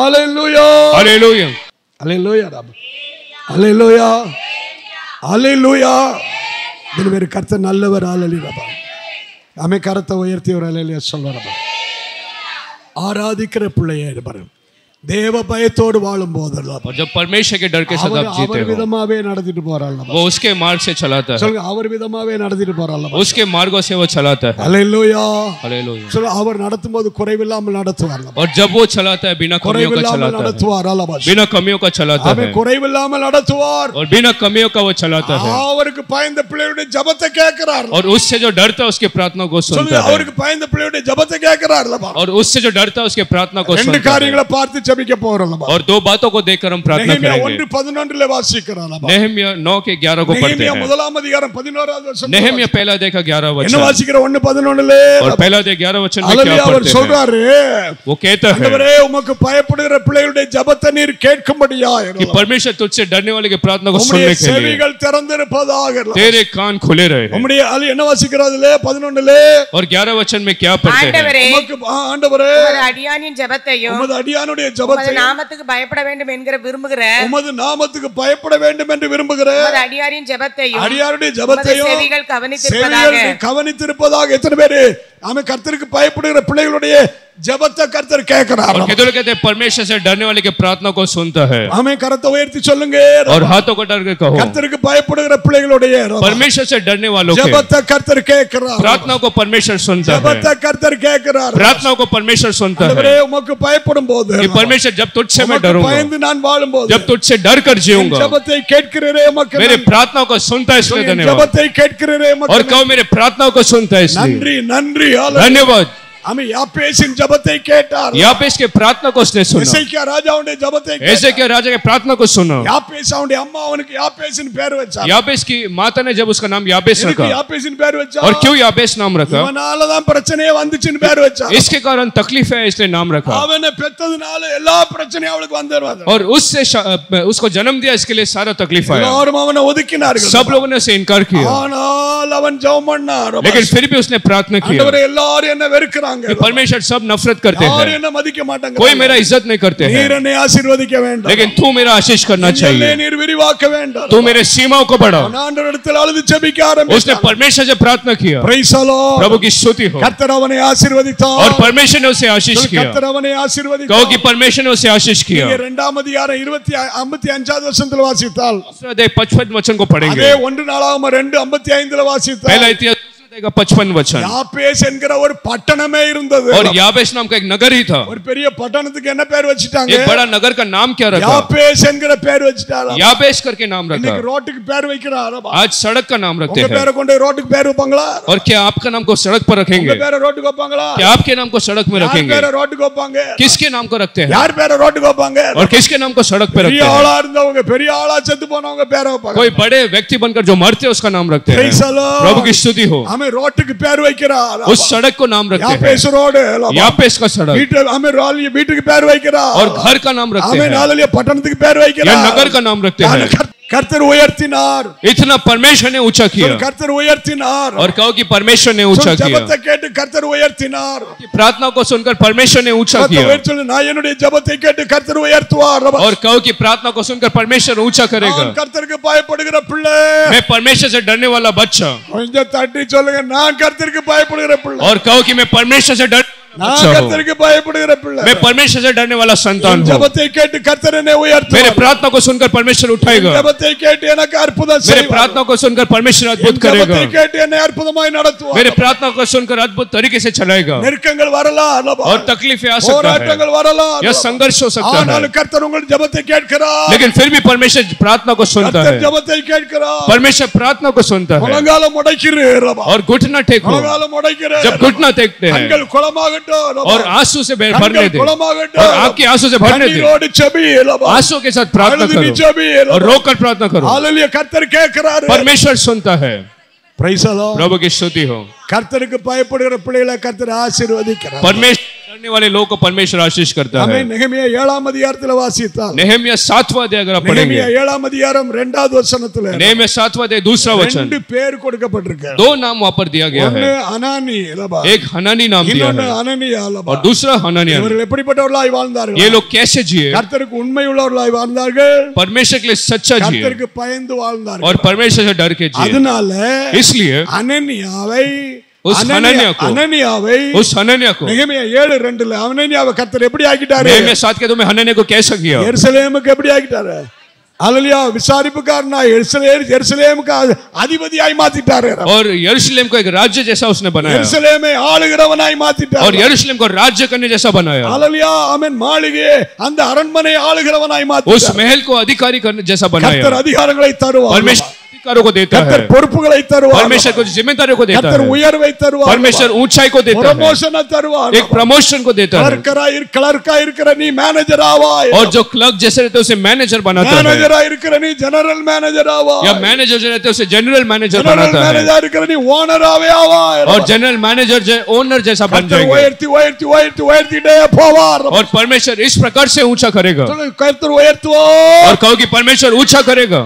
அல்லேலூயா हालेलुया அல்லேலூயா ராபா அல்லேலூயா அல்லேலூயா இதில் பேர் கர்த்த நல்லவர் ஆளலிடப்பா அமை கரத்தை உயர்த்தியவர் அலையில சொல்லுவாரப்பா ஆராதிக்கிற பிள்ளைய இது பாருங்க தேவ பயத்தோடு வாழும் போதெல்லாம் और जब परमेश्वर के डर के साथ அவர் आप जीते அவர் हो விதமாவே நடத்திட்டு போறாள் वो उसके मार्ग से चलाता है சொல்லுங்க அவர் விதமாவே நடத்திட்டு போறாள் उसके मार्गों से वो चलाता है அல்லேலூயா हालेलुया சொல்ல அவர் நடத்தும் போது குறைவில்லாமல் நடத்துவார் और जब वो चलाता है बिना कमियों का குறைவில்லாமல் चलाता है நடத்துவார் அல்லவா बिना कमियों का चलाता है அவன் குறைவில்லாமல் நடத்துவார் और बिना कमियों का वो चलाता है அவருக்கு பயந்த பிள்ளையுடைய ஜபத்தை கேட்கிறார் और उससे जो डरता है उसके प्रार्थना को சொல்லுங்க सुनता है அவருக்கு பயந்த பிள்ளையுடைய ஜபத்தை கேட்கிறார்லப்பா और उससे जो डरता है उसके प्रार्थना को ரெண்டு सुनता है காரியங்களை பார்த்து ஜபிக்க போறோம்லப்பா और दो बातों को देखकर हम प्रार्थना நெகேமியா करेंगे ஒன்று பதினொன்றுல வாசிக்கிறான்லப்பா नेहमिया नौ के ग्यारह को पढ़ते நெகேமியா हैं முதலாம் அதிகாரம் பதினோராவது வருஷம் नेहमिया पहला देखा ग्यारह என்ன वचन வாசிக்கிற ஒன்று பதினொன்றுல और पहला देख ग्यारह वचन में அலலியா क्या அவர் पढ़ते हैं சொல்றாரு वो कहता है ஆண்டவரே உமக்கு பயப்படுகிற பிள்ளைகளுடைய ஜபத்தை நீர் கேட்கும்படியா कि परमेश्वर तुझसे डरने वाले की प्रार्थना को உம்முடைய सुनने के लिए செவிகள் திறந்திருப்பதாக तेरे कान खुले रहे உம்முடைய அது என்ன வாசிக்கிறதுல பதினொன்றுல और ग्यारह वचन में क्या पढ़ते हैं ஆண்டவரே உமக்கு ஆ, ஆண்டவரே உமது அடியானின் ஜெபத்தையும் உமது அடியானுடைய உமது நாமத்துக்கு பயப்பட வேண்டும் என்கிற விரும்புகிற உமது நாமத்துக்கு பயப்பட வேண்டும் என்று விரும்புகிற உமது அடியாரின் ஜெபத்தையும் அடியாருடைய ஜபத்தையும் செவிகள் கவனித்திருப்பதாக. கவனித்திருப்பதாக எத்தனை பேரு? அவன் கர்த்தருக்கு பயப்படுகிற பிள்ளைகளுடைய ஜபத்தை கர்த்தர் கேட்கிறார் और कितने कहते हैं परमेश्वर से डरने वाले की प्रार्थना को सुनता है அவன் கரத்தை உயர்த்தி சொல்லுங்க और हाथों को डर के कहो கர்த்தருக்கு பயப்படுகிற பிள்ளைகளுடைய परमेश्वर से डरने वालों के ஜபத்தை கர்த்தர் கேட்கிறார் प्रार्थना को परमेश्वर सुनता है ஜபத்தை கர்த்தர் கேட்கிறார் प्रार्थना को परमेश्वर सुनता है ஆண்டவரே உமக்கு பயப்படும் போது कि परमेश्वर जब तुझसे मैं உமக்கு डरूंगा பயந்து நான் வாழும் போது जब तुझसे डर कर जीऊंगा ஜபத்தை கேட்கிறே உமக்கு मेरे நன்றி. प्रार्थना को सुनता है इसलिए என் धन्यवाद ஜபத்தை கேட்கிறே உமக்கு और कहो मेरे प्रार्थना को सुनता है इसलिए நன்றி நன்றி ஹalleluya. धन्यवाद அவன் யாப்பேசின் ஜபத்தை கேட்டார் यापेश के प्रार्थना को उसने सुना இசைக்கியா ராஜாவுடைய ஜபத்தை ऐसे क्या राजा के प्रार्थना को सुना யாப்பேஸ் அவனுடைய அம்மா அவனுக்கு யாப்பேசின் பேர் வச்சார் यापेश की माता ने जब उसका नाम यापेश எதுக்கு रखा யாப்பேசின் பேர் வச்சா और क्यों यापेश नाम रखा இவனால தான் பிரச்சனையே வந்துச்சுன்னு பேர் வச்சா इसके कारण तकलीफ है इसलिए नाम रखा அவனை பெத்ததுனால எல்லா பிரச்சனையும் அவளுக்கு வந்துருவாங்க और उससे श- उसको जन्म दिया इसके लिए सारा तकलीफ आया எல்லாரும் அவனை ஒதுக்கினார்கள் सब लोगों ने उसे इनकार किया ஆனால் அவன் ஜெபம் பண்ணார் लेकिन फिर भी उसने प्रार्थना किया ஆண்டவரே எல்லாரும் என்ன வெறுக்கிறாங்க कि परमेश्वर सब नफरत करते யாரும் हैं என்ன மதிக்க மாட்டாங்க कोई मेरा इज्जत नहीं करते हैं நீர் என்னை ஆசீர்வதிக்க வேண்டாம் लेकिन तू मेरा आशीष करना என்னை चाहिए நீர் விரிவாக்க வேண்டாம் तू मेरे सीमाओं को बढ़ा ஆண்டவரிடத்தில் அழுது ஜெபிக்க उसने ஆரம்பிச்சான் परमेश्वर से प्रार्थना किया Praise the Lord. प्रभु की स्तुति हो கர்த்தர் அவனை ஆசீர்வதித்தார் और परमेश्वर ने उसे आशीष किया கர்த்தர் அவனை कहो ஆசீர்வதித்தார் कि परमेश्वर ने उसे आशीष किया நீங்க இரண்டாம் அதிகாரம் இருபத்தி ஐம்பத்தி அஞ்சாவது வருஷத்துல வாசித்தால் दूसरा अध्याय पचपन वचन को அதே पढ़ेंगे ஒன்று நாளாகம ரெண்டு ஐம்பத்தி ஐந்துல வாசித்தால் पहला इतिहास दूसरा अध्याय का पचपन वचन யாப்பேஸ் என்கிற ஒரு பட்டணமே இருந்தது और याबेश नाम का एक नगर ही था ஒரு பெரிய பட்டணத்துக்கு என்ன பேர் வச்சுட்டாங்க एक बड़ा नगर का नाम क्या रखा யாப்பேஸ் என்கிற பேர் வச்சுட்டாங்க याबेश करके नाम रखा இன்னைக்கு ரோட்டுக்கு பேர் வைக்கிறார் आज सड़क का नाम रखते உங்க हैं பேரை கொண்டு ரோட்டுக்கு பேர் வைப்பாங்களா और क्या आपका नाम को सड़क पर உங்க रखेंगे பேரை ரோட்டுக்கு வைப்பாங்களா क्या आपके नाम को सड़क में யார் रखेंगे பேரை ரோட்டுக்கு வைப்பாங்க किसके नाम को रखते हैं யார் பேரை ரோட்டுக்கு வைப்பாங்க और किसके नाम को सड़क पे பெரிய रखते हैं ஆளா இருந்தவங்க பெரிய ஆளா செத்து போனவங்க பேரை வைப்பாங்க कोई बड़े व्यक्ति बनकर जो मरते हैं उसका नाम रखते हैं Praise the Lord. प्रभु की स्तुति हो அவன் ரோட்டுக்கு பேர் வைக்கிறார் उस सड़क को नाम रखते हैं யாப்பேஸ் ரோடு यापेश का सड़क வீட்டு அவன் ராலி- வீட்டுக்கு பேர் வைக்கிறார் और घर का नाम रखते அவன் हैं நாளிலே பட்டணத்துக்கு பேர் या வைக்கிறார் नगर का नाम रखते हैं கர்த்தர்- கர்த்தர் உயர்த்தினார் इतना परमेश्वर ने ऊंचा किया கர்த்தர் உயர்த்தினார் और कहो कि परमेश्वर ने ऊंचा சொல் किया ஜெபத்தை கேட்டு கர்த்தர் உயர்த்தினார் कि प्रार्थना को सुनकर परमेश्वर ने ऊंचा கர்த்தர் किया உயர்த்தி சொல்லு, நான் என்னுடைய ஜெபத்தை கேட்டு கர்த்தர் உயர்த்துவார் और कहो कि प्रार्थना को सुनकर परमेश्वर ऊंचा करेगा நான் கர்த்தருக்கு பயப்படுகிற பிள்ளை मैं परमेश्वर से डरने वाला बच्चा கொஞ்சம் தட்டி சொல்லுங்க நான் கர்த்தருக்கு பயப்படுகிற பிள்ளை और कहो कि मैं परमेश्वर से डर परमेश्वर से डरने वाला संतान हूँ। मेरे प्रार्थना को सुनकर परमेश्वर उठाएगा। मेरे प्रार्थना को सुनकर परमेश्वर अद्भुत करेगा। मेरे प्रार्थना को सुनकर अद्भुत तरीके से चलाएगा। और तकलीफ़ आ सकता है। संघर्ष हो सकता है। लेकिन फिर भी परमेश्वर प्रार्थना को सुनता है। परमेश्वर प्रार्थना को सुनता है। और घुटना टेको। जब घुटना टेकते हैं। और आंसू से भर- भरने கண்கள் दे குளமாகட்டும் और आपकी आंसू से भरने दे கண்ணீரோடு செபி ரபா. आंसू के साथ प्रार्थना அழுது நீ करो செபி ரபா. और रोकर प्रार्थना करो ஹalleluya கர்த்தர் கேட்கிறாரு परमेश्वर सुनता है Praise the Lord. प्रभु की स्तुति हो கர்த்தருக்கு பயப்படுகிற பிள்ளைகளை கர்த்தர் ஆசீர்வதிக்கிறார் परमेश्वर डरने वाले लोगों को परमेश्वर आशीष करता है அவன் நெகமியா ஏழாம் அதிகாரத்துல வாசித்தால் नेहमिया सातवां अध्याय अगर आप पढ़ेंगे நெகமியா ஏழாம் அதிகாரம் இரண்டாவது வசனத்துல नेहमिया सातवां अध्याय दूसरा वचन ரெண்டு பேர் கொடுக்கப்பட்டிருக்கு दो नाम वहां पर दिया गया ஒன்னு है அனானி ரபா. एक हनानी नाम दिया இன்னொன்னு है அனனியா ரபா. और दूसरा हनानिया இவர்கள் எப்படிப்பட்டவர்களாய் வாழ்ந்தார்கள் ये लोग कैसे जिए கர்த்தருக்கு உண்மை உள்ளவர்களாய் வாழ்ந்தார்கள் परमेश्वर के लिए सच्चा जिए கர்த்தருக்கு பயந்து வாழ்ந்தார்கள் और परमेश्वर से डर के जिए அதனால इसलिए அனனியாவை उस அனனியா- हनन्या को- அனனியாவை उस हनन्या को நெகமியா ஏழு ரெண்டுல அனனியாவை கர்த்தர் எப்படி ஆக்கிட்டாரு नेहमिया सात के दो में हनन्या को कैसा किया எருசலேமுக்கு எப்படி ஆக்கிட்டாரு அலலியா விசாரிப்புக்காரனா எருசலே எருசலேமுக்கு அ- அதிபதியாய் மாத்திட்டாரு और यरूशलेम को एक राज्य जैसा उसने बनाया எருசலேமை ஆளுகிறவனாய் और மாத்திட்டாரு यरूशलेम को राज्य करने जैसा बनाया அலலியா அவன் மாளிகையே அந்த அரண்மனை ஆளுகிறவனாய் उस மாத்திட்டார் महल को अधिकारी करने जैसा बनाया கர்த்தர் அதிகாரங்களை தருவார் परमेश्वर अधिकारों को देता है கர்த்தர் பொறுப்புகளை தருவார் परमेश्वर को जिम्मेदारियों को देता கர்த்தர் है உயர்வை தருவார் परमेश्वर ऊंचाई को देता है ப்ரமோஷனை தருவார் एक प्रमोशन को देता है கிளர்க்கரா இரு கிளர்க்கா இருக்கிற நீ மேனேஜர் ஆவாய் और जो क्लर्क जैसे रहते हैं उसे मैनेजर बनाता है மேனேஜரா இருக்கிற நீ ஜெனரல் மேனேஜர் ஆவாய் या मैनेजर जो रहते हैं उसे जनरल मैनेजर ஜெனரல் बनाता है மேனேஜர் இருக்கிற நீ ஓனராவே ஆவாய் और जनरल मैनेजर ओनर जैसा बन கர்த்தர் जाएंगे உயர்த்தி உயர்த்தி உயர்த்தி உயர்த்திட்டே போவார் और परमेश्वर इस प्रकार से ऊंचा करेगा சொல்லு, கர்த்தர் உயர்த்துவார் और कहो कि परमेश्वर ऊंचा करेगा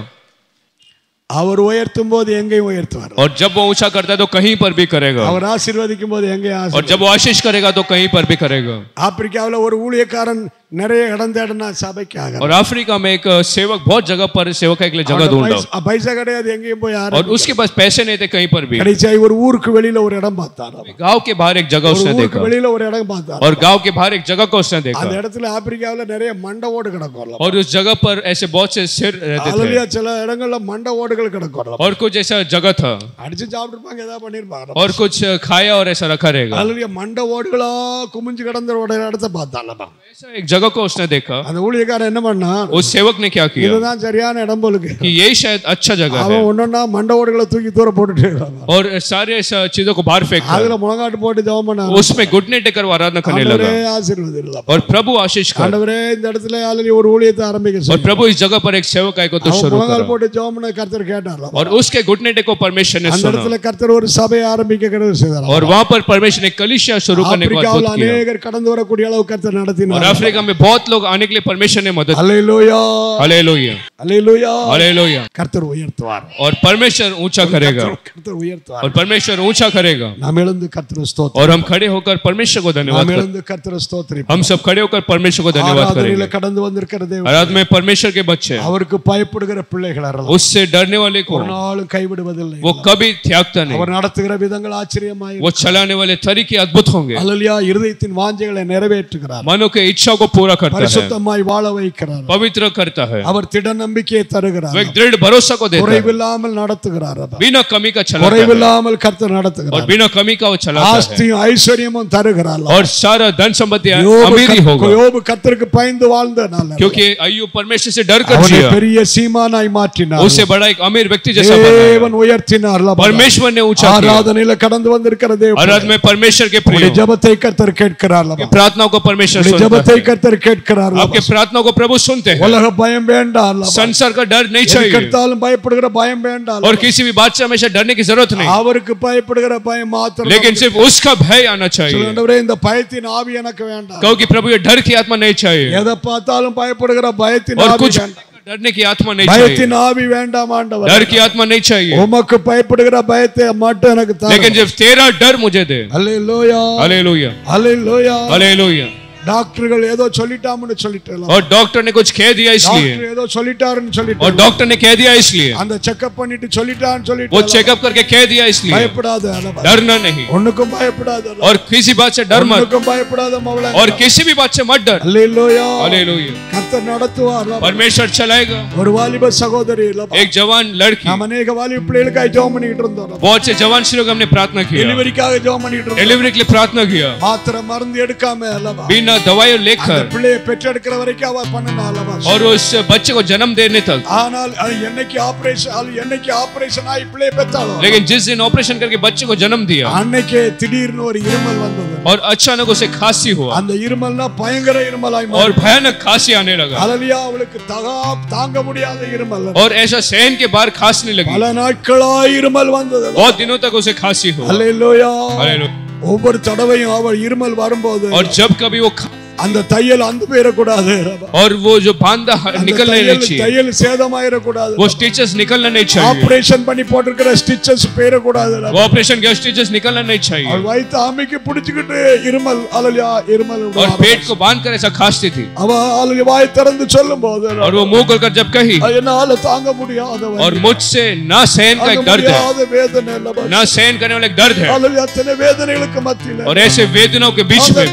அவர் உயர்த்தும் போது எங்கேயும் உயர்த்துவார் और जब वो ऊंचा करता है तो कहीं पर भी करेगा அவர் ஆசீர்வதிக்கும் போது எங்கேயும் और ஆசீர்வதி जब वो आशीष करेगा तो कहीं पर भी करेगा ஆப்பிரிக்காவுல ஒரு ஊழியக்காரன் நிறைய இடம் தேடினா சபைக்காக और अफ्रीका में एक सेवक बहुत जगह पर सेवक के लिए जगह ढूंढा பைசா- பைசா கிடையாது எங்கேயும் போய் யாரும் और उसके पास पैसे नहीं थे कहीं पर भी கடைசியா ஒரு ஊருக்கு வெளியில ஒரு இடம் பார்த்தார் அவன். गांव के बाहर एक जगह ஒரு उसने ஊருக்கு देखा வெளியில ஒரு இடம் பார்த்தார் और गांव के बाहर एक जगह को उसने அந்த देखा இடத்துல ஆப்பிரிக்காவுல நிறைய மண்டை ஓடு கிடக்கும் और उस जगह पर ऐसे बहुत से सिर रहते थे அதுலயா சில இடங்கள்ல மண்டை ஓடுகள் கிடக்கும் और कुछ ऐसा जगह था அடிச்சு சாப்பிட்டுருப்பாங்க ஏதாவது பண்ணிருப்பாங்க और कुछ खाया और ऐसा रखा रहेगा அதுலயே மண்டை ஓடுகளா குமிஞ்சு கிடந்த ஒரு இடத்த பார்த்தாலப்பா ऐसा एक जगह को उसने देखा அந்த ஊழியக்காரன் என்ன பண்ணா उस सेवक ने क्या किया இதுதான் சரியான இடம் போலுக்கு कि ये शायद अच्छा जगह है அவன் ஒன்னொன்னா மண்டை ஓடுகளை தூக்கி தூர போட்டுட்டு இருக்கான். और सारे ऐसा चीजों को बाहर फेंक அதுல முழங்காட்டு போட்டு ஜெபம் பண்ண उसमें घुटने टेकर वो आराधना करने लगा ஆண்டவரே ஆசீர்வாதம் இல்ல और प्रभु आशीष कर ஆண்டவரே இந்த இடத்துல ஆல்ரெடி ஒரு ஊழியத்தை ஆரம்பிக்க और சொல்லி प्रभु इस जगह पर एक सेवक आए को तो அவன் शुरू முழங்கால் करा போட்டு ஜெபம் பண்ண கர்த்தர் கேட்டார்ல और उसके घुटने टेको परमेश्वर ने அந்த सुना இடத்துல கர்த்தர் ஒரு சபையை ஆரம்பிக்க கிடவு செய்தார் और वहां पर परमेश्वर ने कलिशिया शुरू करने को ஆப்பிரிக்காவில் अद्भुत किया அநேகர் கடந்து வரக்கூடிய அளவு கர்த்தர் और நடத்தினார் अफ्रीका में बहुत लोग आने के लिए परमेश्वर ने मदद அல்லேலூயா हालेलुया அல்லேலூயா हालेलुया கர்த்தர் உயர்த்துவார் और परमेश्वर ऊंचा करेगा கர்த்தர் உயர்த்துவார் और परमेश्वर ऊंचा करेगा நாம் எழுந்து கர்த்தர் ஸ்தோத்திரம் और हम खड़े होकर परमेश्वर को धन्यवाद நாம் करें எழுந்து கர்த்தர் ஸ்தோத்திரம் हम सब खड़े होकर परमेश्वर को धन्यवाद ஆராதனையில करेंगे கடந்து வந்திருக்கிற தேவன் आराध में परमेश्वर के बच्चे हैं। அவருக்கு பயப்படுகிற பிள்ளைகள் அல்ல. उससे डरने वाले को ஒரு நாளும் கைவிடுவதில்லை वो कभी त्यागता नहीं அவர் நடத்துகிற விதங்கள் ஆச்சரியமாய் वो चलाने वाले तरीके अद्भुत होंगे அல்லலியா இருதயத்தின் வாஞ்சைகளை நிறைவேற்றுகிறார் मनो के इच्छा को पूरा करता है பரிசுத்தமாய் வாழ வைக்கிறார் पवित्र करता है அவர் திட நம்பிக்கையை தருகிறார் वो एक दृढ़ भरोसा को देता है குறைவில்லாமல் நடத்துகிறார் அவர். बिना कमी का चलाता है குறைவில்லாமல் கர்த்தர் और நடத்துகிறார் बिना कमी का वो चलाता है ஆஸ்தியும் ஐஸ்வர்யமும் தருகிறார் और सारा धन संपत्ति யோபு अमीरी கர்த்த- होगा யோபு கர்த்தருக்கு பயந்து வாழ்ந்த நாள் क्योंकि अय्यूब परमेश्वर से डर कर அவனை जिया பெரிய சீமானாய் மாற்றினார் उससे बड़ा एक अमीर व्यक्ति जैसा बनाया தேவன் உயர்த்தினார் परमेश्वर ने ऊंचा किया ஆராதனையில கடந்து வந்திருக்கிற தேவன் आराध में परमेश्वर के प्रिय உங்களுடைய ஜெபத்தை கர்த்தர் கேட்கிறார் प्रार्थनाओं को परमेश्वर உங்களுடைய सुनता ஜெபத்தை है கர்த்தர் கேட்கிறார் आपके प्रार्थनाओं को प्रभु सुनते हैं உலக பயம் வேண்டாம் संसार का डर नहीं चाहिए எடுத்தாலும் பயப்படுகிற பயம் வேண்டாம் और किसी भी बात से हमेशा डरने की जरूरत नहीं அவருக்கு பயப்படுகிற பயம் மாத்திரம் लेकिन सिर्फ उसका भय आना चाहिए ஆண்டவரே இந்த பயத்தின் ஆவி எனக்கு வேண்டாம் क्योंकि प्रभु ये डर की आत्मा नहीं चाहिए எதை பார்த்தாலும் பயப்படுகிற பயத்தின் और ஆவி कुछ வேண்டாம் डरने की आत्मा नहीं चाहिए பயத்தின் ஆவி வேண்டாம் ஆண்டவர் डर की आत्मा नहीं चाहिए உமக்கு பயப்படுகிற பயத்தை மட்டும் எனக்கு लेकिन தாரும் जब तेरा डर मुझे दे அல்லேலூயா हालेलुया அல்லேலூயா हालेलुया டாக்டர்கள் ஏதோ சொல்லிட்டாம்னு சொல்லிட்டு और डॉक्टर ने कुछ कह दिया इसलिए டாக்டர் ஏதோ சொல்லிட்டாருன்னு और சொல்லிட்டு डॉक्टर ने कह दिया इसलिए அந்த செக்அப் பண்ணிட்டு சொல்லிட்டான்னு वो சொல்லிட்டு चेकअप करके कह दिया इसलिए பயப்படாத அல்லவா? डरना नहीं ஒண்ணுக்கும் பயப்படாத அல்லவா? और किसी बात से डर मत ஒண்ணுக்கும் பயப்படாத மவளே और किसी भी बात से मत डर அல்லேலூயா हालेलुया கர்த்தர் நடத்துவார் அல்லவா? परमेश्वर चलाएगा ஒரு வாலிப சகோதரி அல்லவா? एक जवान लड़की நாம் அநேக வாலிப பிள்ளைகளுக்காக ஜெபம் பண்ணிட்டு இருந்தோம் அல்லவா? बहुत से जवान श्री लोग हमने प्रार्थना किया டெலிவரிக்காக ஜெபம் பண்ணிட்டு இருந்தோம் डिलीवरी के लिए प्रार्थना किया மாத்திரை மருந்து எடுக்காம அல்லவா बिना दवाई लेकर அந்த பிள்ளையை பெற்றெடுக்கிற வரைக்கும் அவ பண்ணனா அல்லவா और उस बच्चे को जन्म देने तक ஆனால் அது என்னைக்கு ஆபரேஷன் அது என்னைக்கு ஆபரேஷன் ஆகி பிள்ளையை பெற்றாலும் लेकिन जिस दिन ऑपरेशन करके बच्चे को जन्म दिया அன்னைக்கே திடீர்னு ஒரு இருமல் வந்தது और अचानक उसे खांसी हुआ அந்த இருமல்னா பயங்கர இருமலாய் और भयानक खांसी आने लगा அலலியா அவளுக்கு தகா தாங்க முடியாத இருமல் और ऐसा सहन के बाहर खांसने लगी பல நாட்களாய் இருமல் வந்தது बहुत दिनों तक उसे खांसी हुआ அல்லேலூயா हालेलुया। ஒவ்வொரு தடவையும் அவள் இருமல் வரும்போது और जब कभी वो खा- அந்த தையல் அந்த போயிடக்கூடாது और वो जो बांधा அந்த निकलने தையல் नहीं चाहिए தையல் சேதமாயிடக்கூடாது वो स्टिचेस निकलना नहीं चाहिए ஆபரேஷன் பண்ணி போட்டிருக்கிற ஸ்டிச்சஸ் போயிடக்கூடாது वो ऑपरेशन के स्टिचेस निकलना नहीं चाहिए அவள் வயிற்று அம்மிக்கு பிடிச்சுக்கிட்டு இருமல் அலலியா இருமல் और पेट को बांध कर ऐसा खांसती थी அவ அலலி வாய் திறந்து சொல்லும் போது और वो मुंह खोलकर जब कही என்னால தாங்க முடியாத और मुझसे ना सहन का தாங்க एक दर्द है முடியாத வேதனை அல்லவா? ना सहन करने वाला एक दर्द है அலலி அத்தனை வேதனைகளுக்கு மத்தியில और ऐसे वेदनाओं के बीच அந்த में भी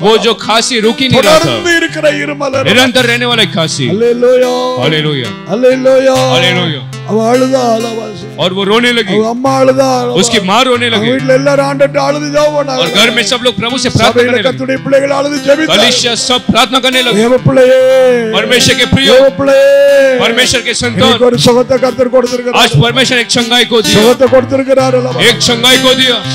वो जो खासी रुकी नहीं रहा था। निरंतर रहने वाले खासी। और वो रोने लगी। उसकी माँ रोने लगी। और घर में सब लोग प्रभु से प्रार्थना सब प्रार्थना करने लगे। परमेश्वर के प्रिय। परमेश्वर के संतान आज परमेश्वर एक चंगाई को दिया। एक चंगाई को दिया।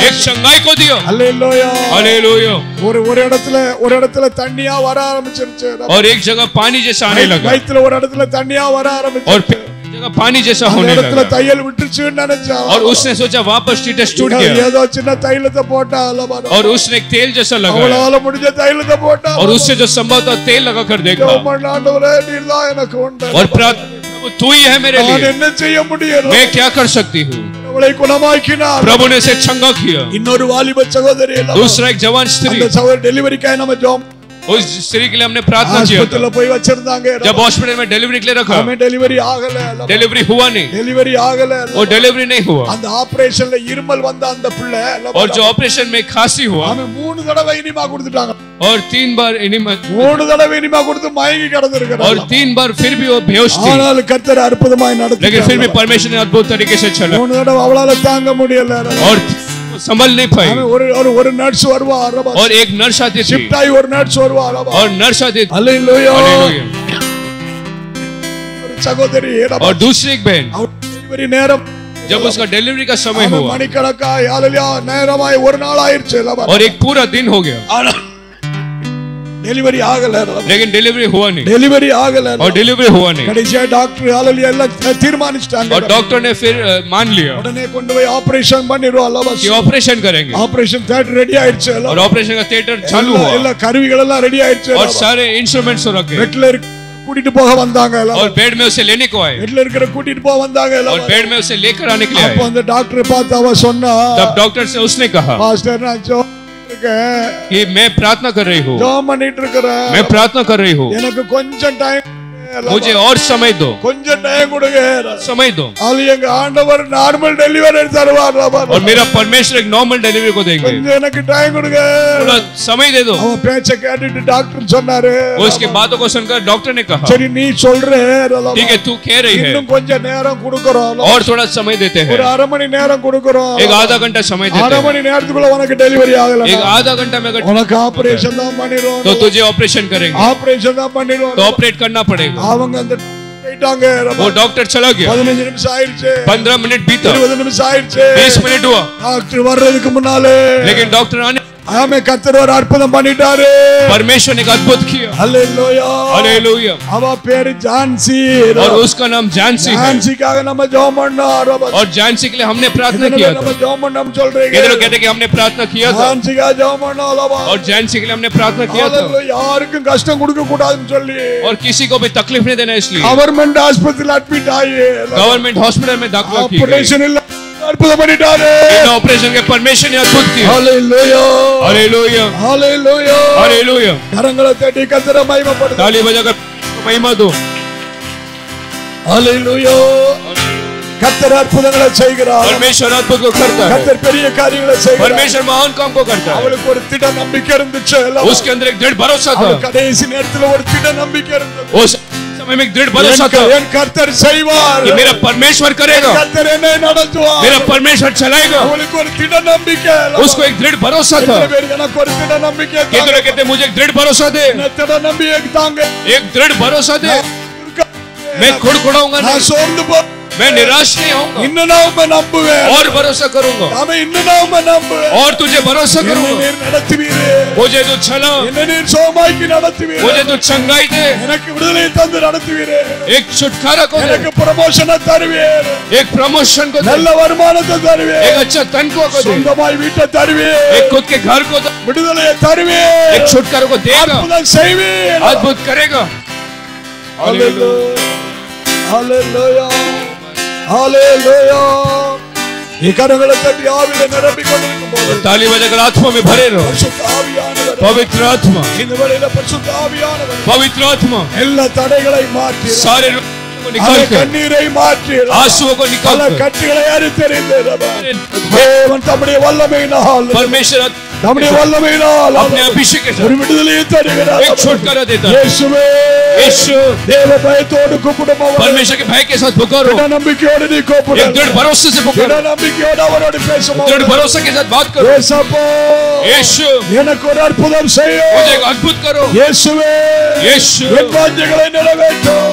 एक चंगाई को दिया அல்லேலூயா हालेलुया ஒரு ஒரு இடத்துல ஒரு இடத்துல தண்ணியா வர ஆரம்பிச்சிருச்சு और एक जगह पानी जैसा आने लगा வயித்துல ஒரு இடத்துல தண்ணியா வர और ஆரம்பிச்சு फिर एक जगह पानी जैसा அந்த होने இடத்துல लगा தையல் விட்டுச்சுன்னு நினைச்சா और उसने सोचा वापस स्टेटस टूट गया ஏதோ சின்ன தைலத்தை போட்டா அல்லவா और उसने एक तेल जैसा लगाया அவளால முடிஞ்ச தைலத்தை போட்டா और उससे जो संभव था तेल लगा कर देखा ஜெபம் ஆண்டவரே நீர்தான் எனக்கு உண்டு और प्रार्थना प्रभु तू ही है मेरे நான் लिए என்ன செய்ய முடியும் मैं क्या कर सकती हूँ அவளை குணமாக்கினார் प्रभु ने इसे चंगा किया दूसरा एक जवान स्त्री डिलीवरी का है जॉब उस स्त्री के लिए हमने प्रार्थना किया था ஆஸ்பத்திரியில போய் வச்சிருந்தாங்க जब हॉस्पिटल में डिलीवरी के लिए रखा அவன் டெலிவரி ஆகல डिलीवरी हुआ नहीं டெலிவரி ஆகல वो डिलीवरी नहीं हुआ அந்த ஆபரேஷன்ல இருமல் வந்த அந்த பிள்ளை और जो ऑपरेशन में खांसी हुआ அவன் மூணு தடவை இனிமா கொடுத்துட்டாங்க और तीन बार इन्हीं மூணு தடவை இனிமா கொடுத்து மயங்கி கிடந்திருக்கிறான் और तीन बार फिर भी वो बेहोश थी ஆனால் கர்த்தர் அற்புதமாய் लेकिन फिर भी நடத்தி परमेश्वर ने अद्भुत तरीके से चला மூணு தடவை அவளால தாங்க முடியல और संभल नहीं पाई। और और और नर्स और और एक नर्स आती थी। आई और नर्स और और नर्स आती थी। और दूसरी एक बहन। जब उसका डिलीवरी का समय हुआ। और एक पूरा दिन हो गया। டெலிவரி ஆகல ரபா लेकिन डिलीवरी हुआ नहीं டெலிவரி ஆகல और डिलीवरी हुआ नहीं கடைசியா டாக்டர் அல்லேலூயா எல்லாம் தீர்மானிச்சிட்டாங்க और डॉक्टर ने फिर अ, मान लिया உடனே கொண்டு போய் ஆபரேஷன் பண்ணிடுவோம் அல்லவா कि ऑपरेशन करेंगे ஆபரேஷன் தியேட்டர் ரெடி ஆயிடுச்சு எல்லாம். और ऑपरेशन का थिएटर चालू எல்லா- हुआ எல்லா கருவிகள் எல்லாம் ரெடி ஆயிடுச்சு और सारे इंस्ट्रूमेंट्स रखे பெட்ல இருக்க கூட்டிட்டு போக வந்தாங்க எல்லாம். और बेड में उसे लेने को आए பெட்ல இருக்கிற கூட்டிட்டு போக வந்தாங்க எல்லாம். और बेड में उसे लेकर आने के लिए அப்ப आए அந்த டாக்டர் பார்த்து அவ சொன்னா तब डॉक्टर से उसने कहा பாஸ்டர் நான் ஜெபம் ये मैं प्रार्थना कर रही हूँ मैं प्रार्थना कर रही हूँ मुझे और समय दो கொஞ்சம் டைம் கொடுங்க समय दो அது எங்க ஆண்டவர் நார்மல் டெலிவரி தருவார் ரபா. और मेरा परमेश्वर एक नॉर्मल डिलीवरी को देंगे கொஞ்சம் எனக்கு டைம் கொடுங்க थोड़ा समय दे दो அவன் பேச்ச கேட்டுட்டு டாக்டர் சொன்னாரு वो उसके बातों को सुनकर डॉक्टर ने कहा சரி நீ சொல்ற ரபா. ठीक है तू कह रही है இன்னும் கொஞ்சம் நேரம் கொடுக்கறோம் और थोड़ा समय देते ஒரு हैं அரை மணி நேரம் கொடுக்கறோம் एक आधा घंटा समय देते அரை हैं மணி நேரத்துக்குள்ள உனக்கு டெலிவரி ஆகல एक आधा घंटा में अगर உனக்கு ஆபரேஷன் தான் பண்ணிரும் तो तुझे ऑपरेशन करेंगे ஆபரேஷன் தான் பண்ணிரும் तो ऑपरेट करना पड़ेगा அவங்க அந்த போயிட்டாங்க वो डॉक्टर चला गया பதினஞ்சு நிமிஷம் ஆயிடுச்சு पंद्रह मिनट बीता இருபது நிமிஷம் ஆயிடுச்சு बीस मिनट हुआ டாக்டர் வர்றதுக்கு முன்னாலே लेकिन डॉक्टर आने ஆமே கர்த்தர் ஒரு அற்புதம் பண்ணிட்டாரு परमेश्वर ने एक अद्भुत किया அல்லேலூயா हालेलुया அவ பேரு ஜான்சி और उसका नाम जानसी है ஜான்சிக்காக நம்ம ஜெபம் பண்ணோம் और जानसी के लिए हमने प्रार्थना எத்தனை किया பேர் நம்ம था ஜெபம் பண்ணோம் சொல்றீங்க कितने लोग कहते हैं कि हमने प्रार्थना किया था ஜான்சிக்காக ஜெபம் பண்ணோம் और जानसी के लिए हमने प्रार्थना किया था அல்லேலூயா. யாருக்கும் கஷ்டம் கொடுக்க கூடாதுன்னு சொல்லி और किसी को भी तकलीफ नहीं देना इसलिए கவர்மெண்ட் ஆஸ்பத்திரியில் அட்மிட் ஆகி गवर्नमेंट हॉस्पिटल में दाखिला की गई ஆபரேஷன் இல்ல அற்புதம் பண்ணிட்டாரு इन ऑपरेशन के परमेश्वर ने अद्भुत किया ஹalleluya हालेलुया ஹalleluya हालेलुया கரங்களை தட்டி கர்த்தரை மகிமைப்படுத்து ताली बजाकर महिमा दो ஹalleluya கர்த்தர் அற்புதங்களை செய்கிறார் परमेश्वर अद्भुत को करता है கர்த்தர் பெரிய காரியங்களை செய்கிறார் परमेश्वर महान काम को करता है அவளுக்கு ஒரு திட நம்பிக்கை இருந்துச்சு எல்லாம். उसके अंदर एक दृढ़ भरोसा था அவள் கடைசி நேரத்துல ஒரு திட நம்பிக்கை இருந்தது में मैं दृढ़ भरोसा था मेरा परमेश्वर करेगा। मेरा परमेश्वर चलाएगा। उसको एक दृढ़ भरोसा था। कितने कहते मुझे एक दृढ़ भरोसा दे। एक दृढ़ भरोसा दे। मैं खुड़ खुड़ाऊँगा ना मैं निराश नहीं होऊंगा இன்னும் நான் உம்மை நம்புவேன் और भरोसा करूंगा நாம இன்னும் நான் உம்மை நம்புவேன் और तुझे भरोसा என்னை करूंगा நீர் நடத்துவீரே मुझे तू चला என்னை நீர் சோமாக்கி நடத்துவீரே मुझे तू चंगाई दे எனக்கு விடுதலை தந்து நடத்துவீரே एक छुटकारा को दे எனக்கு ப்ரமோஷனை தருவீர் एक प्रमोशन को दे நல்ல வருமானத்தை தருவீர் एक अच्छा तनख्वाह को दे சொந்தமாய் வீட்டை தருவீர் एक खुद के घर को दे விடுதலையை தருவீர் एक छुटकारा को देगा அற்புதம் செய்வீர் अद्भुत करेगा ஹalleluya ஹalleluya ఈ కనుగల తట్టి ఆవిడ నిరపికొండిరుకుం పోదు తాలి వజగల ఆత్మ మే భరే రహో పరిశుద్ధ ఆవియానవర్ పవిత్ర ఆత్మ ఇందు వరైన పరిశుద్ధ ఆవియానవర్ పవిత్ర ఆత్మ எல்லா தடைகளை மாற்றி சாரே கண்ணீரை மாற்றி ஆசுவகோ நிக்கல் கட்டிகளை அறுத்தெறிந்து தேவன் தம்முடைய வல்லமையினால் பரமேஸ்வரன் தம்முடைய வல்லமையினால் अपने अभिषेक के ஒரு साथ விடுதலையை தருகிறார் एक छुटकारा देता है இயேசுவே यीशु தேவ பயத்தோடு கூப்பிடுபவர் परमेश्वर के भय के साथ पुकारो திட நம்பிக்கையோடு நீ एक கூப்பிடு दृढ़ भरोसे से திட पुकारो நம்பிக்கையோடு அவரோடு दृढ़ பேசும் भरोसे के साथ बात करो ஏசப்பா यीशु எனக்கு ஒரு அற்புதம் செய்யும் मुझे एक अद्भुत करो இயேசுவே यीशु என் வாஞ்சைகளை நிறைவேற்றும்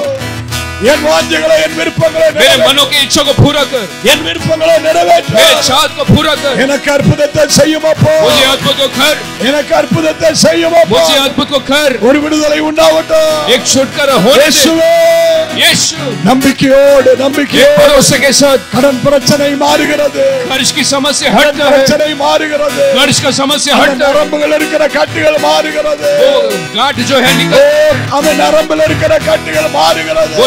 என் வாஞ்சைகளை என் விருப்பங்களை मेरे நிறைவேற்றும். मनों की इच्छा को पूरा कर என் விருப்பங்களை मेरे நிறைவேற்றும் चाहत को पूरा कर எனக்கு அற்புதத்தை செய்யும் அப்போ मुझे अद्भुत को कर எனக்கு அற்புதத்தை செய்யும் அப்போ मुझे अद्भुत को कर ஒரு விடுதலை உண்டாகட்டும் एक छुटकारा होने दे இயேசுவே यीशु நம்பிக்கையோடு ये நம்பிக்கையோடு भरोसे के साथ கடன் பிரச்சனை மாறுகிறது कर्ज की समस्या கடன் हटता है பிரச்சனை மாறுகிறது कर्ज का समस्या அந்த हटता है நரம்புகள் இருக்கிற கட்டுகள் மாறுகிறது वो गांठ जो है ஓ, निकल அந்த நரம்பில் இருக்கிற கட்டுகள் மாறுகிறது वो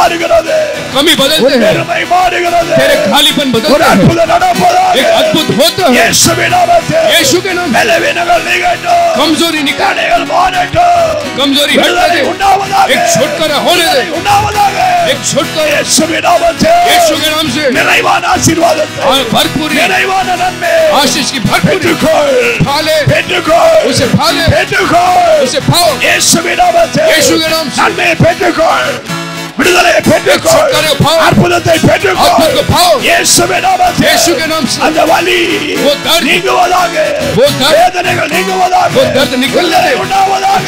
कमी बदल तेरे खालीपन बदल एक अद्भुत होता है। यीशु के नाम। कमज़ोरी निकाले। कमज़ोरी हटा दे। एक छुटकारा होने दे। एक छुटकारा। यीशु के नाम से। मेरा ईमान आशीर्वाद और भरपूर। मेरा ईमान आनंद में। आशीष की भरपूरी। फाले उसे फाले उसे खाओ यीशु के नाम से यीशु के नाम से। விடுதலை பெற்றுக்கொள். அற்புதத்தை பெற்றுக்கொள். இயேசுவே நாமத்தில். அந்த வலி நீங்குவதாக. வேதனைகள் நீங்குவதாக. விடுதலை உண்டாவதாக.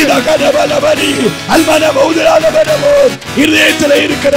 இந்த கனவல வலி அல்மன மௌதிரான மனமோ இருதயத்தில் இருக்கிற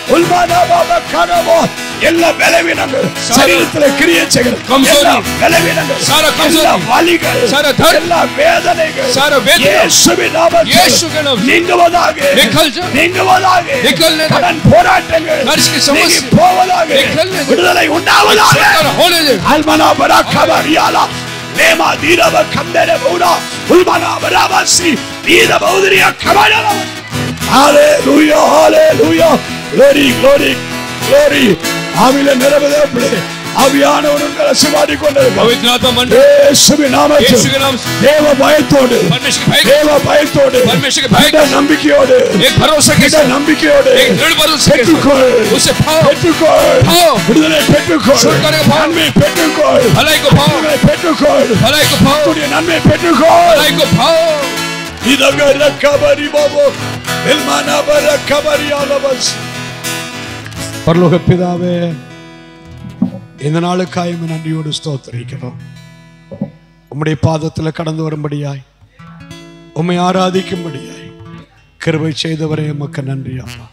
எல்லா பலவீனங்கள் சரீரத்தில் கிரியை செய்கிறது. எல்லா பலவீனங்கள் சார எல்லா வலிகள் சார எல்லா வேதனைகள். சார இயேசுவின் நாமத்தில் இயேசுவின் நீங்குவதாக நிக்கல் நீங்குவதாக நிக்கல் கடன் போராட்டங்கள் நரிஷ்க சமஸ்ய போவதாக விடுதலை உண்டாவதாக. அல்மனா பராக்கபா ரியாலா லேமா தீரவ கந்தர பௌரா உல்மனா பராவாசி தீர பௌதரியா கபாயா ஹalleluya hallelujah ഗ്ലോറി ഗ്ലോറി ഗ്ലോറി ആവിലെ നിരവധി ஆவியானவர் உங்களை சுமாடி கொண்டிருக்கிறார் இயேசுவின் நாமத்தில். தேவ பயத்தோடு. தேவ பயத்தோடு. திட நம்பிக்கையோடு. திட நம்பிக்கையோடு. பெற்றுக்கொள். பெற்றுக்கொள். விடுதலை பெற்றுக்கொள். நன்மை பெற்றுக்கொள். நன்மை பெற்றுக்கொள். நன்மை பெற்றுக்கொள். இதகர கபரி பாபோ எல்மானா பர கபரி ஆலவஸ் பரலோக பிதாவே இந்த நாளுக்காய் நன்றியோடு ஸ்தோத்திரிக்கிறோம். உம்முடைய பாதத்தில் கடந்து வரும்படியாய் உம்மை ஆராதிக்கும்படியாய் கிருபை செய்தவரே உமக்கு நன்றி அம்மா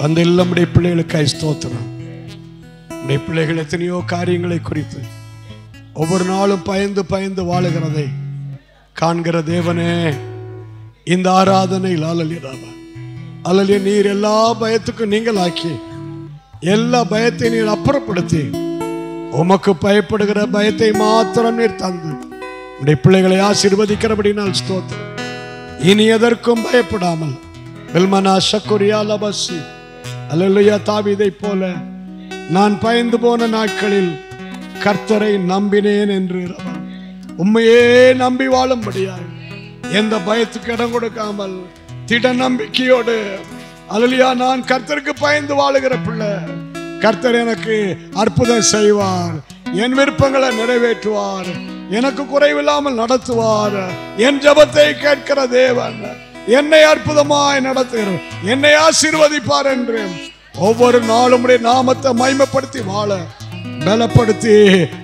வந்த எல்லாம் நம்முடைய பிள்ளைகளுக்காய் ஸ்தோத்திரம். உடைய பிள்ளைகள் எத்தனையோ காரியங்களை குறித்து ஒவ்வொரு நாளும் பயந்து பயந்து வாழுகிறதை காண்கிற தேவனே இந்த ஆராதனையில் அலலியதாவ அலலிய நீர் எல்லா பயத்துக்கும் நீங்களாக்கி எல்லா பயத்தை நீர் அப்புறப்படுத்தி. உமக்கு பயப்படுகிற பயத்தை மாத்திரம் நீர் தந்து. உடைய பிள்ளைகளை ஆசீர்வதிக்கிறபடினால் ஸ்தோத்திரம். இனி எதற்கும் பயப்படாமல். பில்மனா சக்குரியா லபசி அல்லா தாவிதை போல நான் பயந்து போன நாட்களில் கர்த்தரை நம்பினேன் என்று உண்மையே நம்பி வாழும்படியாய். எந்த பயத்துக்கு இடம் கொடுக்காமல் திட நம்பிக்கையோடு அலலியா நான் கர்த்தருக்கு பயந்து வாழுகிற பிள்ளை. கர்த்தர் எனக்கு அற்புதம் செய்வார் என் விருப்பங்களை நிறைவேற்றுவார் எனக்கு குறைவில்லாமல் நடத்துவார். என் ஜபத்தை கேட்கிற தேவன் என்னை அற்புதமாய் நடத்துகிறார் என்னை ஆசீர்வதிப்பார் என்று. ஒவ்வொரு நாளும் உடைய நாமத்தை மைமைப்படுத்தி வாழ பலப்படுத்தி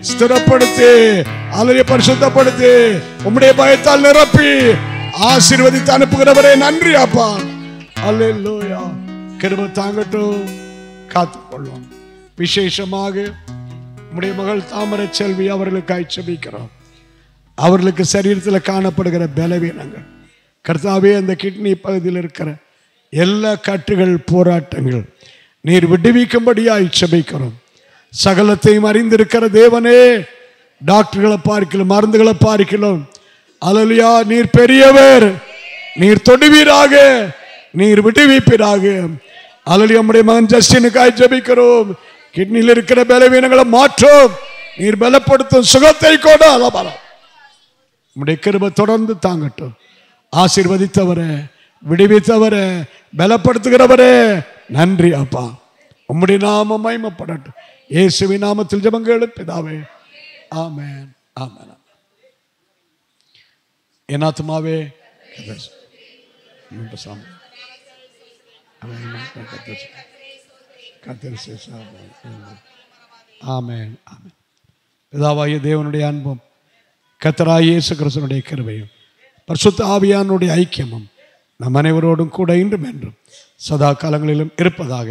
ஸ்திரப்படுத்தி அலைய பரிசுத்தப்படுத்தி உம்முடைய பயத்தால் நிரப்பி ஆசீர்வதித்து அனுப்புகிறவரே. நன்றி அப்பா. அல்லேலூயா கிருப தாங்கட்டும். காத்துக்கொள்வோம். விசேஷமாக நம்முடைய மகள் தாமரை செல்வி அவர்களுக்காய் செபிக்கிறோம். அவர்களுக்கு சரீரத்தில் காணப்படுகிற பலவீனங்கள். கர்த்தாவே அந்த கிட்னி பகுதியில் இருக்கிற எல்லா கட்டுகள் போராட்டங்கள் நீர் விடுவிக்கும்படியாய் செபிக்கிறோம். சகலத்தையும் அறிந்திருக்கிற தேவனே டாக்டர்களை பார்க்கலாம் மருந்துகளை பார்க்கலாம். அலலியா நீர் பெரியவர் நீர் தொடுவீராக. நீர் விடுவிப்பீராக அலடி நம்முடைய மகன் ஜஸ்டினுக்காய் ஜபிக்கிறோம். கிட்னியில் இருக்கிற பலவீனங்களை மாற்றும். நீர் பலப்படுத்தும் சுகத்தை கூட அலபலம் நம்முடைய கிருபை தொடர்ந்து தாங்கட்டும். ஆசீர்வதித்தவரே விடுவித்தவரே பலப்படுத்துகிறவரே நன்றி அப்பா. உம்முடைய நாம மைமப்படட்டும் இயேசுவி நாமத்தில் ஜபங்களும் பிதாவே ஆமேன் ஆமேன் என்னாத்துமாவே சாமி. ஆமென். கத்தர் கர்த்தர் சேசாமே. ஆமென் பிதாவாகிய தேவனுடைய அன்பும் கத்தராய இயேசு கிறிஸ்தனுடைய கிருபையும் பரிசுத்த ஆவியானுடைய ஐக்கியமும் நம் அனைவரோடும் கூட இன்றும் என்றும் சதா காலங்களிலும் இருப்பதாக